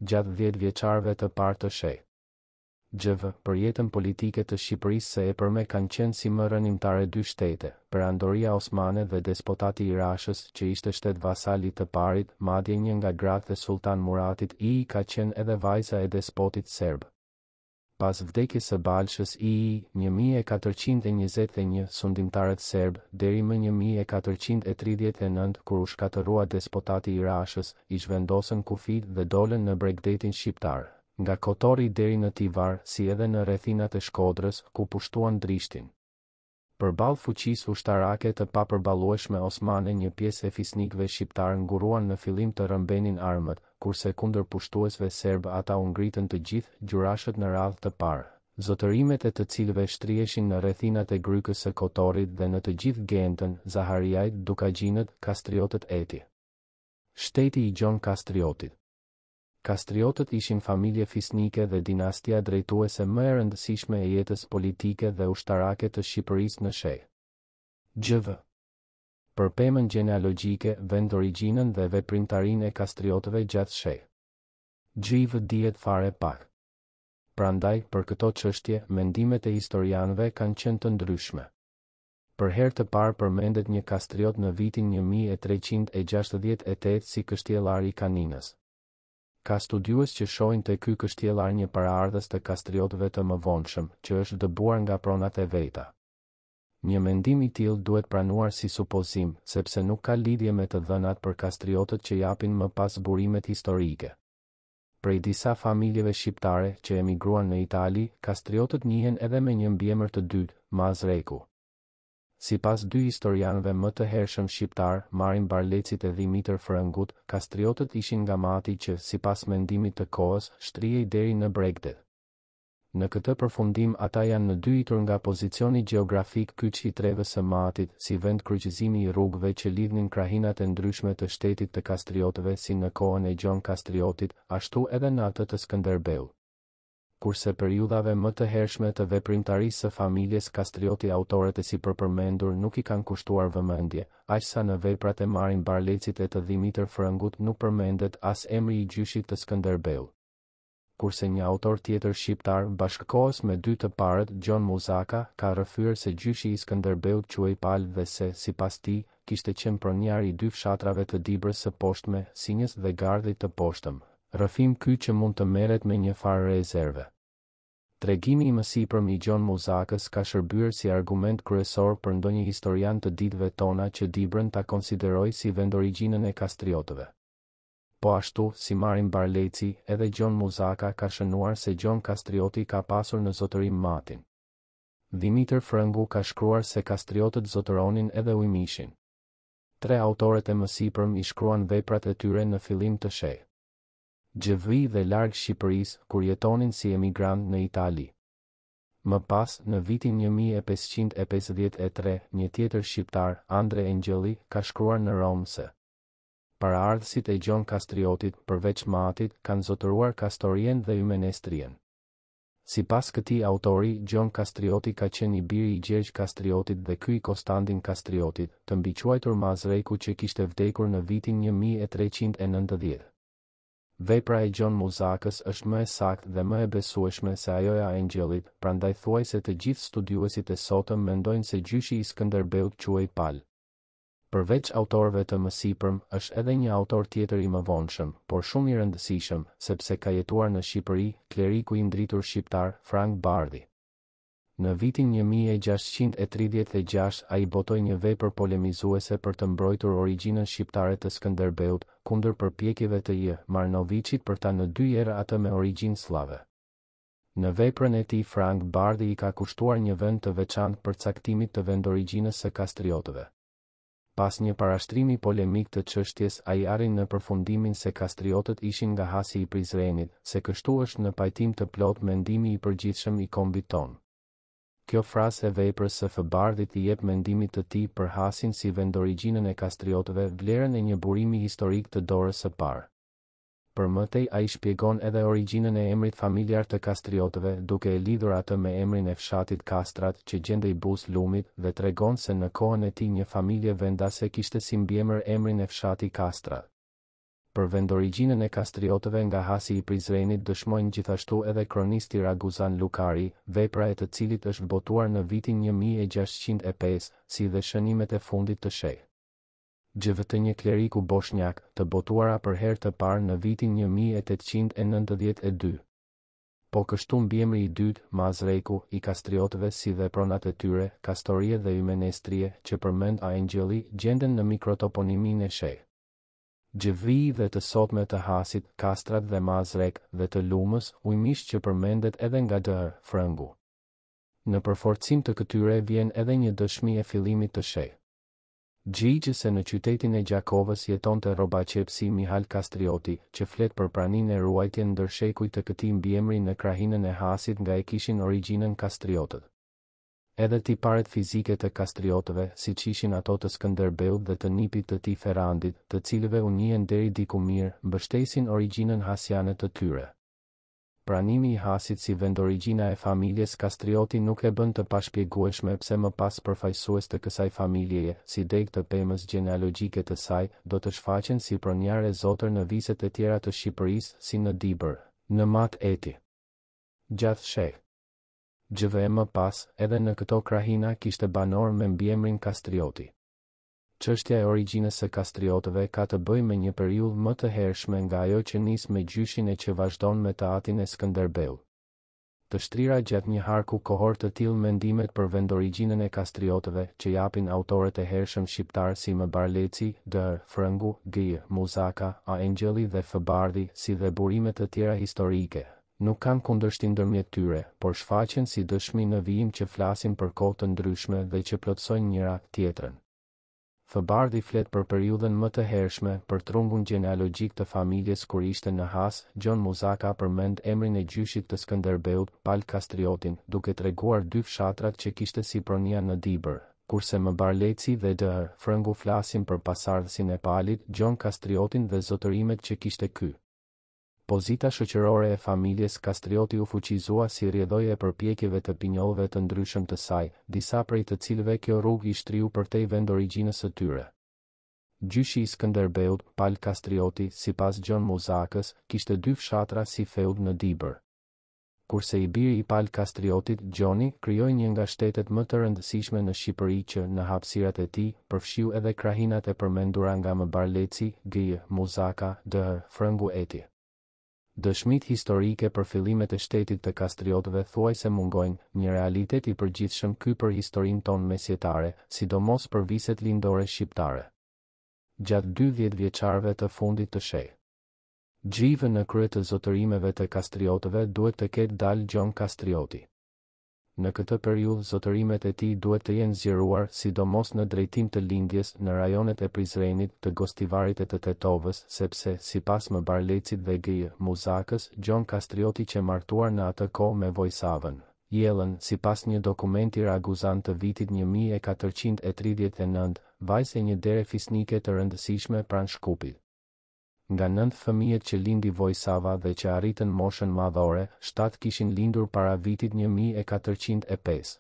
gjatë dhjetëvjeçarëve të parë të shek. XV për jetën politike të Shqipërisë së epërme kanë qenë si më rrënimtare dy shtete, Perandoria Osmane dhe Despotati i Rashës, që ishte shtet vasal i të parit, madje një nga gratë e Sulltan Muratit II ka qenë edhe vajza e despotit serb. Pas vdekjes së Balshës III, një mijë e katërqind e njëzet e një, sundimtarët serbë, deri më një mijë e katërqind e tridhjetë e nëntë, kur u shkatërrua despotati i Rashës, i zhvendosën kufijtë dhe dolën në bregdetin shqiptar, nga Kotorri deri në Tivar, si edhe në rrethinat e Shkodrës, ku pushtuan Drishtin. Përballë fuqisë ushtarake të papërballueshme osmane një pjesë e fisnikëve shqiptarë ngurruan në fillim të rrëmbenin armët, kurse kundër pushtuesve serbë ata u ngritën të gjithë gjurashët në radhë të parë, zotërimet e të cilëve shtriheshin në rrethinat e Grykës së Kotorrit dhe në të gjithë Gentën, Zahariajt, Dukagjinët, Kastriotët etj. Shteti i Gjon Kastriotit. Kastriotët ishin familje fisnike dhe dinastia drejtuese më e rëndësishme e jetës politike dhe ushtarake të Shqipërisë në shek. XV. Për pemën gjenealogjike, vendorigjinën dhe veprimtarinë e Kastriotëve gjatë shek. XV dihet fare pak. Prandaj, për këto çështje, mendimet e historianëve kanë qenë të ndryshme. Për herë të parë përmendet një kastriot në vitin një mijë e treqind e gjashtëdhjetë e tetë si kështjellar i Kaninës. Ka studiues që shohin te ky kështjellar një paraardhës të kastriotëve të mëvonshëm, që është dëbuar nga pronat e veta. Një mendim i tillë duhet pranuar si supozim, sepse nuk ka lidhje me të dhënat për kastriotët që japin më pas burimet historike. Prej disa familjeve shqiptare që emigruan në Itali, kastriotët njihen edhe me një mbiemër të dytë, Mazreku. Sipas dy historianëve më të hershëm shqiptarë, Marin Barlecit e Dhimitër Frëngut, kastriotët ishin nga Mati që, sipas mendimit të kohës, shtrihej deri në bregdet. Në këtë përfundim ata janë nxitur nga pozicioni gjeografik kyç i trevës së Matit si vend kryqëzimi i rrugëve që lidhnin krahinat e ndryshme të shtetit të Kastriotëve si në kohën e Gjon Kastriotit ashtu edhe në atë të Skënderbeut kurse periudhave më të hershme të veprimtarisë së familjes Kastrioti autorët e sipërpërmendur nuk i kanë kushtuar vëmendje, aq sa në veprat e Marin Barlecit e të Dhimitër Frëngut nuk përmendet as emri i gjyshit të Skënderbeut. kurse një autor tjetër shqiptar bashkëkohës me dy të parët Gjon Muzaka ka rrëfyer se gjyshi i Skënderbeut quhej Pal dhe se, sipas tij, kishte qenë pronjar i dy fshatrave të Dibrës së Poshtme, Sinjës dhe Gardhit të Poshtëm, rrëfim ky që mund të merret me njëfarë rezerve. Tregimi i mësipërm i Gjon Muzakës ka shërbyer si argument kryesor për ndonjë historian të ditëve tona që Dibrën ta konsiderojë si vendorigjinën e Kastriotëve. Po ashtu, si Marin Barleci, edhe Gjon Muzaka ka shënuar se Gjon Kastrioti ka pasur në zotërim Matin. Dhimitër Frëngu ka shkruar se Kastriotët zotëronin edhe Ujmishin. Tre autorët e mësipërm i shkruan veprat e tyre në fillim të shek. XVI dhe larg Shqipërisë, kur jetonin si emigrantë në Itali. Më pas, në vitin një mijë e pesëqind e pesëdhjetë e tre, një tjetër shqiptar, Andre Engjëlli, ka shkruar në Romë se. Paraardhësit e Gjon Kastriotit, përveç Matit, kanë zotëruar Kastorien dhe Ymenestrien. Sipas këtij autori, Gjon Kastrioti ka qenë i biri i Gjergj Kastriotit dhe ky i Kostandin Kastriotit, të mbiquajtur Mazreku që kishte vdekur në vitin një mijë e treqind e nëntëdhjetë. Vepra e Gjon Muzakës është më e saktë dhe më e besueshme se ajo e A. Engjëllit, prandaj thuajse të gjithë studiuesit e sotëm mendojnë se gjyshi i Skënderbeut quhej Pal. Përveç autorëve të mësipërm, është edhe një autor tjetër i mëvonshëm, por shumë i rëndësishëm, sepse ka jetuar në Shqipëri, kleriku i ndritur shqiptar, Frang Bardhi. Në vitin një mijë e gjashtëqind e tridhjetë e gjashtë ai botoi një vepër polemizuese për të mbrojtur origjinën shqiptare të Skënderbeut, kundër përpjekjeve të J. Marnoviçit për ta nxjerrë atë me origjinë sllave. Në veprën e tij Frang Bardhi i ka kushtuar një vend të veçantë përcaktimit të vendorigjinës së kastriotëve. Pas një parashtrimi polemik të çështjes ai arrin në përfundimin se kastriotët ishin nga Hasi i Prizrenit, se kështu është në pajtim të plotë mendimi i përgjithshëm i kombit tonë. Kjo frazë e veprës së F. Bardhit i jep mendimit të tij për Hasin si vendorigjinën e kastriotëve vlerën e një burimi historik të dorës së parë. Për më tej ai shpjegon edhe origjinën e emrit familjar të Kastriotëve duke e lidhur atë me emrin e fshatit Kastrat që gjendej buzë lumit dhe tregon se në kohën e tij një familje vendase kishte si mbiemër emrin e fshatit Kastrat. Për vendorigjinën e Kastriotëve nga Hasi i Prizrenit dëshmojnë gjithashtu edhe kronisti raguzan Lukari, vepra e të cilit është botuar në vitin një mijë e gjashtëqind e pesë, si dhe shënimet e fundit të shek. XV të një kleriku boshnjak, të botuara për herë të parë në vitin një mijë e tetëqind e nëntëdhjetë e dy. Po kështu mbiemri i dytë, Mazreku, i kastriotëve si dhe pronat e tyre, Kastorie dhe Ymenestrie, që përmend A. Engjëlli, gjenden në mikrotoponiminë e shek. XVI dhe të sotme të Hasit, Kastrat dhe Mazrek, dhe të Lumës, Ujmisht që përmendet edhe nga Dh. Frëngu. Në përforcim të këtyre vjen edhe një dëshmi e fillimit të shek. XIX se në qytetin e Gjakovës jetonte rrobaqepësi Mihal Kastrioti, që flet për praninë e ruajtjen ndër shekuj të këtij mbiemri në krahinën e Hasit nga e kishin origjinën Kastriotët. Edhe tiparet fizike të Kastriotëve, siç ishin ato të Skënderbeut dhe të nipit të tij Ferrandit, të cilëve u njihen deri diku mirë, mbështesin origjinën hasjane të tyre. Pranimi i Hasit si vendorigjina e familjes Kastrioti nuk e bën të pashpjegueshme pse më pas përfaqësues të kësaj familjeje, si degë të pemës gjenealogjike të saj, do të shfaqen si pronjarë e zotër në viset e tjera të Shqipërisë, si në Dibër, në Mat etj. Gjatë shek. XV e më pas, edhe në këto krahina kishte banorë me mbiemrin Kastrioti. Çështja e origjinës së kastriotëve ka të bëjë me një periudhë më të hershme nga ajo që nis me gjyshin e që vazhdon me të atin e Skënderbeut. Të shtrira gjatë një harku kohor të tillë mendimet për vendorigjinën e kastriotëve që japin autorët e hershëm shqiptarë si M. Barleci, Dh. Frëngu, Gj. Muzaka, A. Engjëlli dhe F. Bardhi, si dhe burime të tjera historike, Nuk kanë kundërshtim ndërmjet tyre, por shfaqen si dëshmi në vijim që flasin për kohë të ndryshme dhe që plotësojnë njëra-tjetrën. F. Bardhi flet për periudhën më të hershme, për trungun gjenealogjik të familjes kur ishte në Has, Gjon Muzaka përmend emrin e gjyshit të Skënderbeut, Pal Kastriotin, duke treguar dy fshatrat që kishte si pronia në Dibër, kurse M. Barleci dhe Dh. Frëngu flasin për pasardhësin e Palit, Gjon Kastriotin dhe zotërimet që kishte ky. Pozita shoqërore e familjes Kastrioti u fuqizua si rrjedhojë e përpjekjeve të pinjollëve të ndryshëm të saj, disa prej të cilëve kjo rrugë i shtriu përtej vendorigjinës së tyre. Gjyshi i Skënderbeut, Pal Kastrioti, sipas Gjon Muzakës, kishte dy fshatra si feud në Dibër. kurse i biri i Pal Kastriotit, Gjoni, krijoi një nga shtetet më të rëndësishme në Shqipëri që, në hapësirat e tij, përfshiu edhe krahinat e përmendura nga M. Barleci, Gj. Muzaka, Dh. Frëngu etj. Dëshmitë historike për fillimet e shtetit të Kastriotëve thuajse mungojnë, një realitet i përgjithshëm ky për historinë tonë mesjetare, sidomos për viset lindore shqiptare. Gjatë dy dhjetëvjeçarëve të fundit të shek. XIV në krye të zotërimeve të Kastriotëve duhet të ketë dalë Gjon Kastrioti. Në këtë periudhë zotërimet e tij duhet të jenë zgjeruar sidomos në drejtim të lindjes në rajonet e Prizrenit, të Gostivarit e të Tetovës, sepse, sipas M. Barlecit dhe Gj. Muzakës, Gjon Kastrioti qe martuar në atë kohë me Vojsavën, Jellën, sipas një dokumenti raguzan të vitit një mijë e katërqind e tridhjetë e nëntë, vajzë e një dere fisnike të rëndësishme pranë Shkupit. Nga nëntë fëmijët që lindi Vojsava dhe që arritën moshën madhore, shtatë kishin lindur para vitit një mijë e katërqind e pesë.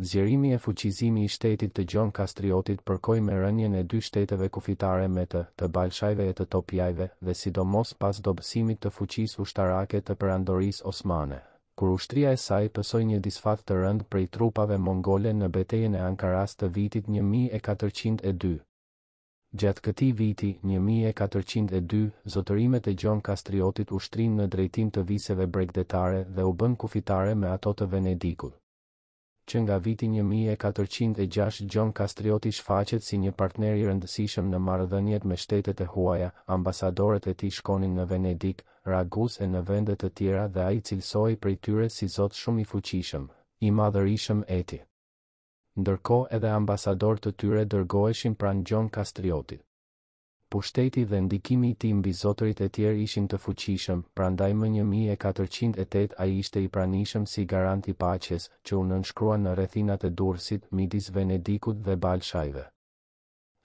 Zgjerimi e fuqizimi i shtetit të Gjon Kastriotit përkoi me rënien e dy shteteve kufitare me të, të Balshajve e të Topjajve, dhe sidomos pas dobësimit të fuqisë ushtarake të Perandorisë Osmane, kur ushtria e saj pësoi një disfatë të rëndë prej trupave mongole në betejën e Ankarasë të vitit një mijë e katërqind e dy. Gjatë këtij viti, një mijë e katërqind e dy, zotërimet e Gjon Kastriotit u shtrinë në drejtim të viseve bregdetare dhe u bënë kufitare me ato të Venedikut. Që nga viti një mijë e katërqind e gjashtë Gjon Kastrioti shfaqet si një partner i rëndësishëm në marrëdhëniet me shtetet e huaja, ambasadorët e tij shkonin në Venedik, Raguzë e në vende të tjera dhe ai cilësohej prej tyre si zot shumë i fuqishëm, i madhërishëm etj. Ndërkohë edhe ambasadorë të tyre dërgoheshin pranë Gjon Kastriotit. Pushteti dhe ndikimi i tij mbi zotërit e tjerë ishin të fuqishëm, prandaj më një mijë e katërqind e tetë ai ishte i pranishëm si garant i paqes, që u nënshkrua në rrethinat e Durrësit, midis Venedikut dhe Balshajve.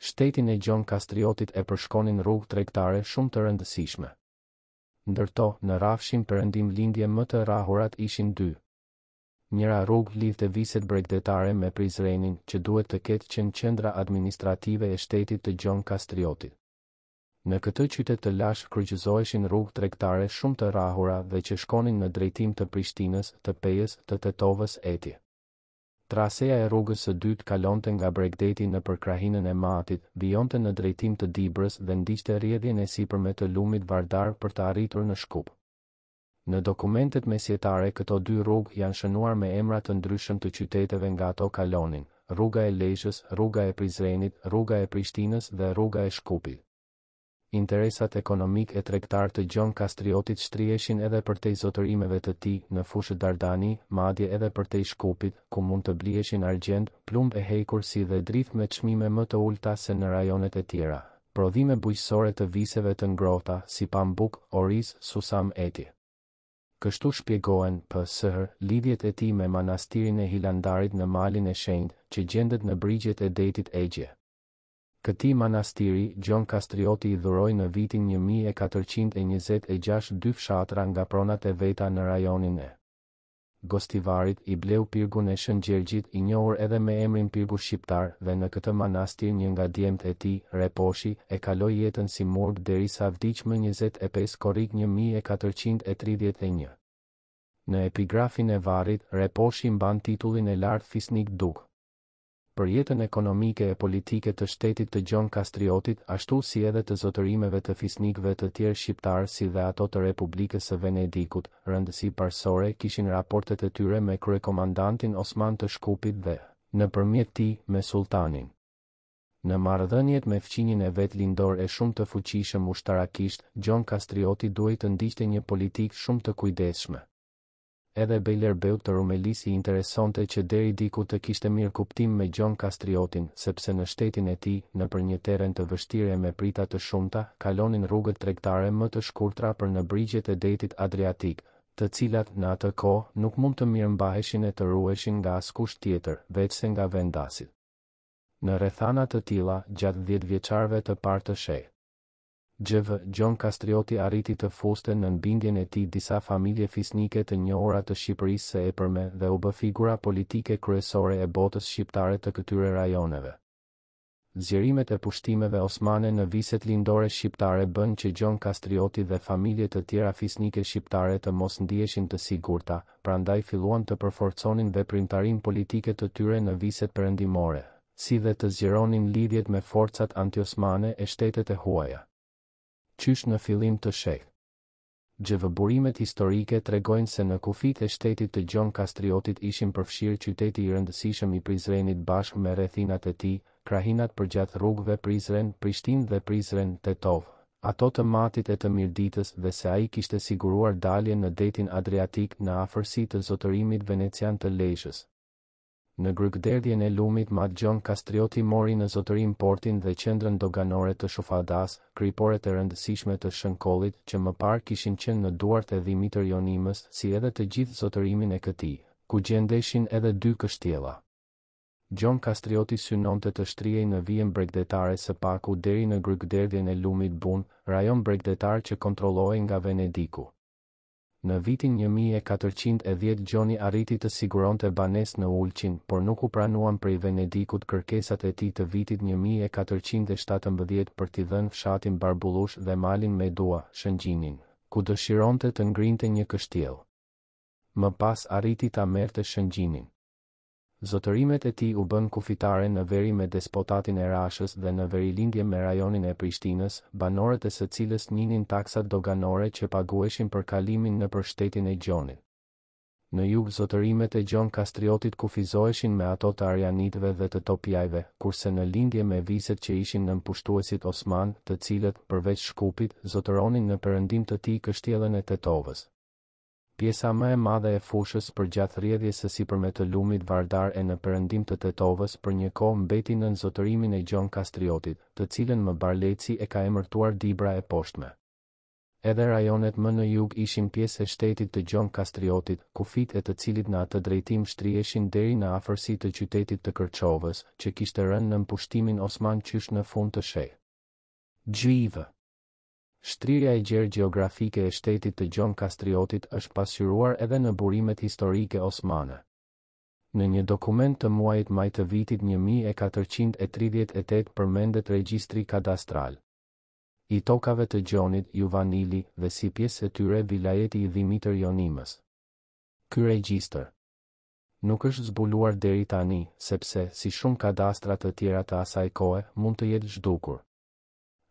Shtetin e Gjon Kastriotit e përshkonin rrugë tregtare shumë të rëndësishme. Ndër to, në rrafshin perëndim-lindje më të rrahurat ishin dy. Njëra rrugë lidhte viset bregdetare me Prizrenin, që duhet të ketë qenë qendra administrative e shtetit të Gjon Kastriotit. Në këtë qytet të lashtë kryqëzoheshin rrugë tregtare shumë të rrahura dhe që shkonin në drejtim të Prishtinës, të Pejës, të Tetovës etj. Traseja e rrugës së dytë kalonte nga bregdeti nëpër krahinën e Matit, vijonte në drejtim të Dibrës dhe ndiqte rrjedhjen e sipërme të lumit Vardar për të arritur në Shkup. Në dokumentet mesjetare këto dy rrugë janë shënuar me emra të ndryshëm të qyteteve nga ato kalonin, Rruga e Lezhës, Rruga e Prizrenit, Rruga e Prishtinës dhe Rruga e Shkupit. Interesat ekonomikë e tregtarë të Gjon Kastriotit shtriheshin edhe përtej zotërimeve të tij në Fushë Dardani, madje edhe përtej Shkupit, ku mund të bliheshin argjend, plumb e hekur si dhe drithë me çmime më të ulëta se në rajonet e tjera. prodhime bujqësore të viseve të ngrohta si pambuk, oriz, susam etj. Kështu shpjegohen, psh, lidhjet e tij me manastirin e Hilandarit në Malin e Shenjtë, që gjendet në brigjet e Detit Egje. Këtij manastiri, Gjon Kastrioti i dhuroi në vitin një mijë e katërqind e njëzet e gjashtë dy fshatra nga pronat e veta në rajonin e. Gostivarit i bleu pirgun e Shën Gjergjit i njohur edhe me emrin pirgu shqiptar dhe në këtë manastir një nga djemtë e tij, Reposhi, e kaloi jetën si murg derisa vdiq më njëzet e pesë korrik një mijë e katërqind e tridhjetë e një. Në epigrafin e varrit, Reposhi mban titullin e lartë fisnik Dukë. për jetën ekonomike e politike të shtetit të Gjon Kastriotit ashtu si edhe të zotërimeve të fisnikëve të tjerë shqiptarë si dhe ato të Republikës së Venedikut, rëndësi parësore kishin raportet e tyre me kryekomandantin osman të Shkupit dhe, nëpërmjet tij, me sulltanin. Në marrëdhëniet me fqinjin e vet lindor e shumë të fuqishëm ushtarakisht, Gjon Kastrioti duhej të ndiqte një politikë shumë të kujdesshme. Edhe bejlerbeut të Rumelisë i interesonte që deri diku të kishte mirëkuptim me Gjon Kastriotin, sepse në shtetin e tij, nëpër një terren të vështirë e me prita të shumta, kalonin rrugët tregtare më të shkurtra për në brigjet e detit Adriatik, të cilat, në atë kohë, nuk mund të mirëmbaheshin e të ruheshin nga askush tjetër, veçse nga vendasit. Në rrethana të tilla, gjatë dhjetëvjeçarëve të parë të shek. XV Gjon Kastrioti arriti të fuste nën bindjen e tij disa familje fisnike të njohura të Shqipërisë së epërme dhe u bë figura politike kryesore e botës shqiptare të këtyre rajoneve. Zgjerimet e pushtimeve osmane në viset lindore shqiptare bënë që Gjon Kastrioti dhe familje të tjera fisnike shqiptare të mos ndiheshin të sigurta, prandaj filluan të përforconin veprimtarinë politike të tyre në viset perëndimore, si dhe të zgjeronin lidhjet me forcat antiosmane e shtetet e huaja. Qysh në fillim të shek. XV burimet historike tregojnë se në kufijtë e shtetit të Gjon Kastriotit ishin përfshirë qyteti i rëndësishëm i Prizrenit bashkë me rrethinat e tij, krahinat përgjatë rrugëve Prizren, Prishtinë dhe Prizren, Tetovë, ato të Matit e të Mirditës dhe se ai kishte siguruar daljen në detin Adriatik në afërsi të zotërimit venecian të Lezhës. Në grykëderdhjen e lumit Mat Gjon Kastrioti mori në zotërim portin dhe qendrën doganore të Shufadasë, kriporet e rëndësishme të Shënkollit, që më parë kishin qenë në duart e Dhimitër Jonimës, si edhe të gjithë zotërimin e këtij, ku gjendeshin edhe dy kështjella. Gjon Kastrioti synonte të shtrihej në vijën bregdetare së paku deri në grykëderdhjen e lumit Bunë, rajon bregdetar që kontrollohej nga Venediku. Në vitin një mijë e katërqind e dhjetë Gjoni arriti të siguronte banesë në Ulqin, por nuk u pranuan prej Venedikut kërkesat e tij të vitit një mijë e katërqind e shtatëmbëdhjetë për t'i dhënë fshatin Barbullush dhe malin Medua, Shëngjinin, ku dëshironte të ngrinte një kështjellë. Më pas arriti ta merrte Shëngjinin. Zotërimet e tij u bënë kufitare në veri me despotatin e Rashës dhe në verilindje me rajonin e Prishtinës, banorët e së cilës njihnin taksat doganore që paguheshin për kalimin nëpër shtetin e Gjonit. Në jug zotërimet e Gjon Kastriotit kufizoheshin me ato të Arianitëve dhe të Topiajve, kurse në lindje me viset që ishin nën pushtuesit osmanë, të cilët, përveç Shkupit, zotëronin në perëndim të tij kështjellën e Tetovës. Pjesa më e madhe e fushës përgjatë rrjedhjes së sipërme të lumit Vardar e në perëndim të Tetovës për një kohë mbeti nën zotërimin e Gjon Kastriotit, të cilën M. Barleci e ka emërtuar Dibra e Poshtme. Edhe rajonet më në jug ishin pjesë e shtetit të Gjon Kastriotit, kufijtë e të cilit në atë drejtim shtriheshin deri në afërsi të qytetit të Kërçovës, që kishte rënë nën pushtimin osman qysh në fund të shek. Xhivë. Shtrirja e gjerë gjeografike e shtetit të Gjon Kastriotit është pasqyruar edhe në burimet historike osmane. Në një dokument të muajit maj të vitit një mijë e katërqind e tridhjetë e tetë përmendet regjistri kadastral i tokave të Gjonit, Juvanili, dhe si pjesë e tyre vilajeti i Dhimitër Jonimës. Ky regjistër nuk është zbuluar deri tani, sepse, si shumë kadastra të tjera të asaj kohe, mund të jetë zhdukur.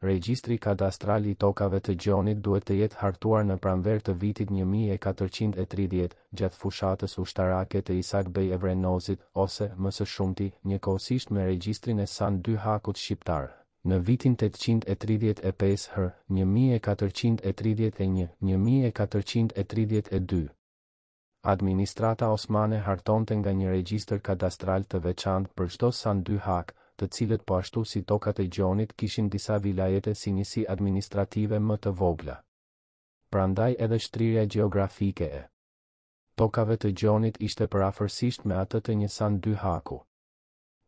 Regjistri Kadastral i Tokave të Gjonit duhet të jetë hartuar në pranverë të vitit një mijë e katërqind e tridhjetë, gjatë fushatës ushtarake të Isak Bej Evrenozit, ose, më së shumti, njëkohësisht me regjistrin e San dy Hakut shqiptar, në vitin tetëqind e tridhjetë e pesë hr. Një mijë e katërqind e tridhjetë e një, një mijë e katërqind e tridhjetë e dy. Administrata osmane hartonte nga një regjistër kadastral të veçantë për çdo san dy hak, të cilët po ashtu si tokat e Gjonit kishin disa vilajete si njësi administrative më të vogla. Prandaj edhe shtrirja gjeografike e tokave të Gjonit ishte përafërsisht me atë të një san dy haku.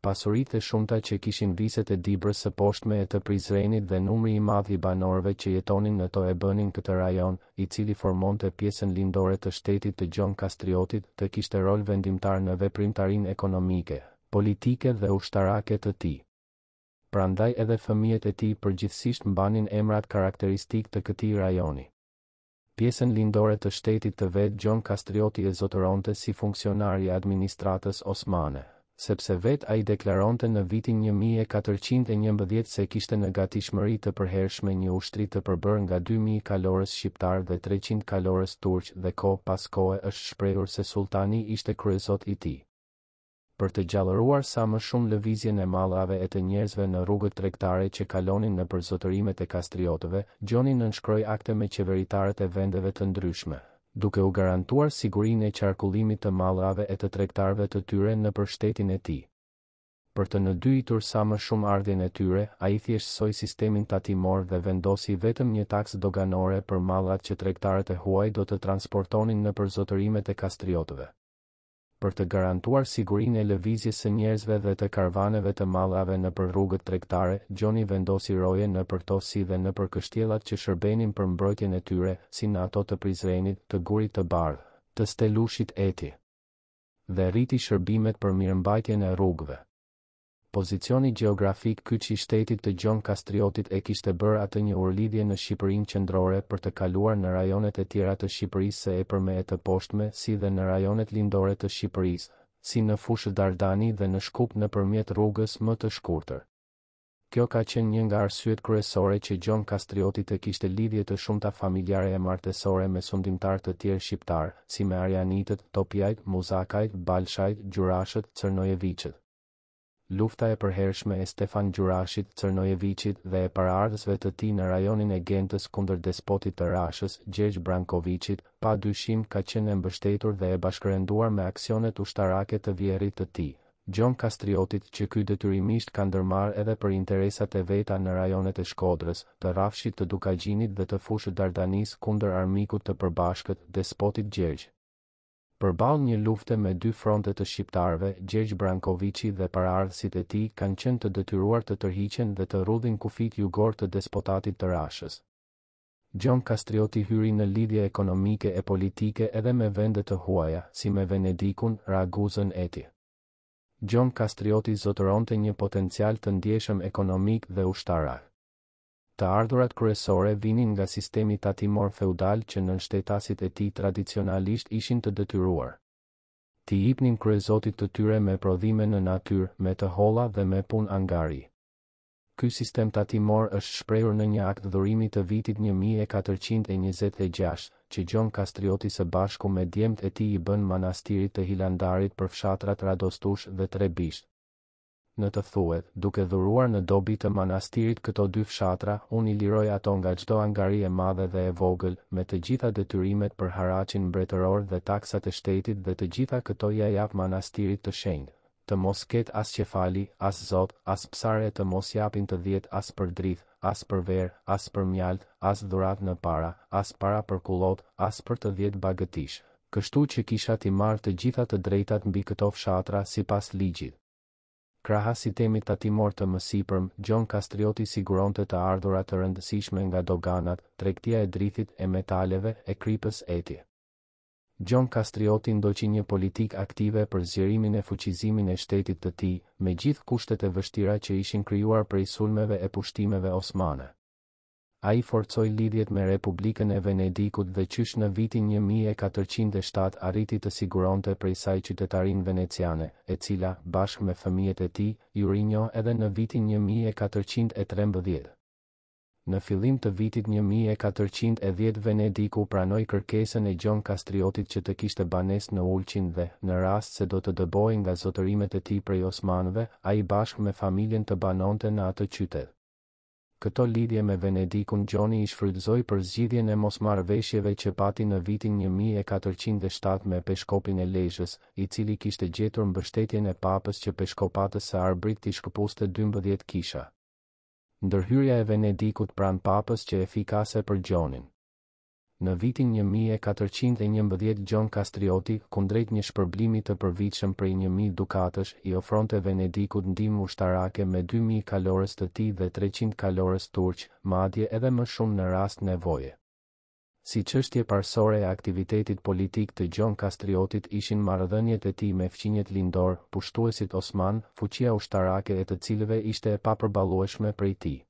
Pasuritë e shumta që kishin viset e Dibrës së Poshtme e të Prizrenit dhe numri i madh i banorëve që jetonin në to e bënin këtë rajon, i cili formonte pjesën lindore të shtetit të Gjon Kastriotit, të kishte rol vendimtar në veprimtarinë ekonomike, politike dhe ushtarake të tij. Prandaj edhe fëmijët e tij përgjithësisht mbanin emrat karakteristikë të këtij rajoni. Pjesën lindore të shtetit të vet Gjon Kastrioti e zotëronte si funksionar i administratës osmane, sepse vetë ai deklaronte në vitin një mijë e katërqind e njëmbëdhjetë se kishte në gatishmëri të përhershme një ushtri të përbërë nga dy mijë kalorës shqiptarë dhe treqind kalorës turq dhe kohë pas kohe është shprehur se sulltani ishte kryezot i tij. për të gjallëruar sa më shumë lëvizjen e mallrave e të njerëzve në rrugët tregtare që kalonin nëpër zotërimet e Kastriotëve, Gjoni nënshkroi akte me qeveritarët e vendeve të ndryshme, duke u garantuar sigurinë e qarkullimit të mallrave e të tregtarëve të tyre nëpër shtetin e tij. Për të nëdyitur sa më shumë ardhjen e tyre, ai thjeshtësoi sistemin tatimor dhe vendosi vetëm një taksë doganore për mallrat që tregtarët e huaj do të transportonin nëpër zotërimet e Kastriotëve. për të garantuar sigurinë e lëvizjes së njerëzve dhe të karvaneve të mallrave nëpër rrugët tregtare, Gjoni vendosi roje nëpër to si dhe nëpër kështjellat që shërbenin për mbrojtjen e tyre, si në ato të Prizrenit, të Gurit të Bardhë, të Stelushit etj. Dhe rriti shërbimet për mirëmbajtjen e rrugëve. Pozicioni gjeografik kyç i shtetit të Gjon Kastriotit e kishte bërë atë një urëlidhje në Shqipërinë qendrore për të kaluar në rajonet e tjera të Shqipërisë së Epërme e të Poshtme si dhe në rajonet lindore të Shqipërisë, si në Fushë Dardani dhe në Shkup nëpërmjet rrugës më të shkurtër. Kjo ka qenë një nga arsyet kryesore që Gjon Kastrioti të kishte lidhje të shumta familjare e martesore me sundimtarë të tjerë shqiptarë, si me Arianitët, Topjajt, Muzakajt, Balshajt, Gjurashët, Cërnojeviçët. Lufta e përhershme e Stefan Gjurashit, Cërnojeviçit dhe e paraardhësve të tij në rajonin e Gentës kundër despotit të Rashës, Gjergj Brankoviçit, pa dyshim ka qenë e mbështetur dhe e bashkërenduar me aksionet ushtarake të vjehrrit të tij, Gjon Kastriotit që ky detyrimisht ka ndërmarrë edhe për interesat e veta në rajonet e Shkodrës, të Rrafshit të Dukagjinit dhe të Fushë Dardanisë kundër armikut të përbashkët, despotit Gjergj. Përballë një lufte me dy fronte të shqiptarëve, Gjergj Brankoviçi dhe paraardhësit e tij kanë qenë të detyruar të tërhiqen dhe të rrudhin kufijtë jugorë të despotatit të Rashës. Gjon Kastrioti hyri në lidhje ekonomike e politike edhe me vende të huaja, si me Venedikun, Raguzën etj. Gjon Kastrioti zotëronte një potencial të ndjeshëm ekonomik dhe ushtarak. Të ardhurat kryesore vinin nga sistemi tatimor feudal që nënshtetasit e tij tradicionalisht ishin të detyruar t'i jepnin kryezotit të tyre me prodhime në natyrë, me të holla dhe me punë angari. Ky sistem tatimor është shprehur në një akt dhurimi të vitit një mijë e katërqind e njëzet e gjashtë, që Gjon Kastrioti së bashku me djemtë e tij i bën manastirit të Hilandarit për fshatrat Radostush dhe Trebisht. në të thuhet, duke dhuruar në dobi të manastirit këto dy fshatra, unë i liroj ato nga çdo angari e madhe dhe e vogël, me të gjitha detyrimet për haraçin mbretëror dhe taksat e shtetit dhe të gjitha këto ia jap manastirit të shenjtë, të mos ketë as qefali, as zot, as psar e të mos japin të dhjetë as për drithë, as për verë, as për mjaltë, as dhuratë në para, as para për kullotë, as për të dhjetë bagëtish. kështu që kisha t'i marrë të gjitha të drejtat mbi këto fshatra sipas ligjit. Krahas sitemit tatimor të mësipërm, Gjon Kastrioti siguronte të ardhura të rëndësishme nga doganat, tregtia e drithit, e metaleve, e kripës etj. Gjon Kastrioti ndoqi një politikë aktive për zgjerimin e fuqizimin e shtetit të tij, me gjithë kushtet e vështira që ishin krijuar prej sulmeve e pushtimeve osmane. Ai forcoi lidhjet me Republikën e Venedikut dhe qysh në vitin një mijë e katërqind e shtatë arriti të siguronte prej saj qytetarinë veneciane, e cila, bashkë me fëmijët e tij, iu rinjoh edhe në vitin një mijë e katërqind e trembëdhjetë. Në fillim të vitit një mijë e katërqind e dhjetë Venediku pranoi kërkesën e Gjon Kastriotit që të kishte banesë në Ulqin dhe, në rast se do të dëbohej nga zotërimet e tij prej osmanëve, ai bashkë me familjen të banonte në atë qytet. Këto lidhje me Venedikun Gjoni i shfrytëzoi për zgjidhjen e mosmarrëveshjeve që pati në vitin një mijë e katërqind e shtatë me peshkopin e Lezhës, i cili kishte gjetur mbështetjen e papës që peshkopatës së Arbrit t'i shkëpuste dymbëdhjetë kisha. Ndërhyrja e Venedikut pranë papës qe efikase për Gjonin. Në vitin një mijë e katërqind e njëmbëdhjetë Gjon Kastrioti, kundrejt një shpërblimi të përvitshëm prej një mijë dukatësh, i ofronte Venedikut ndihmë ushtarake me dy mijë kalorës të tij dhe treqind kalorës turq, madje edhe më shumë në rast nevoje. Si çështje parësore e aktivitetit politik të Gjon Kastriotit ishin marrëdhëniet e tij me fqinjët lindorë, pushtuesit osmanë, fuqia ushtarake e të cilëve ishte e papërballueshme prej tij.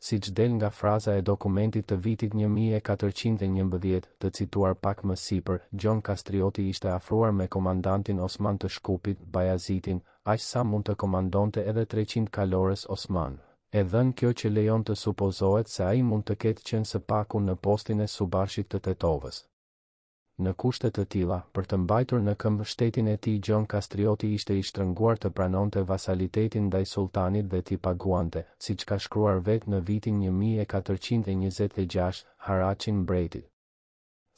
siç del nga fraza e dokumentit të vitit një mijë e katërqind e njëmbëdhjetë, të cituar pak më sipër, Gjon Kastrioti ishte afruar me komandantin osman të Shkupit, Bajazitin, aq sa mund të komandonte edhe treqind kalorës osmanë, e dhënë kjo që lejon të supozohet se ai mund të ketë qenë së paku në postin e subashit të Tetovës. Në kushte të tilla, për të mbajtur në këmbë shtetin e tij Gjon Kastrioti ishte i shtrënguar të pranonte vasalitetin ndaj sulltanit dhe t'i paguante, siç ka shkruar vetë në vitin një mijë e katërqind e njëzet e gjashtë, haraçin mbretit.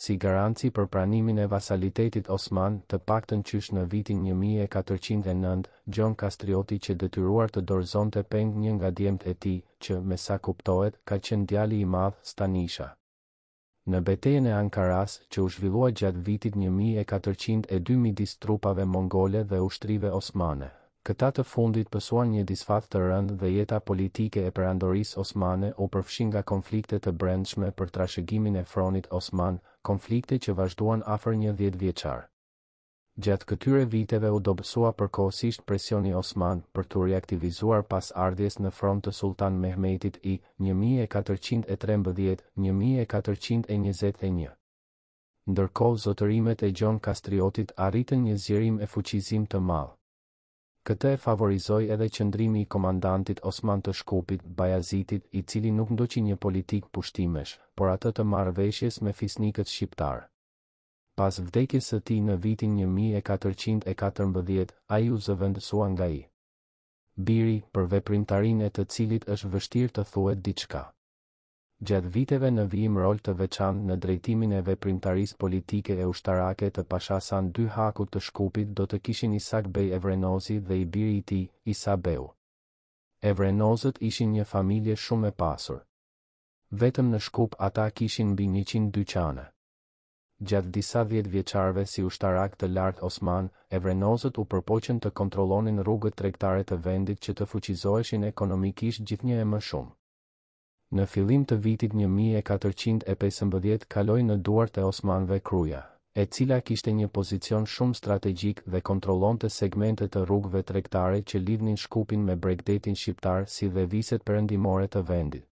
Si garanci për pranimin e vasalitetit osman, të paktën qysh në vitin një mijë e katërqind e nëntë, Gjon Kastrioti qe detyruar të dorëzonte peng një nga djemtë e tij, që, me sa kuptohet, ka qenë djali i madh, Stanisha. Në betejën e Ankarasë, që u zhvillua gjatë vitit një mijë e katërqind e dy midis trupave mongole dhe ushtrive osmane, këta të fundit pësuan një disfatë të rëndë dhe jeta politike e Perandorisë Osmane u përfshi nga konflikte të brendshme për trashëgiminë e fronit osman, konflikte që vazhduan afër një dhjetëvjeçar. Gjatë këtyre viteve u dobësua përkohësisht presioni osman për t'u riaktivizuar pas ardhjes në fron të Sulltan Mehmetit I, një mijë e katërqind e trembëdhjetë, një mijë e katërqind e njëzet e një. Ndërkohë zotërimet e Gjon Kastriotit arritën një zgjerim e fuqizim të madh. Këtë e favorizoi edhe qëndrimi i komandantit osman të Shkupit, Bajazitit, i cili nuk ndoqi një politikë pushtimesh, por atë të marrëveshjes me fisnikët shqiptarë. Pas vdekjes së tij në vitin një mijë e katërqind e katërmbëdhjetë, ai u zëvendësua nga i biri, për veprimtarinë e të cilit është vështirë të thuhet diçka. Gjatë viteve në vijim rol të veçantë në drejtimin e veprimtarisë politike e ushtarake të Pasha San dy Hakut të Shkupit do të kishin Isak Bej Evrenozi dhe i biri i tij, Isa Beu. Evrenozët ishin një familje shumë e pasur. Vetëm në Shkup ata kishin mbi njëqind dyqane. Gjatë disa dhjetëvjeçarëve si ushtarakë të lartë osmanë, evrenozët u përpoqën të kontrollonin rrugët tregtare të vendit që të fuqizoheshin ekonomikisht gjithnjë e më shumë. Në fillim të vitit një mijë e katërqind e pesëmbëdhjetë kaloi në duart e osmanëve Kruja, e cila kishte një pozicion shumë strategjik dhe kontrollonte segmente të rrugëve tregtare që lidhnin Shkupin me bregdetin shqiptar si dhe viset perëndimore të vendit.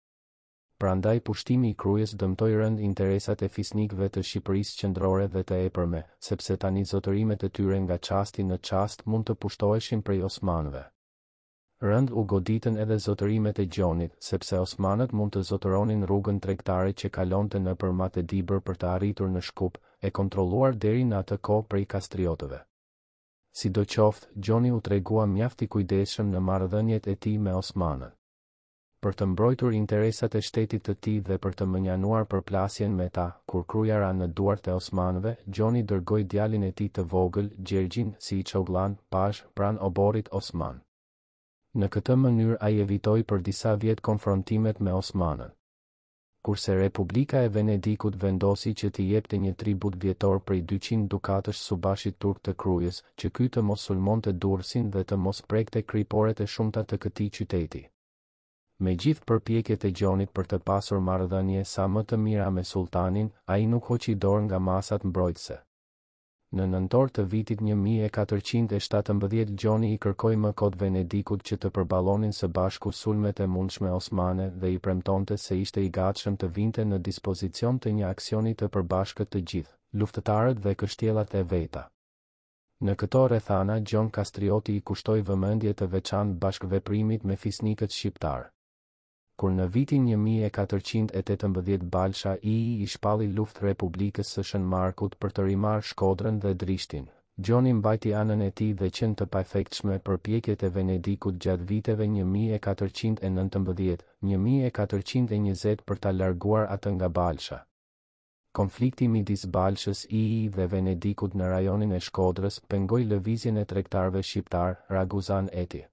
Prandaj pushtimi i Krujës dëmtoi rëndë interesat e fisnikëve të Shqipërisë qendrore dhe të epërme, sepse tani zotërimet e tyre nga çasti në çast mund të pushtoheshin prej osmanëve. Rëndë u goditën edhe zotërimet e Gjonit, sepse osmanët mund të zotëronin rrugën tregtare që kalonte nëpër Mat e Dibër për të arritur në Shkup, e kontrolluar deri në atë kohë prej kastriotëve. Sidoqoftë, Gjoni u tregua mjaft i kujdesshëm në marrëdhëniet e tij me osmanët. për të mbrojtur interesat e shtetit të tij dhe për të mënjanuar përplasjen me ta, kur Kruja ra në duart e osmanëve, Gjoni dërgoi djalin e tij të vogël, Gjergjin, si içogllan, pazh, pranë oborrit osman. Në këtë mënyrë ai evitoi për disa vjet konfrontimet me osmanët. kurse Republika e Venedikut vendosi që t'i jepte një tribut vjetor prej dyqind dukatësh subashit turk të Krujës, që ky të mos sulmonte Durrësin dhe të mos prekte kriporet e shumta të këtij qyteti. Me gjithë përpjekjet e Gjonit për të pasur marrëdhënie sa më të mira me sulltanin, ai nuk hoqi dorë nga masat mbrojtëse. Në nëntor të vitit një mijë e katërqind e shtatëmbëdhjetë Gjoni i kërkoi më kot Venedikut që të përballonin së bashku sulmet e mundshme osmane dhe i premtonte se ishte i gatshëm të vinte në dispozicion të një aksioni të përbashkët të gjithë luftëtarët dhe kështjellat e veta. Në këto rrethana Gjon Kastrioti i kushtoi vëmendje të veçantë bashkëveprimit me fisnikët shqiptarë. kur në vitin një mijë e katërqind e tetëmbëdhjetë Balsha III i shpalli luftë Republikës së Shën Markut për të rimarrë Shkodrën dhe Drishtin, Gjoni mbajti anën e tij dhe qenë të paefektshme përpjekjet e Venedikut gjatë viteve një mijë e katërqind e nëntëmbëdhjetë, një mijë e katërqind e njëzet për ta larguar atë nga Balsha. Konflikti midis Balshës III dhe Venedikut në rajonin e Shkodrës pengoi lëvizjen e tregtarëve shqiptarë, raguzanë etj.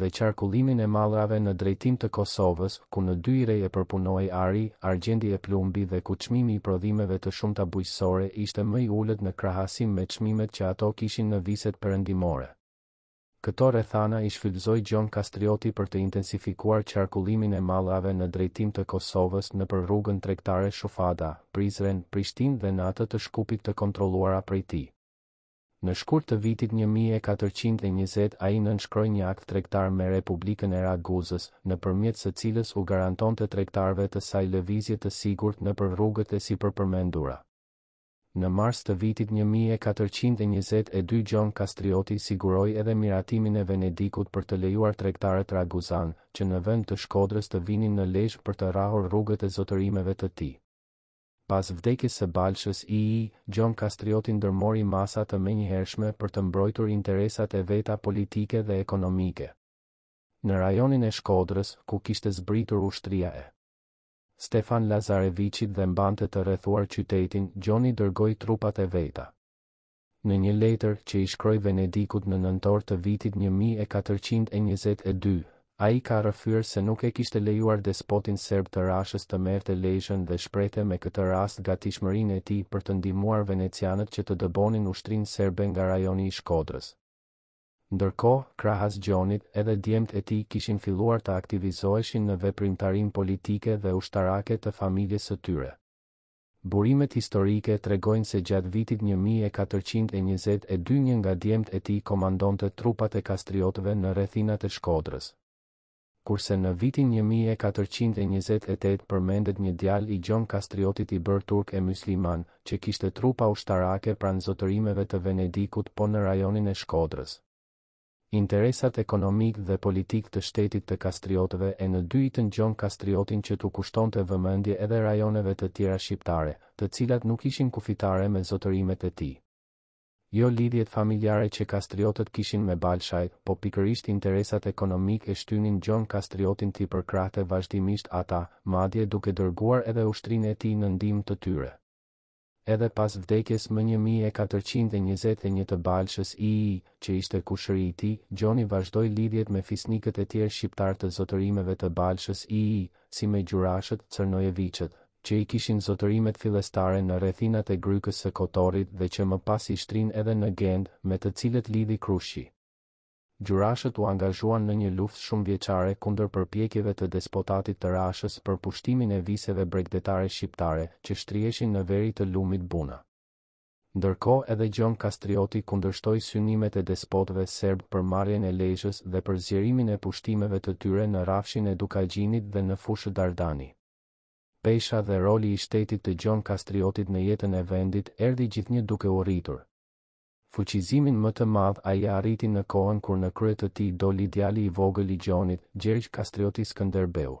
dhe qarkullimin e mallrave në drejtim të Kosovës, ku nxirrej e përpunohej ari, argjendi e plumbi dhe ku çmimi i prodhimeve të shumta bujqësore ishte më i ulët në krahasim me çmimet që ato kishin në viset perëndimore. Këto rrethana i shfrytëzoi Gjon Kastrioti për të intensifikuar qarkullimin e mallrave në drejtim të Kosovës nëpër rrugën tregtare Shufada, Prizren, Prishtinë dhe në atë të Shkupit të kontrolluara prej tij. Në shkurt të vitit një mijë e katërqind e njëzet ai nënshkroi një akt tregtar me Republikën e Raguzës, nëpërmjet së cilës u garantonte tregtarëve të saj lëvizje të sigurt nëpër rrugët e sipërpërmendura. Në mars të vitit një mijë e katërqind e njëzet e dy Gjon Kastrioti siguroi edhe miratimin e Venedikut për të lejuar tregtarët raguzanë, që në vend të Shkodrës të vinin në Lezhë për të rrahur rrugët e zotërimeve të tij. Pas vdekjes së Balshës ii, Gjon Kastrioti ndërmori masa të menjëhershme për të mbrojtur interesat e veta politike dhe ekonomike. Në rajonin e Shkodrës, ku kishte zbritur ushtria e Stefan Lazareviçit dhe mbante të rrethuar qytetin, Gjoni dërgoi trupat e veta. Në një letër që i shkroi Venedikut në nëntor të vitit një mijë e katërqind e njëzet e dy, ai ka rrëfyer se nuk e kishte lejuar despotin serb të Rashës të merrte Lezhën dhe shprehte me këtë rast gatishmërinë e tij për të ndihmuar venecianët që të dëbonin ushtrinë serbe nga rajoni i Shkodrës. Ndërkohë, krahas Gjonit, edhe djemtë e tij kishin filluar të aktivizoheshin në veprimtarinë politike dhe ushtarake të familjes së tyre. Burimet historike tregojnë se gjatë vitit një mijë e katërqind e njëzet e dy një nga djemtë e tij komandonte trupat e kastriotëve në rrethinat e Shkodrës. Kurse në vitin një mijë e katërqind e njëzet e tetë përmendet një djalë i Gjon Kastriotit i bërë turk e musliman, që kishte trupa ushtarake pranë zotërimeve të Venedikut po në rajonin e Shkodrës. Interesat ekonomikë dhe politikë të shtetit të kastriotëve e nxitën Gjon Kastriotin që t'u kushtonte vëmendje edhe rajoneve të tjera shqiptare, të cilat nuk ishin kufitare me zotërimet e tij. Jo lidhjet familjare që kastriotët kishin me Balshajt, po pikërisht interesat ekonomikë e shtynin Gjon Kastriotin t'i përkrahte vazhdimisht ata, madje duke dërguar edhe ushtrinë e tij në ndihmë të tyre. Edhe pas vdekjes më një mijë e katërqind e njëzet e një të Balshës ii, që ishte kushëri i tij, Gjoni vazhdoi lidhjet me fisnikët e tjerë shqiptarë të zotërimeve të Balshës ii, si me Gjurashët, Cërnojeviçët, që i kishin zotërimet fillestare në rrethinat e Grykës së Kotorrit dhe që më pas i shtrinë edhe në Gentë, me të cilët lidhi krushqi. Gjurashët u angazhuan në një luftë shumëvjeçare kundër përpjekjeve të despotatit të Rashës për pushtimin e viseve bregdetare shqiptare, që shtriheshin në veri të lumit Buna. Ndërkohë edhe Gjon Kastrioti kundërshtoi synimet e despotëve serbë për marrjen e Lezhës dhe për zgjerimin e pushtimeve të tyre në rrafshin e Dukagjinit dhe në Fushë Dardani. Pesha dhe roli i shtetit të Gjon Kastriotit në jetën e vendit erdhi gjithnjë duke u rritur. Fuqizimin më të madh ai e arriti në kohën kur në krye të tij doli djali i vogël i Gjonit, Gjergj Kastrioti Skënderbeu.